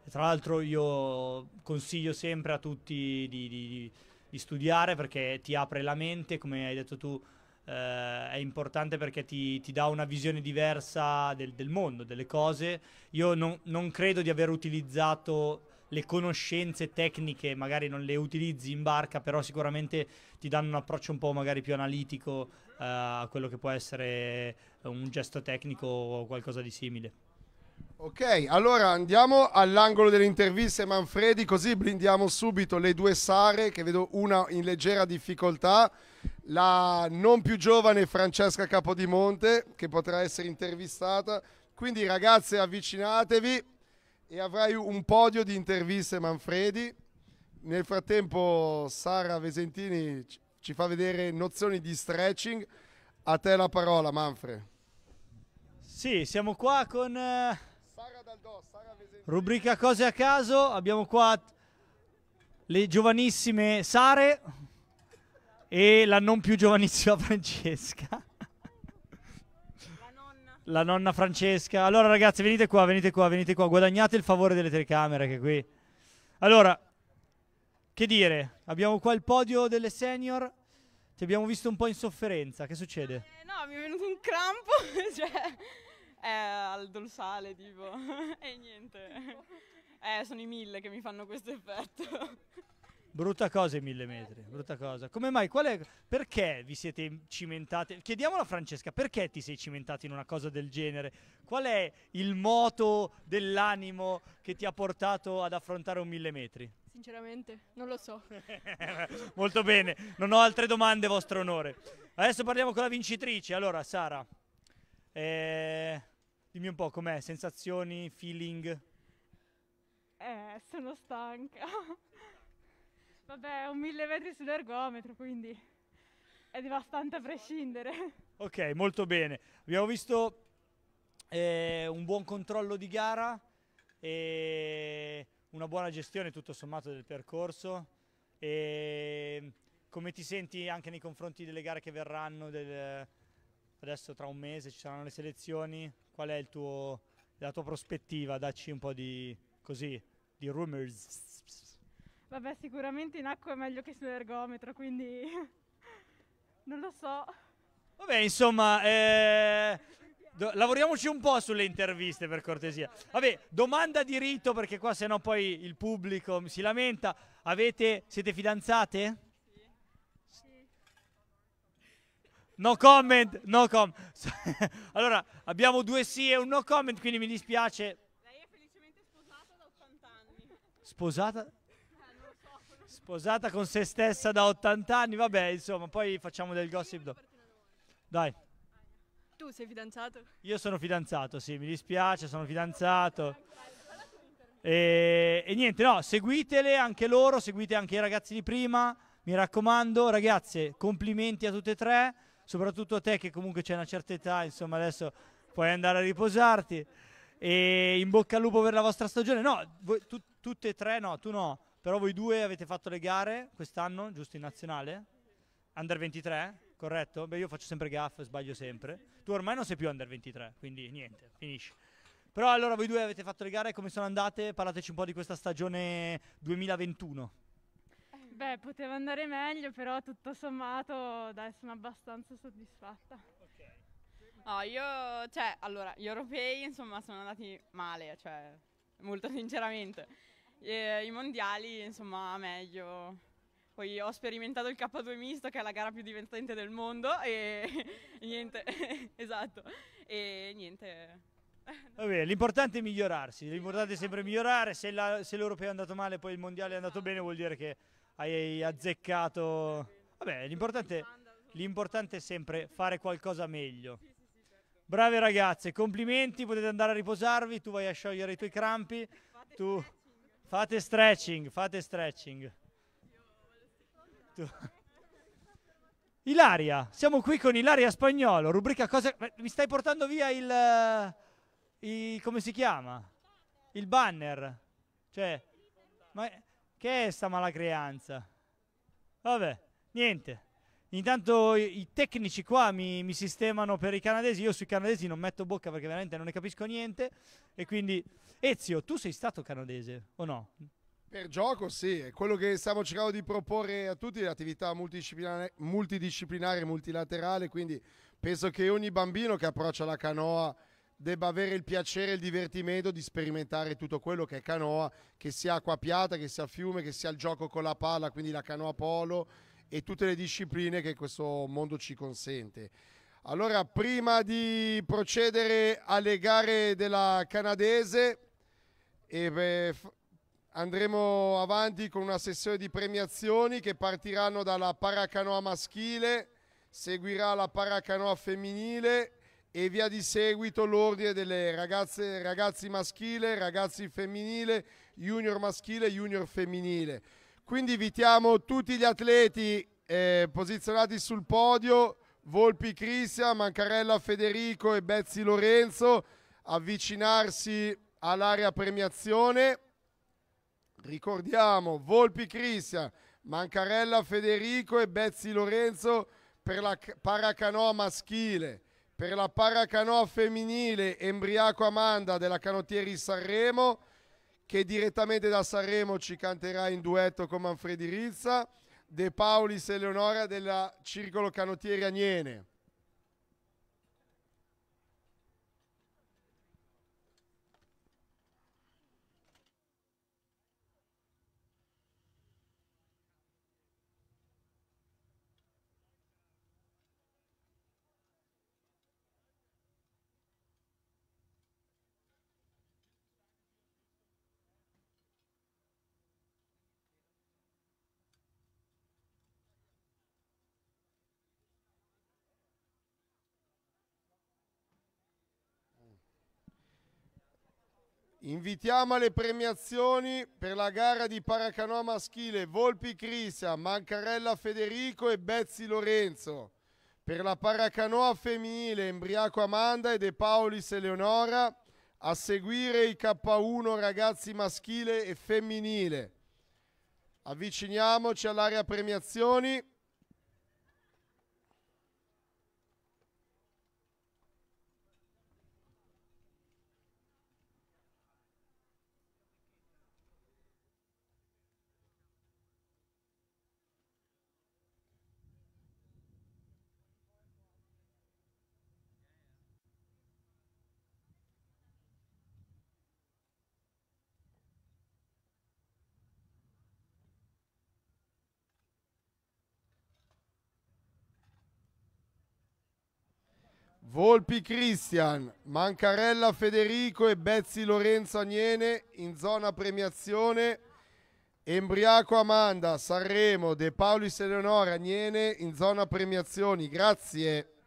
E tra l'altro io consiglio sempre a tutti di, di, di studiare perché ti apre la mente, come hai detto tu, eh, è importante perché ti, ti, dà una visione diversa del, del mondo, delle cose. Io non, non, credo di aver utilizzato le conoscenze tecniche, magari non le utilizzi in barca, però sicuramente ti danno un approccio un po' magari più analitico eh, a quello che può essere un gesto tecnico o qualcosa di simile. Ok, allora andiamo all'angolo delle interviste Manfredi, così blindiamo subito le due Sare, che vedo una in leggera difficoltà, la non più giovane Francesca Capodimonte, che potrà essere intervistata. Quindi ragazze avvicinatevi e avrai un podio di interviste Manfredi. Nel frattempo Sara Vesentini ci fa vedere nozioni di stretching. A te la parola Manfred. Sì, siamo qua con... Uh Rubrica cose a caso, abbiamo qua le giovanissime Sare e la non più giovanissima Francesca. La nonna. Francesca. Allora ragazzi, venite qua, venite qua, venite qua, guadagnate il favore delle telecamere che qui. Allora, che dire, abbiamo qua il podio delle senior. Ti abbiamo visto un po' in sofferenza, che succede? Eh, no, mi è venuto un crampo, cioè è al dorsale tipo e niente. Eh, sono i mille che mi fanno questo effetto. Brutta cosa i mille metri, brutta cosa. Come mai? Qual è, perché vi siete cimentati? Chiediamolo a Francesca, perché ti sei cimentato in una cosa del genere? Qual è il moto dell'animo che ti ha portato ad affrontare un mille metri? Sinceramente, non lo so. Molto bene, non ho altre domande, vostro onore. Adesso parliamo con la vincitrice. Allora, Sara, eh, Dimmi un po' com'è, sensazioni, feeling? Eh, sono stanca. Vabbè, un mille metri sull'ergometro, quindi è devastante a prescindere. Ok, molto bene. Abbiamo visto eh, un buon controllo di gara e una buona gestione tutto sommato del percorso e come ti senti anche nei confronti delle gare che verranno del- adesso tra un mese ci saranno le selezioni qual è tuo, la tua prospettiva dacci un po' di così di rumors Vabbè, sicuramente in acqua è meglio che sull'ergometro, quindi non lo so. Vabbè, insomma, eh, do- lavoriamoci un po' sulle interviste per cortesia. Vabbè, domanda di rito perché qua sennò poi il pubblico si lamenta. Avete, siete fidanzate? No comment, no comment. allora, abbiamo due sì e un no comment, quindi mi dispiace. Lei è felicemente sposata da 80 anni. Sposata? Sposata con se stessa da 80 anni, vabbè, insomma, poi facciamo del gossip dopo. Dai. Tu sei fidanzato? Io sono fidanzato, sì, mi dispiace, sono fidanzato. E, e niente, no, seguitele anche loro, seguite anche i ragazzi di prima. Mi raccomando, ragazze, complimenti a tutte e tre, soprattutto a te che comunque c'è una certa età, insomma, adesso puoi andare a riposarti. E in bocca al lupo per la vostra stagione. No, voi, tu- tutte e tre, no, tu no, però voi due avete fatto le gare quest'anno, giusto in nazionale? Under 23, corretto? Beh, io faccio sempre gaff, sbaglio sempre. Tu ormai non sei più under 23, quindi niente, finisci. Però allora voi due avete fatto le gare, come sono andate? Parlateci un po' di questa stagione 2021. Beh, poteva andare meglio, però tutto sommato, dai, sono abbastanza soddisfatta. No, io, cioè, allora, gli europei, insomma, sono andati male, cioè, molto sinceramente. E, I mondiali, insomma, meglio. Poi ho sperimentato il K2 misto, che è la gara più divertente del mondo, e niente, esatto. E niente. Va bene, l'importante è migliorarsi, l'importante è sempre migliorare. Se, la- se l'europeo è andato male, poi il mondiale è andato bene, vuol dire che hai azzeccato. Vabbè, l'importante, l'importante è sempre fare qualcosa meglio. Brave ragazze, complimenti, potete andare a riposarvi, tu vai a sciogliere i tuoi crampi, tu fate stretching, fate stretching. Ilaria, siamo qui con Ilaria Spagnolo, rubrica cose... ma Mi stai portando via il... eh, i- come si chiama? Il banner. Cioè, ma che è sta malacreanza? Vabbè, niente. Intanto i, i tecnici qua mi, mi sistemano per i canadesi. Io sui canadesi non metto bocca perché veramente non ne capisco niente. E quindi, Ezio, tu sei stato canadese o no? Per gioco sì, è quello che stiamo cercando di proporre a tutti, l'attività multidisciplinare, multidisciplinare multilaterale, quindi penso che ogni bambino che approccia la canoa debba avere il piacere e il divertimento di sperimentare tutto quello che è canoa, che sia acqua piatta, che sia fiume, che sia il gioco con la palla, quindi la canoa polo e tutte le discipline che questo mondo ci consente. Allora, prima di procedere alle gare della canadese, e beh, andremo avanti con una sessione di premiazioni che partiranno dalla paracanoa maschile, seguirà la paracanoa femminile e via di seguito l'ordine delle ragazze, ragazzi maschile, ragazzi femminile, junior maschile, junior femminile. Quindi invitiamo tutti gli atleti eh, posizionati sul podio, Volpi Cristian, Mancarella Federico e Bezzi Lorenzo, avvicinarsi all'area premiazione. Ricordiamo Volpi Cristian, Mancarella Federico e Bezzi Lorenzo per la paracanoa maschile. Per la paracanoa femminile Embriaco Amanda della Canottieri Sanremo che direttamente da Sanremo ci canterà in duetto con Manfredi Rizza, De Paulis e Leonora della Circolo Canottieri Agnene. Invitiamo alle premiazioni per la gara di paracanoa maschile Volpi Cristian, Mancarella Federico e Bezzi Lorenzo. Per la paracanoa femminile Embriaco Amanda e De Paulis Eleonora. A seguire il K1 ragazzi maschile e femminile. Avviciniamoci all'area premiazioni. Volpi Cristian, Mancarella Federico e Bezzi Lorenzo Agnene in zona premiazione. Embriaco Amanda, Sanremo, De Paulis Eleonora Agnene in zona premiazioni. Grazie.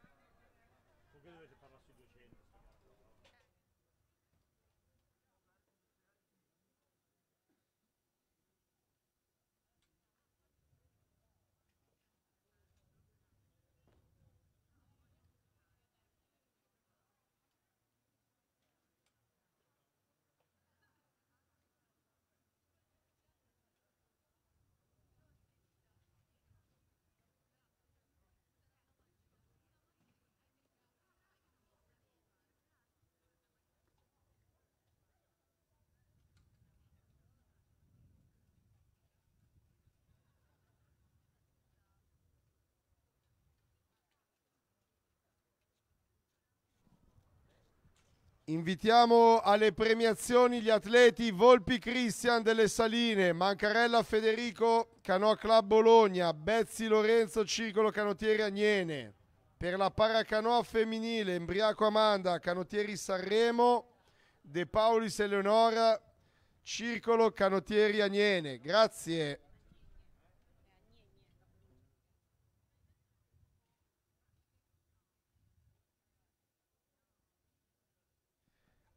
Invitiamo alle premiazioni gli atleti Volpi Cristian delle Saline, Mancarella Federico, Canoa Club Bologna, Bezzi Lorenzo, Circolo Canottieri Agnene. Per la paracanoa femminile, Embriaco Amanda, Canottieri Sanremo, De Paulis Eleonora, Circolo Canottieri Agnene. Grazie.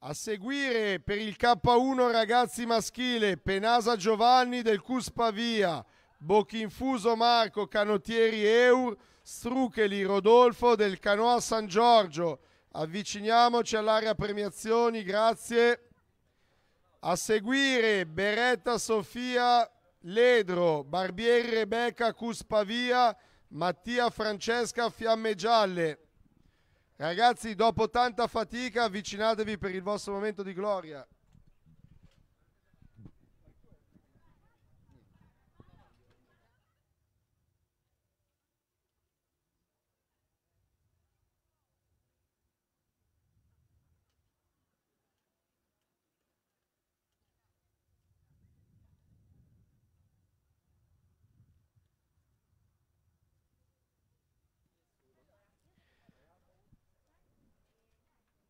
A seguire per il K1 ragazzi maschile Penasa Giovanni del Cus Pavia, Bocchinfuso Marco Canottieri Eur, Strucheli Rodolfo del Canoa San Giorgio. Avviciniamoci all'area premiazioni, grazie. A seguire Beretta Sofia Ledro, Barbieri Rebecca Cus Pavia, Mattia Francesca Fiamme Gialle. Ragazzi, dopo tanta fatica, avvicinatevi per il vostro momento di gloria.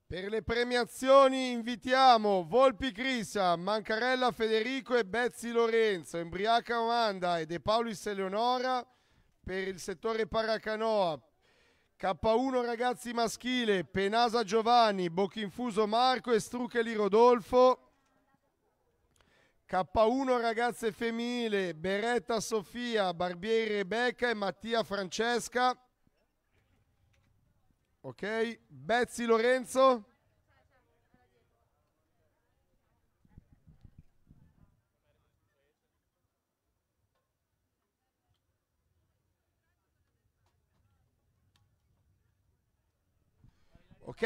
Per le premiazioni invitiamo Volpi Crisa, Mancarella Federico e Bezzi Lorenzo, Embriaca Amanda e De Paulis Eleonora per il settore paracanoa. K1 ragazzi maschile, Penasa Giovanni, Bocchinfuso Marco e Strucheli Rodolfo. K1 ragazze femminile, Beretta Sofia, Barbieri Rebecca e Mattia Francesca. Ok, Bezzi Lorenzo. Ok.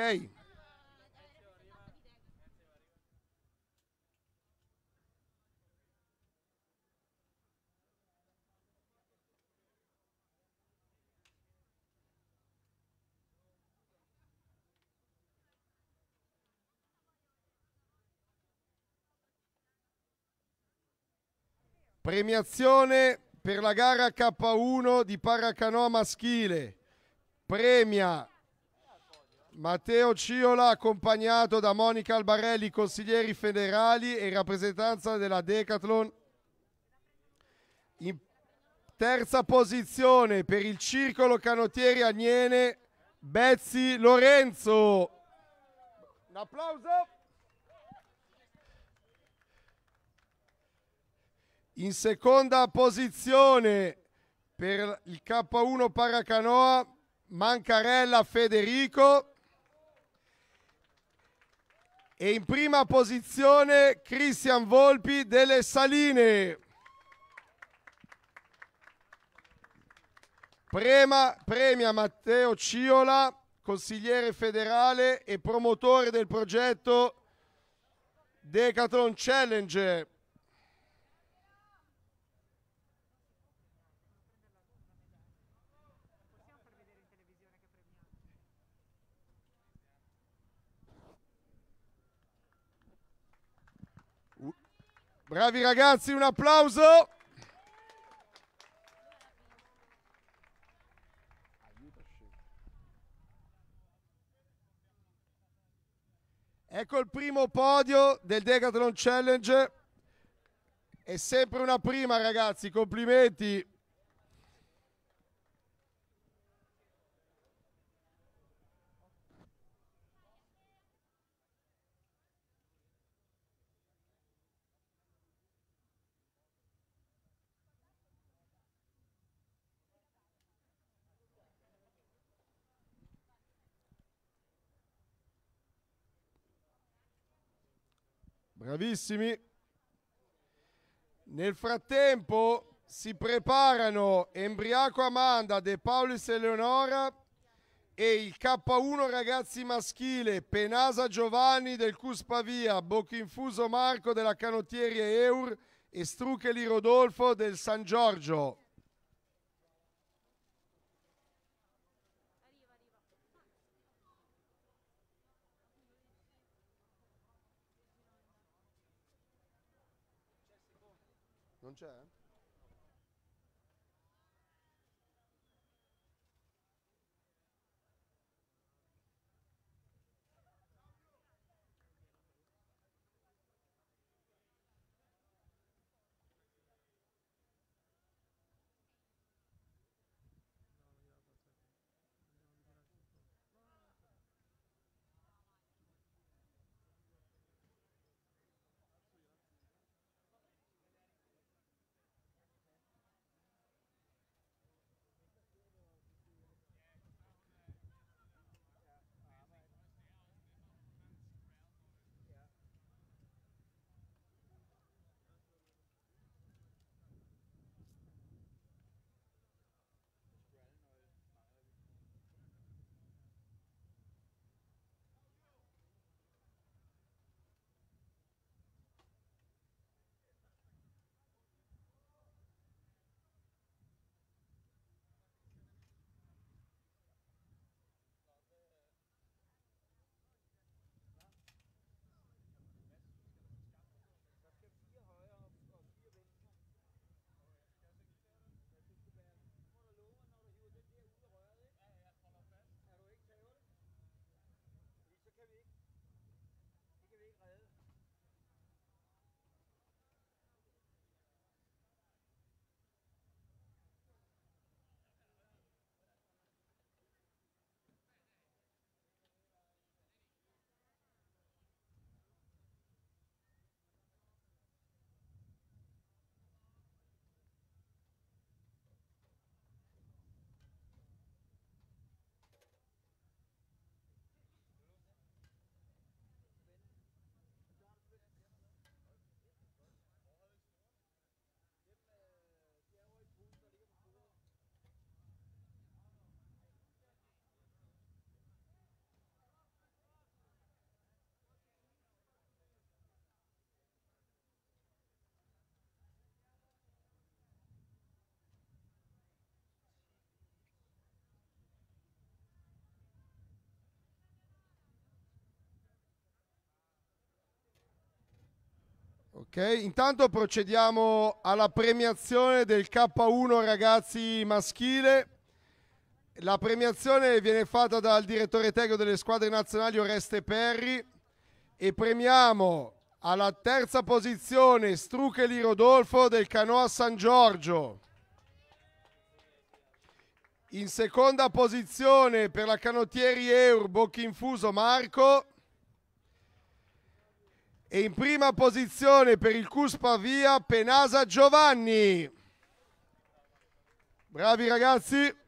Premiazione per la gara K1 di paracanoa maschile. Premia Matteo Ciola accompagnato da Monica Albarelli, consiglieri federali e rappresentanza della Decathlon. In terza posizione per il Circolo Canottieri Agnene, Bezzi Lorenzo. Un applauso. In seconda posizione per il K1 Paracanoa, Mancarella Federico. E in prima posizione Cristian Volpi delle Saline. Prema, premia Matteo Ciola, consigliere federale e promotore del progetto Decathlon Challenge. Bravi ragazzi, un applauso. Ecco il primo podio del Decathlon Challenge. È sempre una prima, ragazzi, complimenti. Bravissimi. Nel frattempo si preparano Embriaco Amanda, De Paulis Eleonora e il K1 ragazzi maschile Penasa Giovanni del Cus Pavia, Bocchinfuso Marco della Canottieri Eur e Strucheli Rodolfo del San Giorgio. Ok, intanto procediamo alla premiazione del K1 ragazzi maschile. La premiazione viene fatta dal direttore tecnico delle squadre nazionali Oreste Perri e premiamo alla terza posizione Strucheli Rodolfo del Canoa San Giorgio. In seconda posizione per la canottieri Eur Bocchinfuso Marco. E in prima posizione per il Cus Pavia Penasa Giovanni. Bravi ragazzi.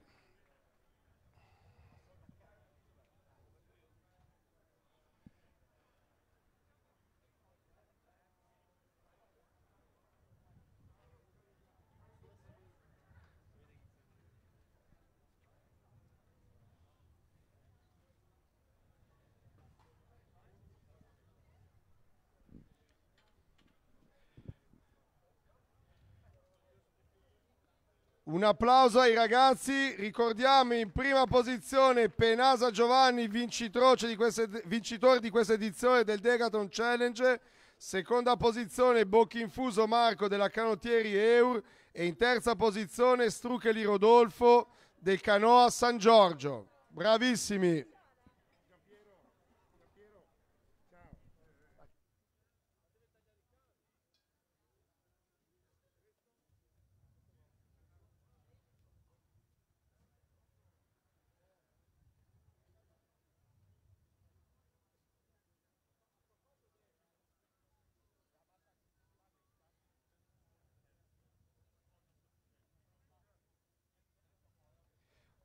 Un applauso ai ragazzi, ricordiamo in prima posizione Penasa Giovanni, vincitroce di queste- vincitore di questa edizione del Decathlon Challenge, seconda posizione Bocchinfuso Marco della Canottieri Eur e in terza posizione Strucheli Rodolfo del Canoa San Giorgio. Bravissimi.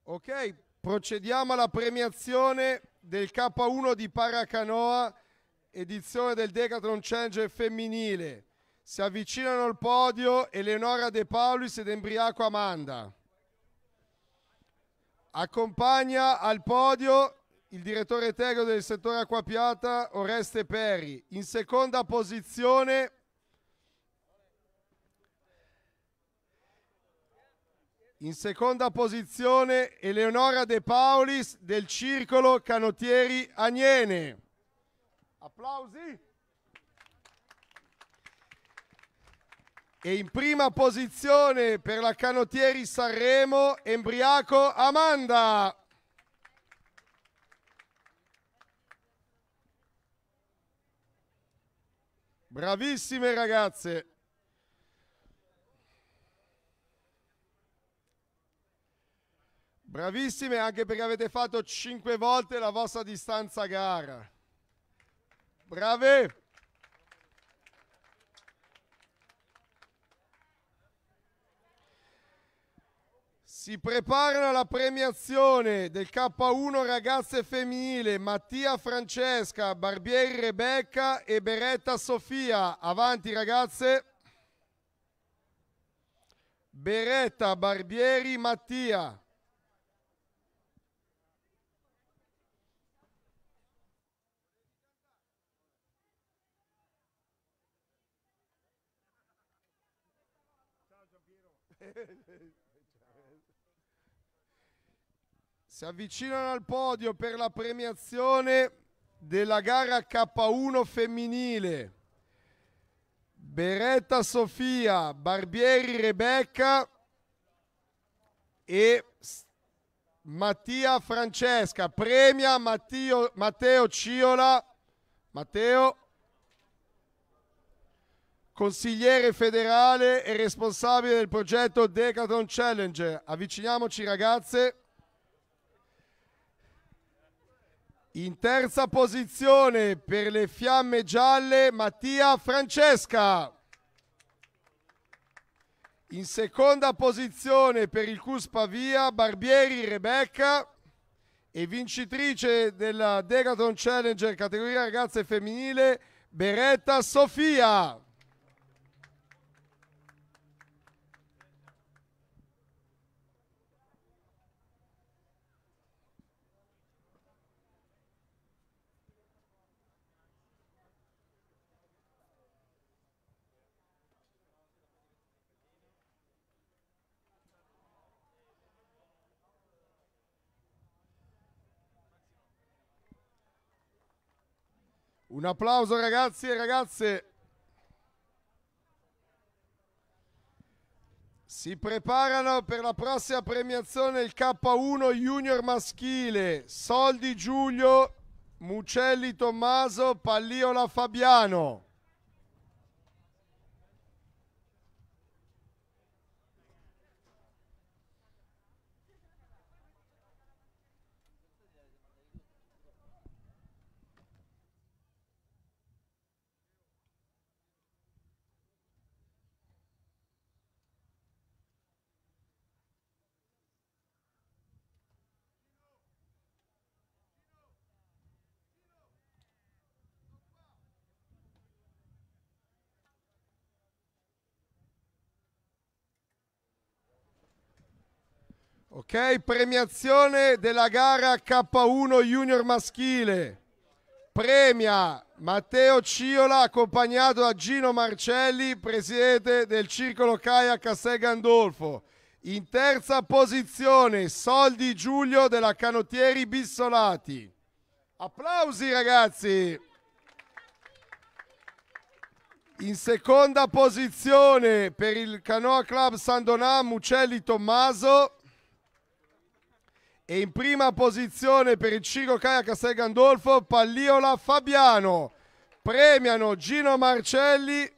Ok, procediamo alla premiazione del K1 di Paracanoa, edizione del Decathlon Challenge femminile. Si avvicinano al podio Eleonora De Paulis ed Embriaco Amanda. Accompagna al podio il direttore tecnico del settore acquapiata Oreste Peri. In seconda posizione In seconda posizione Eleonora De Paulis del Circolo Canottieri Agnene. Applausi. E in prima posizione per la Canottieri Sanremo Embriaco Amanda. Bravissime ragazze. Bravissime anche perché avete fatto 5 volte la vostra distanza gara. Brave! Si preparano alla premiazione del K1 ragazze femminile Mattia Francesca, Barbieri Rebecca e Beretta Sofia. Avanti ragazze. Beretta, Barbieri, Mattia. Si avvicinano al podio per la premiazione della gara K1 femminile. Beretta Sofia, Barbieri Rebecca e Mattia Francesca. Premia Matteo, Matteo Ciola. Matteo consigliere federale e responsabile del progetto Decathlon Challenge. Avviciniamoci ragazze. In terza posizione per le fiamme gialle Mattia Francesca. In seconda posizione per il CUS Pavia Barbieri Rebecca e vincitrice della Decathlon Challenger categoria ragazze femminile Beretta Sofia. Un applauso ragazzi e ragazze. Si preparano per la prossima premiazione il K1 Junior maschile. Soldi Giulio, Mucelli Tommaso, Palliola Fabiano. Ok, premiazione della gara K1 Junior maschile. Premia Matteo Ciola accompagnato da Gino Marcelli, presidente del Circolo Kayak Castel Gandolfo. In terza posizione, Soldi Giulio della Canottieri Bissolati. Applausi ragazzi! In seconda posizione per il Canoa Club San Donà Mucelli Tommaso. E in prima posizione per il Cigo Caia Castel Gandolfo Palliola Fabiano. Premiano Gino Marcelli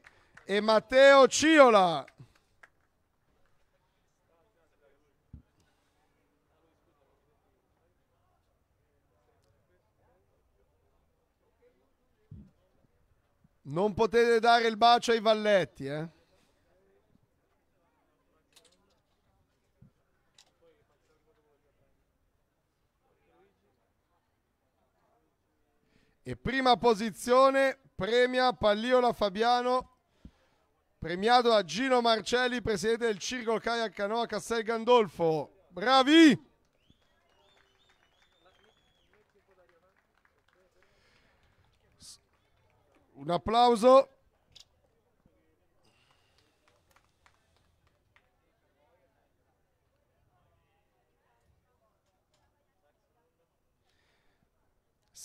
e Matteo Ciola. Non potete dare il bacio ai valletti, eh? E prima posizione premia Palliola Fabiano, premiato da Gino Marcelli, presidente del Circolo Kayak Canoa Castel Gandolfo. Bravi! Un applauso.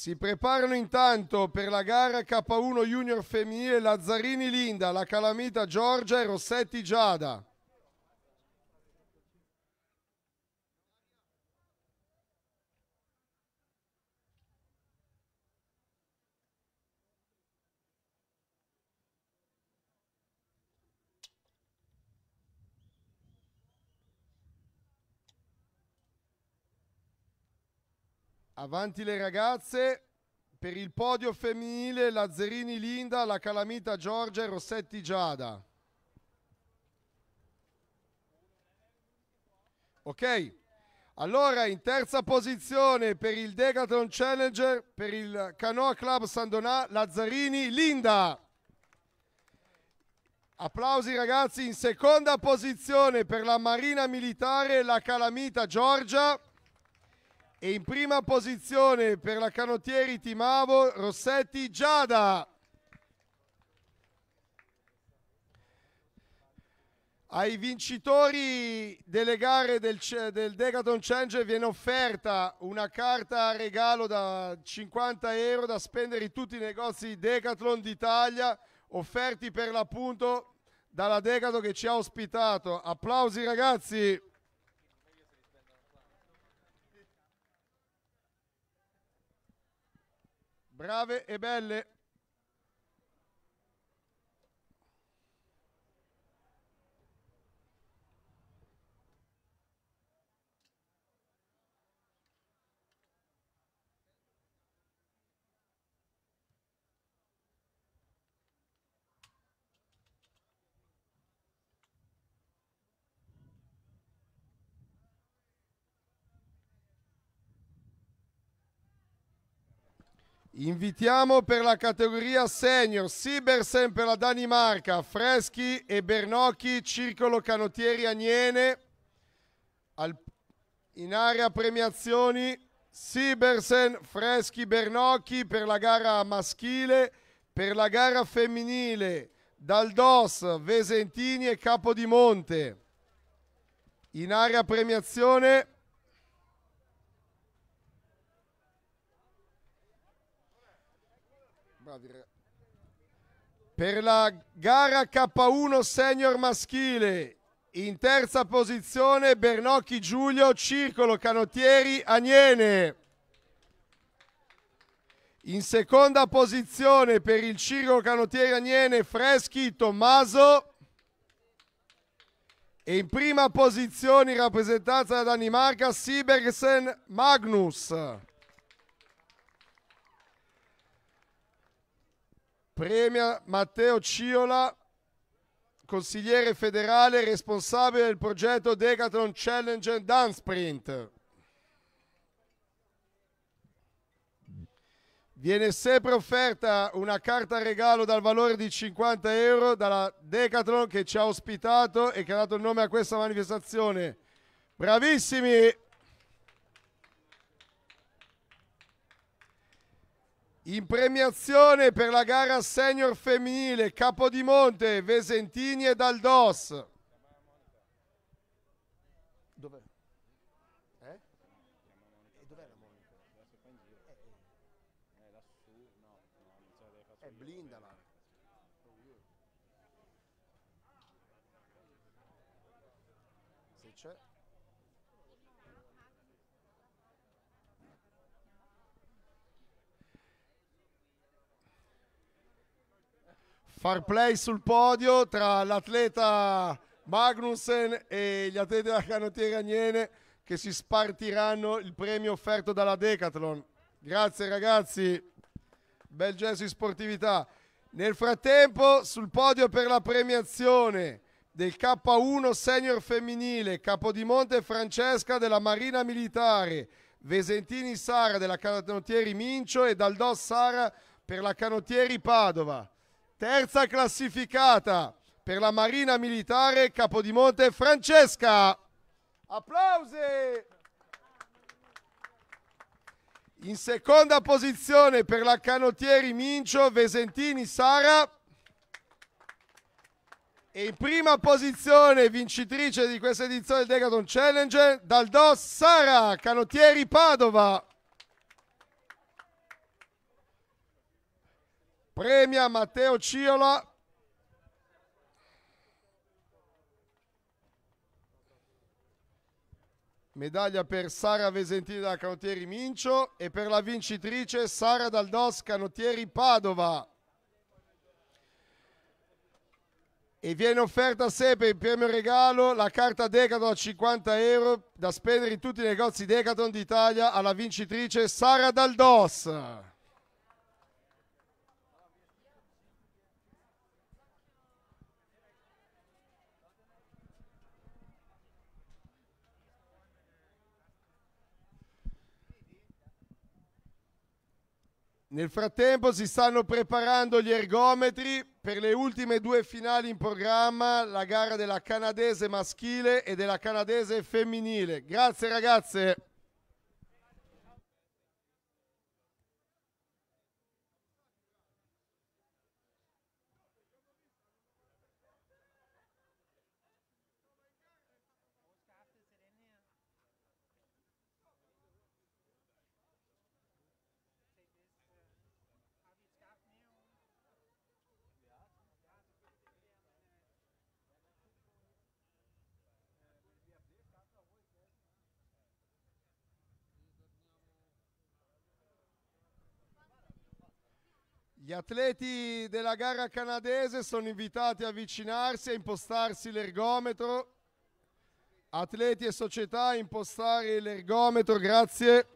Si preparano intanto per la gara K1 Junior femminile Lazzarini Linda, la Calamita Giorgia e Rossetti Giada. Avanti le ragazze per il podio femminile Lazzarini Linda, la Calamita Giorgia e Rossetti Giada. Ok, allora in terza posizione per il Decathlon Challenger per il Canoa Club San Donà Lazzarini Linda. Applausi ragazzi, in seconda posizione per la Marina Militare la Calamita Giorgia e in prima posizione per la canottieri Timavo Rossetti Giada. Ai vincitori delle gare del, del Decathlon Challenger viene offerta una carta a regalo da 50 euro da spendere in tutti i negozi Decathlon d'Italia, offerti per l'appunto dalla Decathlon che ci ha ospitato. Applausi ragazzi! Brave e belle. Invitiamo per la categoria senior Sibersen per la Danimarca, Freschi e Bernocchi, Circolo Canottieri Agnene. Al, in area premiazioni Sibersen, Freschi, Bernocchi per la gara maschile, per la gara femminile Daldos, Vesentini e Capodimonte. In area premiazione Per la gara K1 senior maschile, in terza posizione Bernocchi Giulio, Circolo Canottieri Agnene. In seconda posizione per il Circolo Canottieri Agnene Freschi Tommaso. E in prima posizione in rappresentanza da Danimarca Sibergsen Magnus. Premia Matteo Ciola, consigliere federale responsabile del progetto Decathlon Challenge Dance Sprint. Viene sempre offerta una carta regalo dal valore di 50 euro dalla Decathlon che ci ha ospitato e che ha dato il nome a questa manifestazione. Bravissimi! In premiazione per la gara senior femminile Capodimonte, Vesentini e Daldos. Dov'è? Eh? E dov'è la Monica? Eh, blindala. Se c'è. Far play sul podio tra l'atleta Magnussen e gli atleti della canottiera Agnene che si spartiranno il premio offerto dalla Decathlon. Grazie ragazzi, bel gesto di sportività. Nel frattempo sul podio per la premiazione del K1 senior femminile Capodimonte Francesca della Marina Militare, Vesentini Sara della Canottieri Mincio e Daldò Sara per la Canottieri Padova. Terza classificata per la Marina Militare Capodimonte Francesca. Applausi! In seconda posizione per la Canottieri Mincio Vesentini Sara. E in prima posizione vincitrice di questa edizione del Decathlon Challenge Daldò Sara, Canottieri Padova. Premia Matteo Ciola. Medaglia per Sara Vesentini da Canottieri Mincio e per la vincitrice Sara Daldos Canottieri Padova. E viene offerta per il premio regalo la carta Decathlon a 50 euro da spendere in tutti i negozi Decathlon d'Italia alla vincitrice Sara Daldos. Nel frattempo si stanno preparando gli ergometri per le ultime due finali in programma, la gara della canadese maschile e della canadese femminile. Grazie ragazze. Atleti della gara canadese sono invitati a avvicinarsi e impostarsi l'ergometro. Atleti e società a impostare l'ergometro, grazie.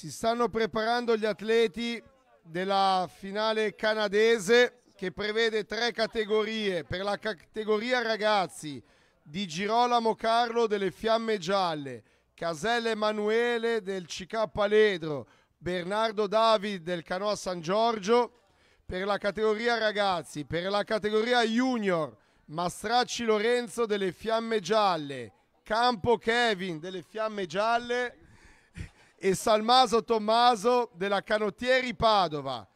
Si stanno preparando gli atleti della finale canadese che prevede tre categorie. Per la categoria ragazzi di Girolamo Carlo delle Fiamme Gialle, Caselle Emanuele del CK Paledro, Bernardo David del Canoa San Giorgio. Per la categoria ragazzi, per la categoria junior, Mastracci Lorenzo delle Fiamme Gialle, Campo Kevin delle Fiamme Gialle e Salmaso Tommaso della Canottieri Padova.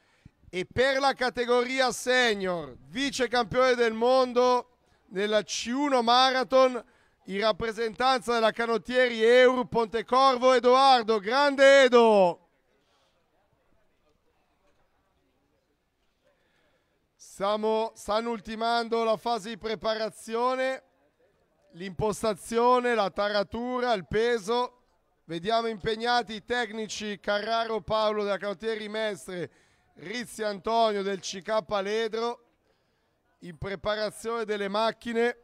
E per la categoria senior, vice campione del mondo nella C1 Marathon, in rappresentanza della Canottieri Eur Pontecorvo Edoardo. Grande Edo! Stiamo, stanno ultimando la fase di preparazione, l'impostazione, la taratura, il peso. Vediamo impegnati i tecnici Carraro Paolo della Canottieri Mestre, Rizzi Antonio del CK Ledro, in preparazione delle macchine.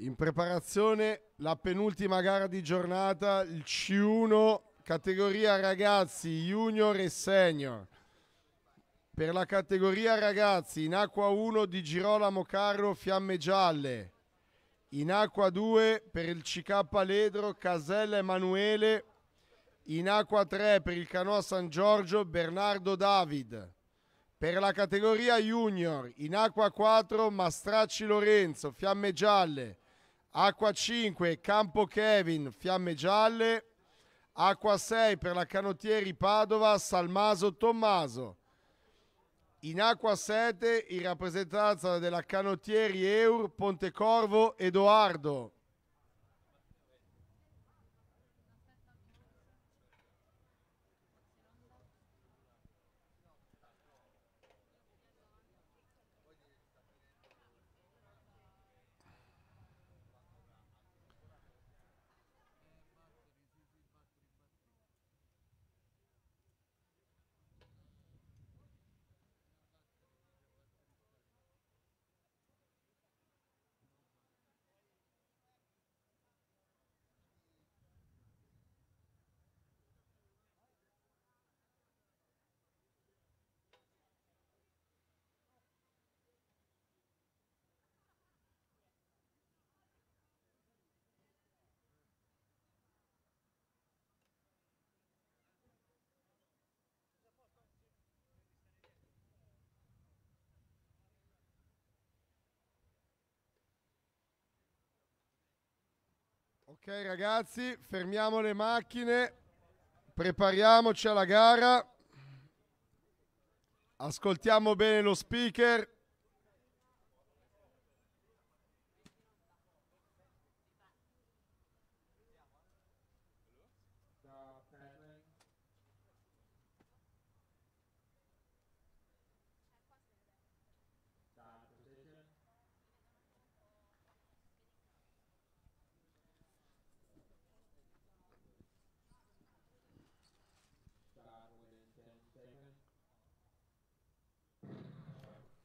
In preparazione la penultima gara di giornata, il C1 categoria ragazzi junior e senior. Per la categoria ragazzi in acqua 1 di Girolamo Carro Fiamme Gialle. In acqua 2 per il CK Ledro Casella Emanuele. In acqua 3 per il Canoa San Giorgio Bernardo David. Per la categoria junior, in acqua 4 Mastracci Lorenzo, fiamme gialle. Acqua 5 Campo Kevin, fiamme gialle. Acqua 6 per la canottieri Padova, Salmaso Tommaso. In acqua 7 in rappresentanza della canottieri Eur, Pontecorvo, Edoardo. Ok ragazzi, fermiamo le macchine, prepariamoci alla gara, ascoltiamo bene lo speaker.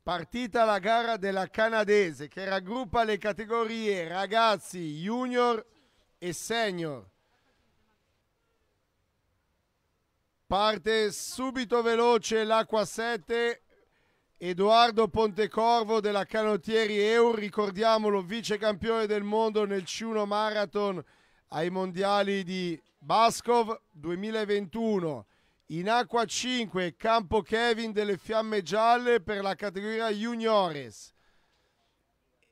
Partita la gara della canadese che raggruppa le categorie ragazzi, junior e senior. Parte subito veloce l'acqua 7, Edoardo Pontecorvo della Canottieri Eur, ricordiamolo vice campione del mondo nel C1 Marathon ai mondiali di Bascov 2021. In acqua 5 Campo Kevin delle Fiamme Gialle per la categoria juniores.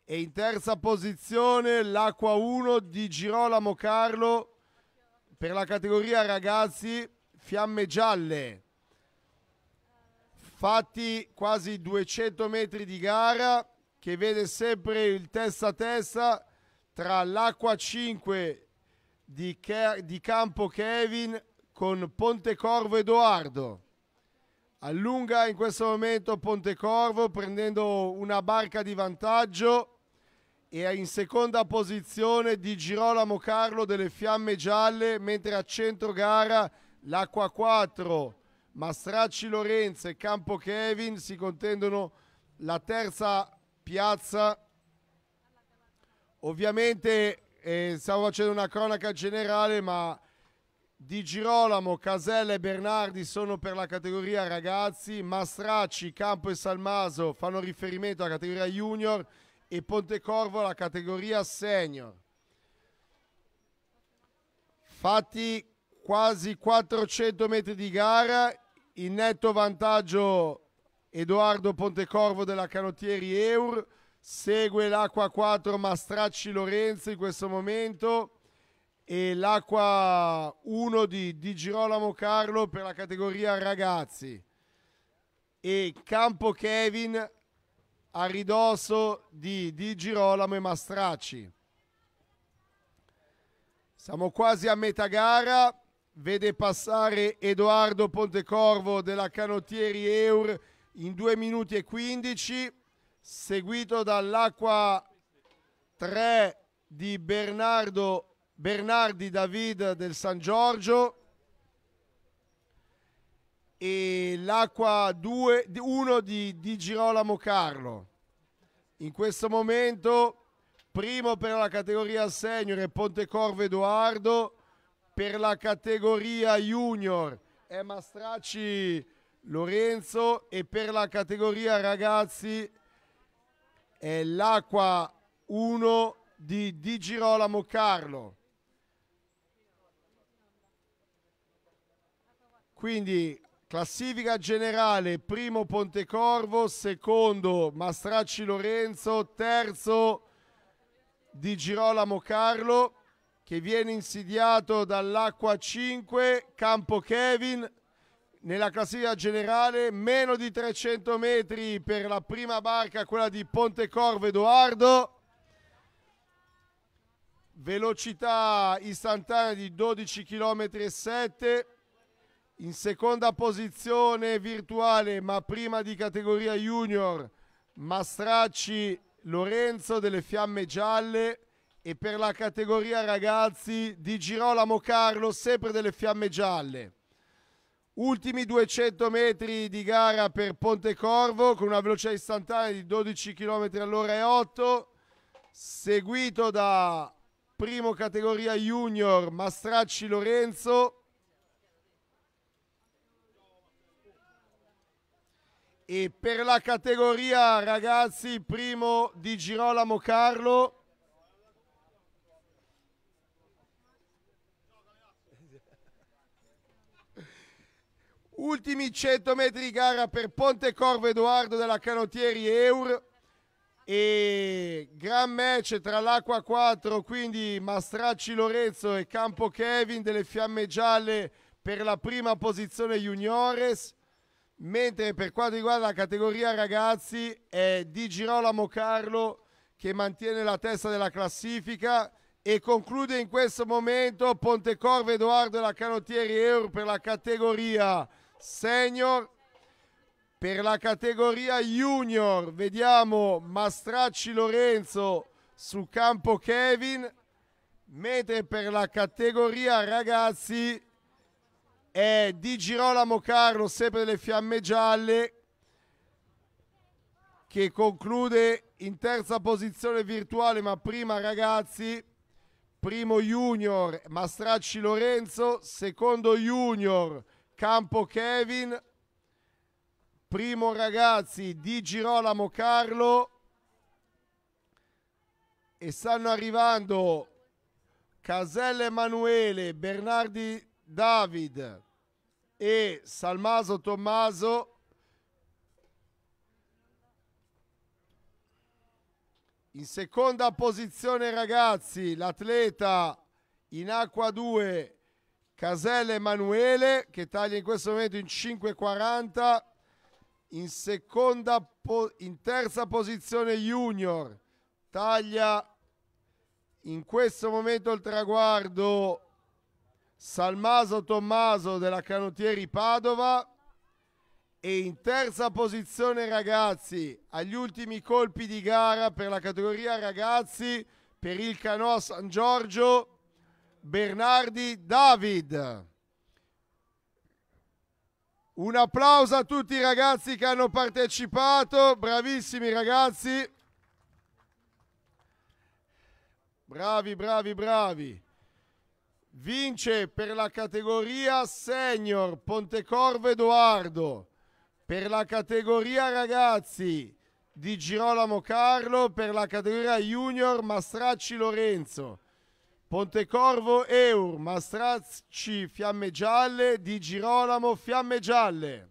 E in terza posizione l'acqua 1 di Girolamo Carlo per la categoria ragazzi Fiamme Gialle. Fatti quasi 200 metri di gara che vede sempre il testa a testa tra l'acqua 5 di, Ke- di Campo Kevin con Pontecorvo Edoardo. Allunga in questo momento Pontecorvo prendendo una barca di vantaggio e è in seconda posizione di Girolamo Carlo delle Fiamme Gialle, mentre a centro gara l'Acqua 4, Mastracci Lorenzo e Campo Kevin si contendono la terza piazza. Ovviamente eh, stavo facendo una cronaca generale, ma di Girolamo, Casella e Bernardi sono per la categoria ragazzi, Mastracci, Campo e Salmaso fanno riferimento alla categoria junior e Pontecorvo alla categoria senior. Fatti quasi 400 metri di gara, in netto vantaggio Edoardo Pontecorvo della Canottieri Eur, segue l'acqua 4 Mastracci Lorenzo in questo momento e l'acqua 1 di, di Girolamo Carlo per la categoria ragazzi e Campo Kevin a ridosso di, di Girolamo e Mastracci. Siamo quasi a metà gara, vede passare Edoardo Pontecorvo della Canottieri Eur in 2 minuti e 15, seguito dall'acqua 3 di Bernardo Bernardi David del San Giorgio e l'acqua 1 di, di Girolamo Carlo. In questo momento primo per la categoria senior è Pontecorvo Edoardo, per la categoria junior è Mastracci Lorenzo e per la categoria ragazzi è l'acqua 1 di Di Girolamo Carlo. Quindi Classifica generale, primo Pontecorvo, secondo Mastracci Lorenzo, terzo Di Girolamo Carlo, che viene insidiato dall'Acqua 5, Campo Kevin, nella classifica generale, meno di 300 metri per la prima barca, quella di Pontecorvo Edoardo, velocità istantanea di 12 km e 7 in seconda posizione virtuale ma prima di categoria junior Mastracci Lorenzo delle Fiamme Gialle e per la categoria ragazzi di Girolamo Carlo sempre delle Fiamme Gialle. Ultimi 200 metri di gara per Pontecorvo con una velocità istantanea di 12 km all'ora e 8 seguito da primo categoria junior Mastracci Lorenzo e per la categoria ragazzi primo di Girolamo Carlo. Ultimi 100 metri di gara per Pontecorvo Edoardo della Canottieri Eur. E gran match tra l'Acqua 4 quindi Mastracci Lorenzo e Campo Kevin delle Fiamme Gialle per la prima posizione juniores mentre per quanto riguarda la categoria ragazzi è Di Girolamo Carlo che mantiene la testa della classifica e conclude in questo momento Pontecorvo Edoardo e la Canottieri Euro per la categoria senior. Per la categoria junior vediamo Mastracci Lorenzo su campo Kevin. Mentre per la categoria ragazzi è Di Girolamo Carlo sempre delle fiamme gialle che conclude in terza posizione virtuale ma prima ragazzi primo junior Mastracci Lorenzo secondo junior Campo Kevin primo ragazzi Di Girolamo Carlo e stanno arrivando Casella Emanuele Bernardi David e Salmaso Tommaso. In seconda posizione ragazzi l'atleta in acqua 2 Casella Emanuele che taglia in questo momento in 5.40 in seconda in terza posizione Junior taglia in questo momento il traguardo Salmaso Tommaso della Canottieri Padova. E in terza posizione ragazzi agli ultimi colpi di gara per la categoria ragazzi per il canoa San Giorgio Bernardi David. Un applauso a tutti i ragazzi che hanno partecipato bravissimi ragazzi. Bravi bravi bravi vince per la categoria senior Pontecorvo Edoardo, per la categoria ragazzi di Girolamo Carlo, per la categoria junior Mastracci Lorenzo, Pontecorvo Eur, Mastracci Fiamme Gialle, di Girolamo Fiamme Gialle.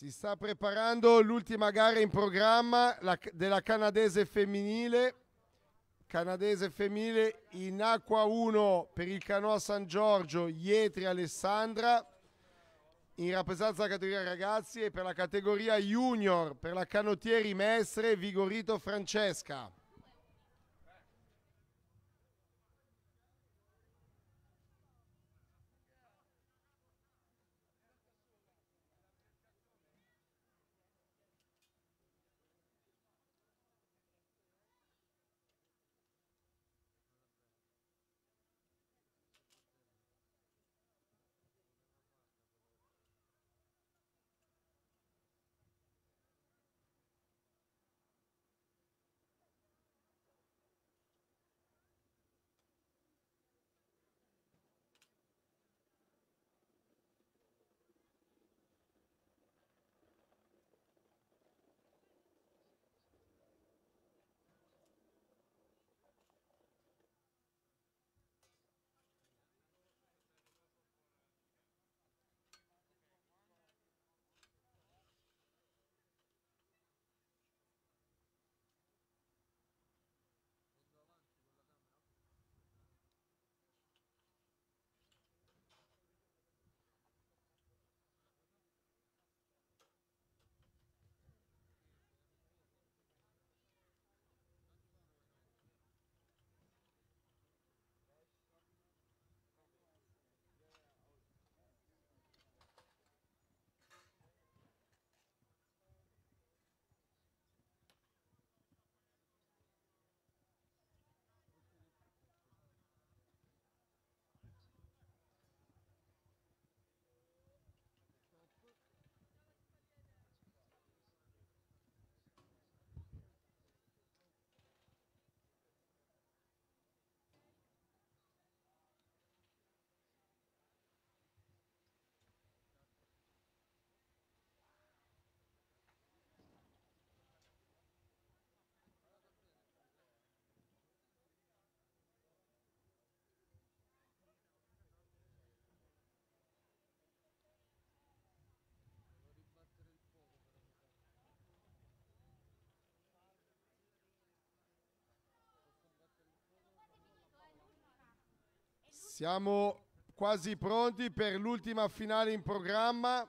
Si sta preparando l'ultima gara in programma la- della canadese femminile. Canadese femminile in acqua 1 per il canoa San Giorgio, Ietri Alessandra. In rappresentanza della categoria ragazzi e per la categoria junior per la canottieri Mestre Vigorito Francesca. Siamo quasi pronti per l'ultima finale in programma.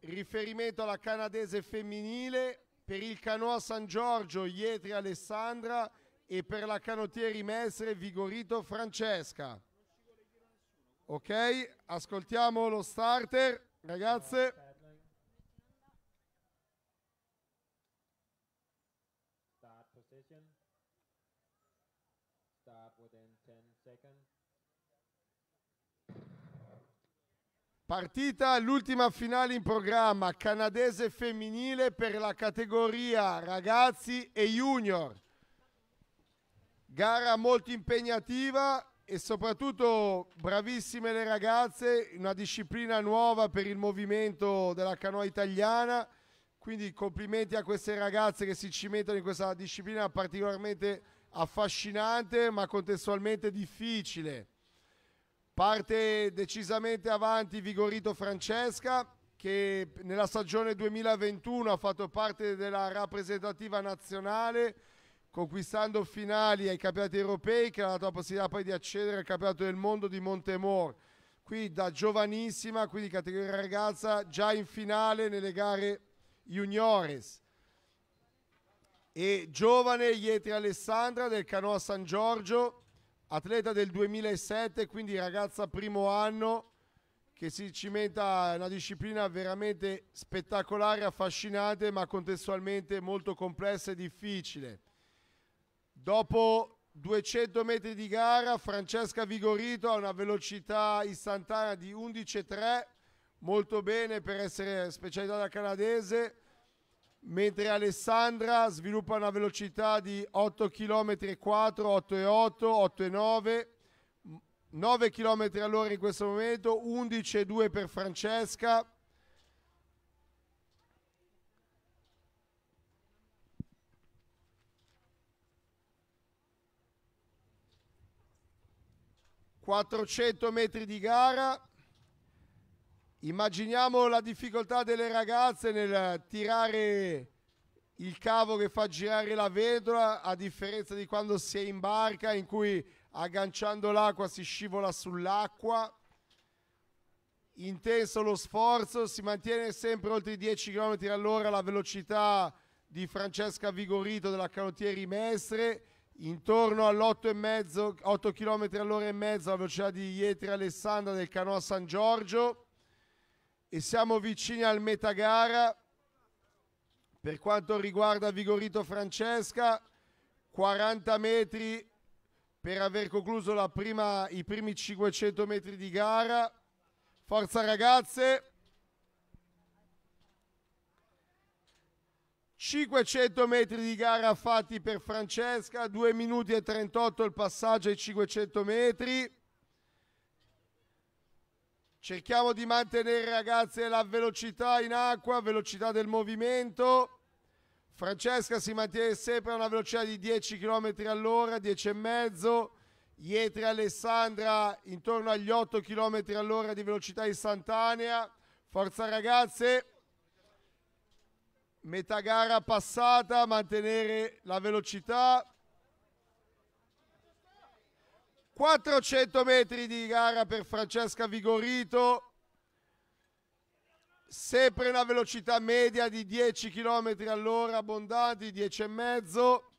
Riferimento alla canadese femminile per il canoa San Giorgio Ietri Alessandra e per la canottieri Mestre Vigorito Francesca. Ok, ascoltiamo lo starter, ragazze. Paddling. Start position. Start within 10 seconds. Partita l'ultima finale in programma, canadese femminile per la categoria ragazzi e junior. Gara molto impegnativa e soprattutto bravissime le ragazze, una disciplina nuova per il movimento della canoa italiana. Quindi complimenti a queste ragazze che si cimentano in questa disciplina particolarmente affascinante ma contestualmente difficile. Parte decisamente avanti Vigorito Francesca che nella stagione 2021 ha fatto parte della rappresentativa nazionale conquistando finali ai campionati europei che ha dato la possibilità poi di accedere al campionato del mondo di Montemor. Qui da giovanissima, quindi categoria ragazza, già in finale nelle gare juniores. E giovane Ietri Alessandra del canoa San Giorgio, atleta del 2007, quindi ragazza primo anno che si cimenta una disciplina veramente spettacolare, affascinante, ma contestualmente molto complessa e difficile. Dopo 200 metri di gara, Francesca Vigorito ha una velocità istantanea di 11,3, molto bene per essere specialità canadese, mentre Alessandra sviluppa una velocità di 8 km e 4, 8 e 8, 8 e 9, 9 km all'ora in questo momento, 11 e 2 per Francesca. ...400 metri di gara... Immaginiamo la difficoltà delle ragazze nel tirare il cavo che fa girare la vedola, a differenza di quando si è in barca in cui agganciando l'acqua si scivola sull'acqua. Intenso lo sforzo, si mantiene sempre oltre i 10 km all'ora la velocità di Francesca Vigorito della Canottieri Mestre, intorno all'8,5 8 km all'ora e mezzo la velocità di Ietri Alessandra del Canoa San Giorgio e siamo vicini al metagara. Per quanto riguarda Vigorito Francesca 40 metri per aver concluso prima, i primi 500 metri di gara. Forza ragazze. 500 metri di gara fatti per Francesca 2 minuti e 38 il passaggio ai 500 metri cerchiamo di mantenere ragazze la velocità in acqua velocità del movimento Francesca si mantiene sempre a una velocità di 10 km all'ora 10 e mezzo Ietri Alessandra intorno agli 8 km all'ora di velocità istantanea. Forza ragazze. Metà gara passata, mantenere la velocità. 400 metri di gara per Francesca Vigorito. Sempre una velocità media di 10 km all'ora, abbondanti, 10 e mezzo.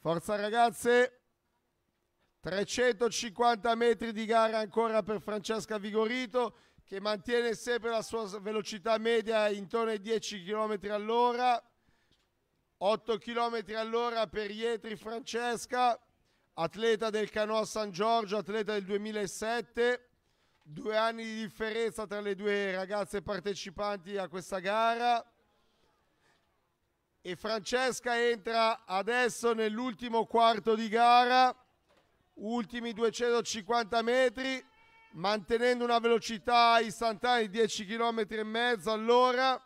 Forza ragazze, 350 metri di gara ancora per Francesca Vigorito che mantiene sempre la sua velocità media intorno ai 10 km all'ora, 8 km all'ora per Ietri Francesca, atleta del Canoa San Giorgio, atleta del 2007, due anni di differenza tra le due ragazze partecipanti a questa gara e Francesca entra adesso nell'ultimo quarto di gara, ultimi 250 metri, mantenendo una velocità istantanea di 10 km e mezzo all'ora.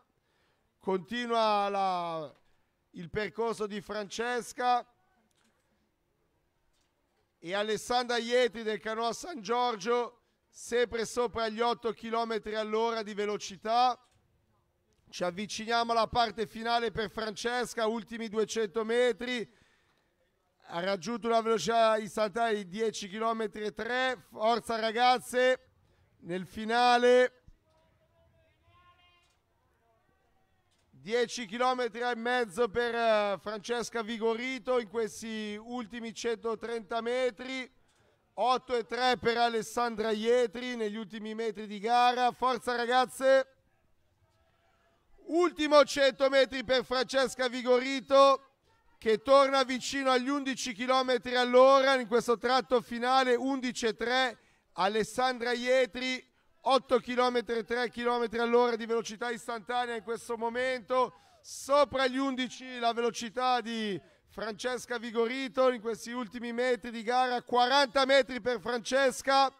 Continua la, il percorso di Francesca e Alessandra Ietri del Canoa San Giorgio sempre sopra gli 8 km all'ora di velocità ci avviciniamo alla parte finale per Francesca, ultimi 200 metri. Ha raggiunto una velocità istantanea di 10 km e 3. Forza ragazze, nel finale 10 km e mezzo per eh, Francesca Vigorito in questi ultimi 130 metri. 8 e 3 per Alessandra Ietri negli ultimi metri di gara. Forza ragazze! Ultimo 100 metri per Francesca Vigorito che torna vicino agli 11 km all'ora in questo tratto finale 11,3 Alessandra Ietri 8 km 3 km all'ora di velocità istantanea in questo momento sopra gli 11 la velocità di Francesca Vigorito in questi ultimi metri di gara 40 metri per Francesca.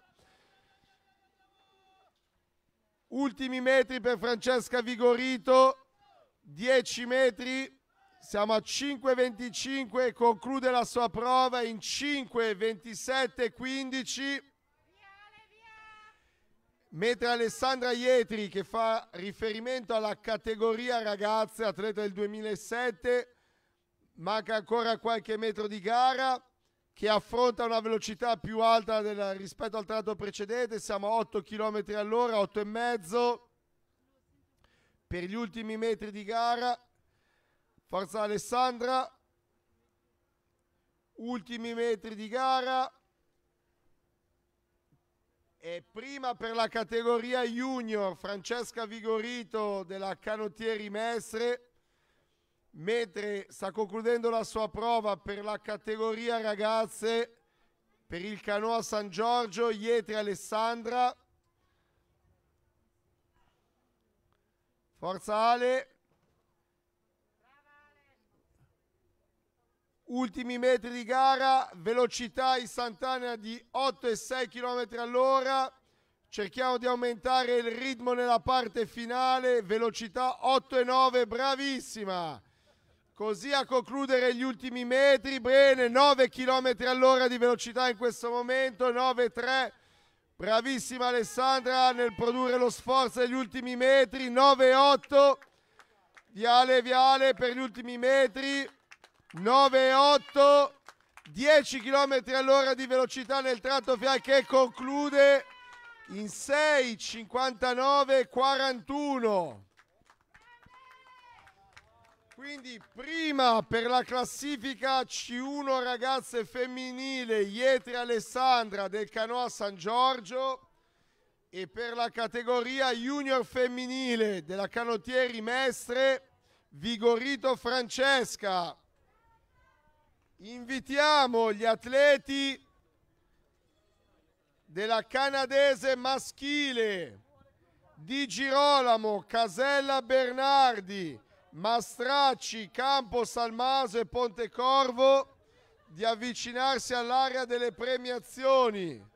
Ultimi metri per Francesca Vigorito 10 metri. Siamo a 5.25 conclude la sua prova in 5.27 15 mentre Alessandra Ietri che fa riferimento alla categoria ragazze atleta del 2007 manca ancora qualche metro di gara che affronta una velocità più alta del, rispetto al tratto precedente, siamo a 8 km all'ora, 8 e mezzo per gli ultimi metri di gara. Forza Alessandra, ultimi metri di gara. E prima per la categoria junior Francesca Vigorito della Canottieri Mestre. Mentre sta concludendo la sua prova per la categoria ragazze per il canoa San Giorgio Ietri Alessandra. Forza Ale Ultimi metri di gara, velocità istantanea di 8 e 6 km all'ora. Cerchiamo di aumentare il ritmo nella parte finale, velocità 8 e 9, bravissima. Così a concludere gli ultimi metri, bene, 9 km all'ora di velocità in questo momento, 9,3 Bravissima Alessandra nel produrre lo sforzo degli ultimi metri. 9-8. Viale, Viale per gli ultimi metri. 9-8. 10 km all'ora di velocità nel tratto finale che conclude in 6.59.41. Quindi prima per la classifica C1 ragazze femminile Ietri Alessandra del Canoa San Giorgio e per la categoria junior femminile della Canottieri Mestre Vigorito Francesca. Invitiamo gli atleti della canadese maschile di Girolamo, Casella Bernardi, Mastracci, Campo Salmaso e Pontecorvo di avvicinarsi all'area delle premiazioni.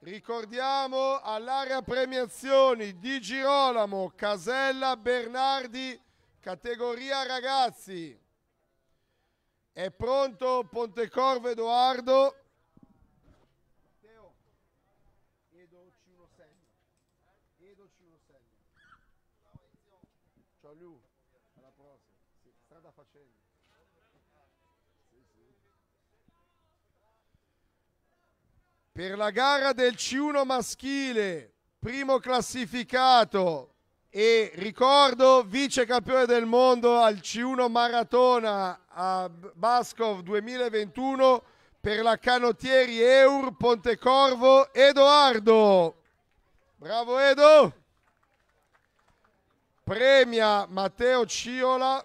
Ricordiamo all'area premiazioni di Girolamo, Casella Bernardi, categoria ragazzi. È pronto Pontecorvo Edoardo. Matteo, Edo ci uno segno. Edo ci uno segno. Ciao Liu, alla prossima. Sì, strada facendo. Sì, sì. Per la gara del C1 maschile, primo classificato e ricordo vice campione del mondo al C1 maratona a Bascov 2021 per la canottieri Eur Pontecorvo Edoardo. Bravo Edo! Premia Matteo Ciola.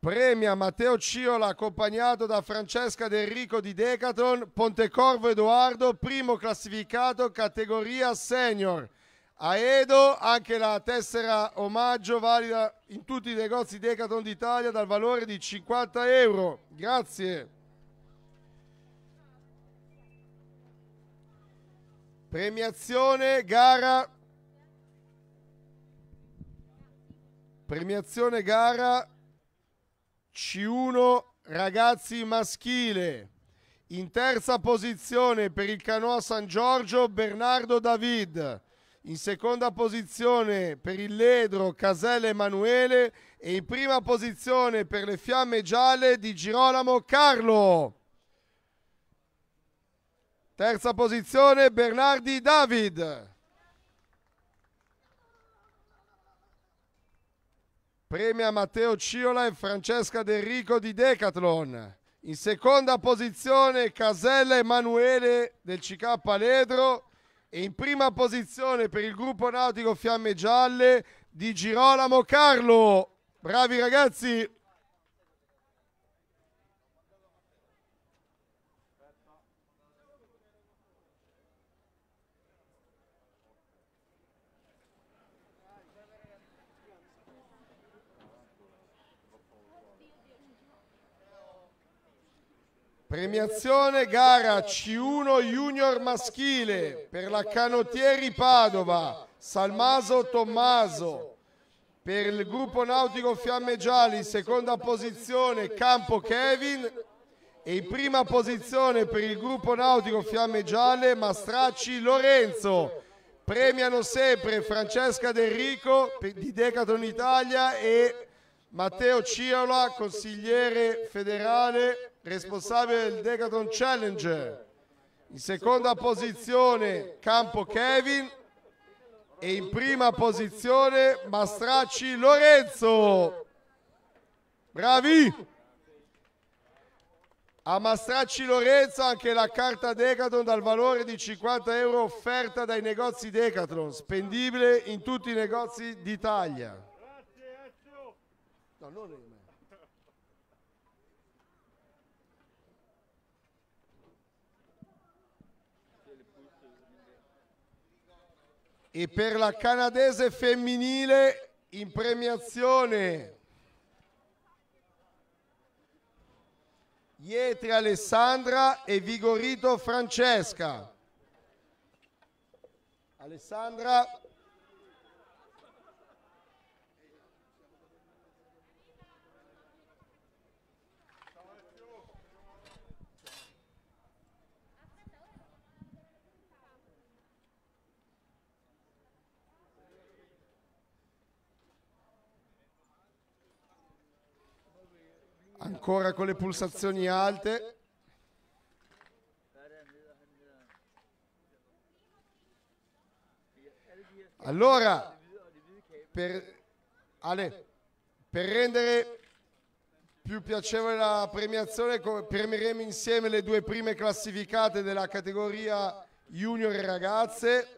Premia Matteo Ciola accompagnato da Francesca Del Rico di Decathlon, Pontecorvo Edoardo, primo classificato categoria senior. A Edo anche la tessera omaggio valida in tutti i negozi Decathlon d'Italia dal valore di 50 euro. Grazie. Premiazione gara. Premiazione gara C1 ragazzi maschile. In terza posizione per il canoa San Giorgio Bernardo David. In seconda posizione per il Ledro Casella Emanuele e in prima posizione per le fiamme gialle di Girolamo Carlo. Terza posizione Bernardi David. Premia Matteo Ciola e Francesca Del Rico di Decathlon. In seconda posizione Casella Emanuele del CK Ledro e in prima posizione per il gruppo nautico Fiamme Gialle di Girolamo Carlo. Bravi ragazzi! Premiazione gara C1 Junior maschile per la Canottieri Padova, Salmaso Tommaso. Per il gruppo nautico Fiamme Gialli, seconda posizione Campo Kevin e in prima posizione per il gruppo nautico Fiamme Gialle Mastracci Lorenzo. Premiano sempre Francesca Del Rico di Decathlon Italia e Matteo Ciola, consigliere federale responsabile del Decathlon Challenge. In seconda posizione Campo Kevin e in prima posizione Mastracci Lorenzo. Bravi! A Mastracci Lorenzo anche la carta Decathlon dal valore di 50 euro offerta dai negozi Decathlon, spendibile in tutti i negozi d'Italia. No, non è me. E per la canadese femminile in premiazione Ietri Alessandra e Vigorito Francesca. Alessandra. Ancora con le pulsazioni alte. Allora, per, Ale, per rendere più piacevole la premiazione, premieremo insieme le due prime classificate della categoria junior ragazze.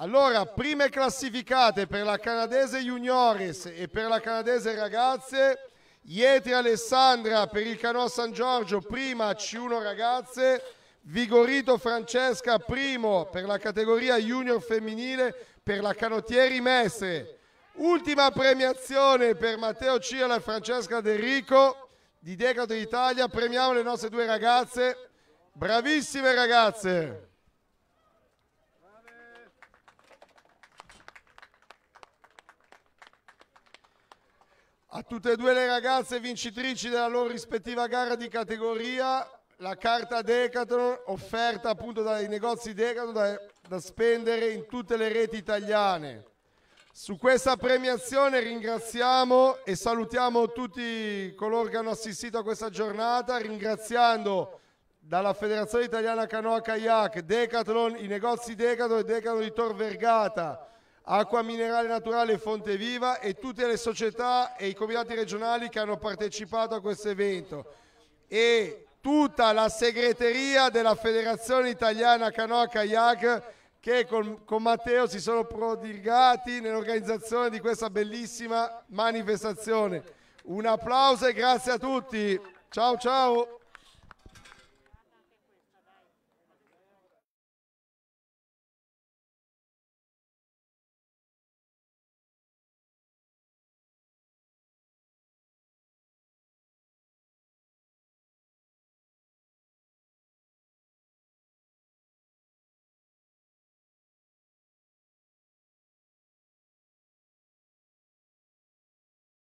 Allora, prime classificate per la canadese juniores e per la canadese ragazze. Ietri Alessandra per il Canò San Giorgio, prima C1 ragazze. Vigorito Francesca, primo per la categoria junior femminile per la Canottieri Mestre. Ultima premiazione per Matteo Ciala e Francesca De Rico di Decathlon Italia. Premiamo le nostre due ragazze. Bravissime ragazze! A tutte e due le ragazze vincitrici della loro rispettiva gara di categoria, la carta Decathlon offerta appunto dai negozi Decathlon da, da spendere in tutte le reti italiane. Su questa premiazione ringraziamo e salutiamo tutti coloro che hanno assistito a questa giornata, ringraziando dalla Federazione Italiana Canoa Kayak, Decathlon, i negozi Decathlon e Decathlon di Tor Vergata, Acqua Minerale Naturale Fonte Viva e tutte le società e i comitati regionali che hanno partecipato a questo evento e tutta la segreteria della Federazione Italiana Canoa Kayak che con, con Matteo si sono prodigati nell'organizzazione di questa bellissima manifestazione. Un applauso e grazie a tutti. Ciao ciao.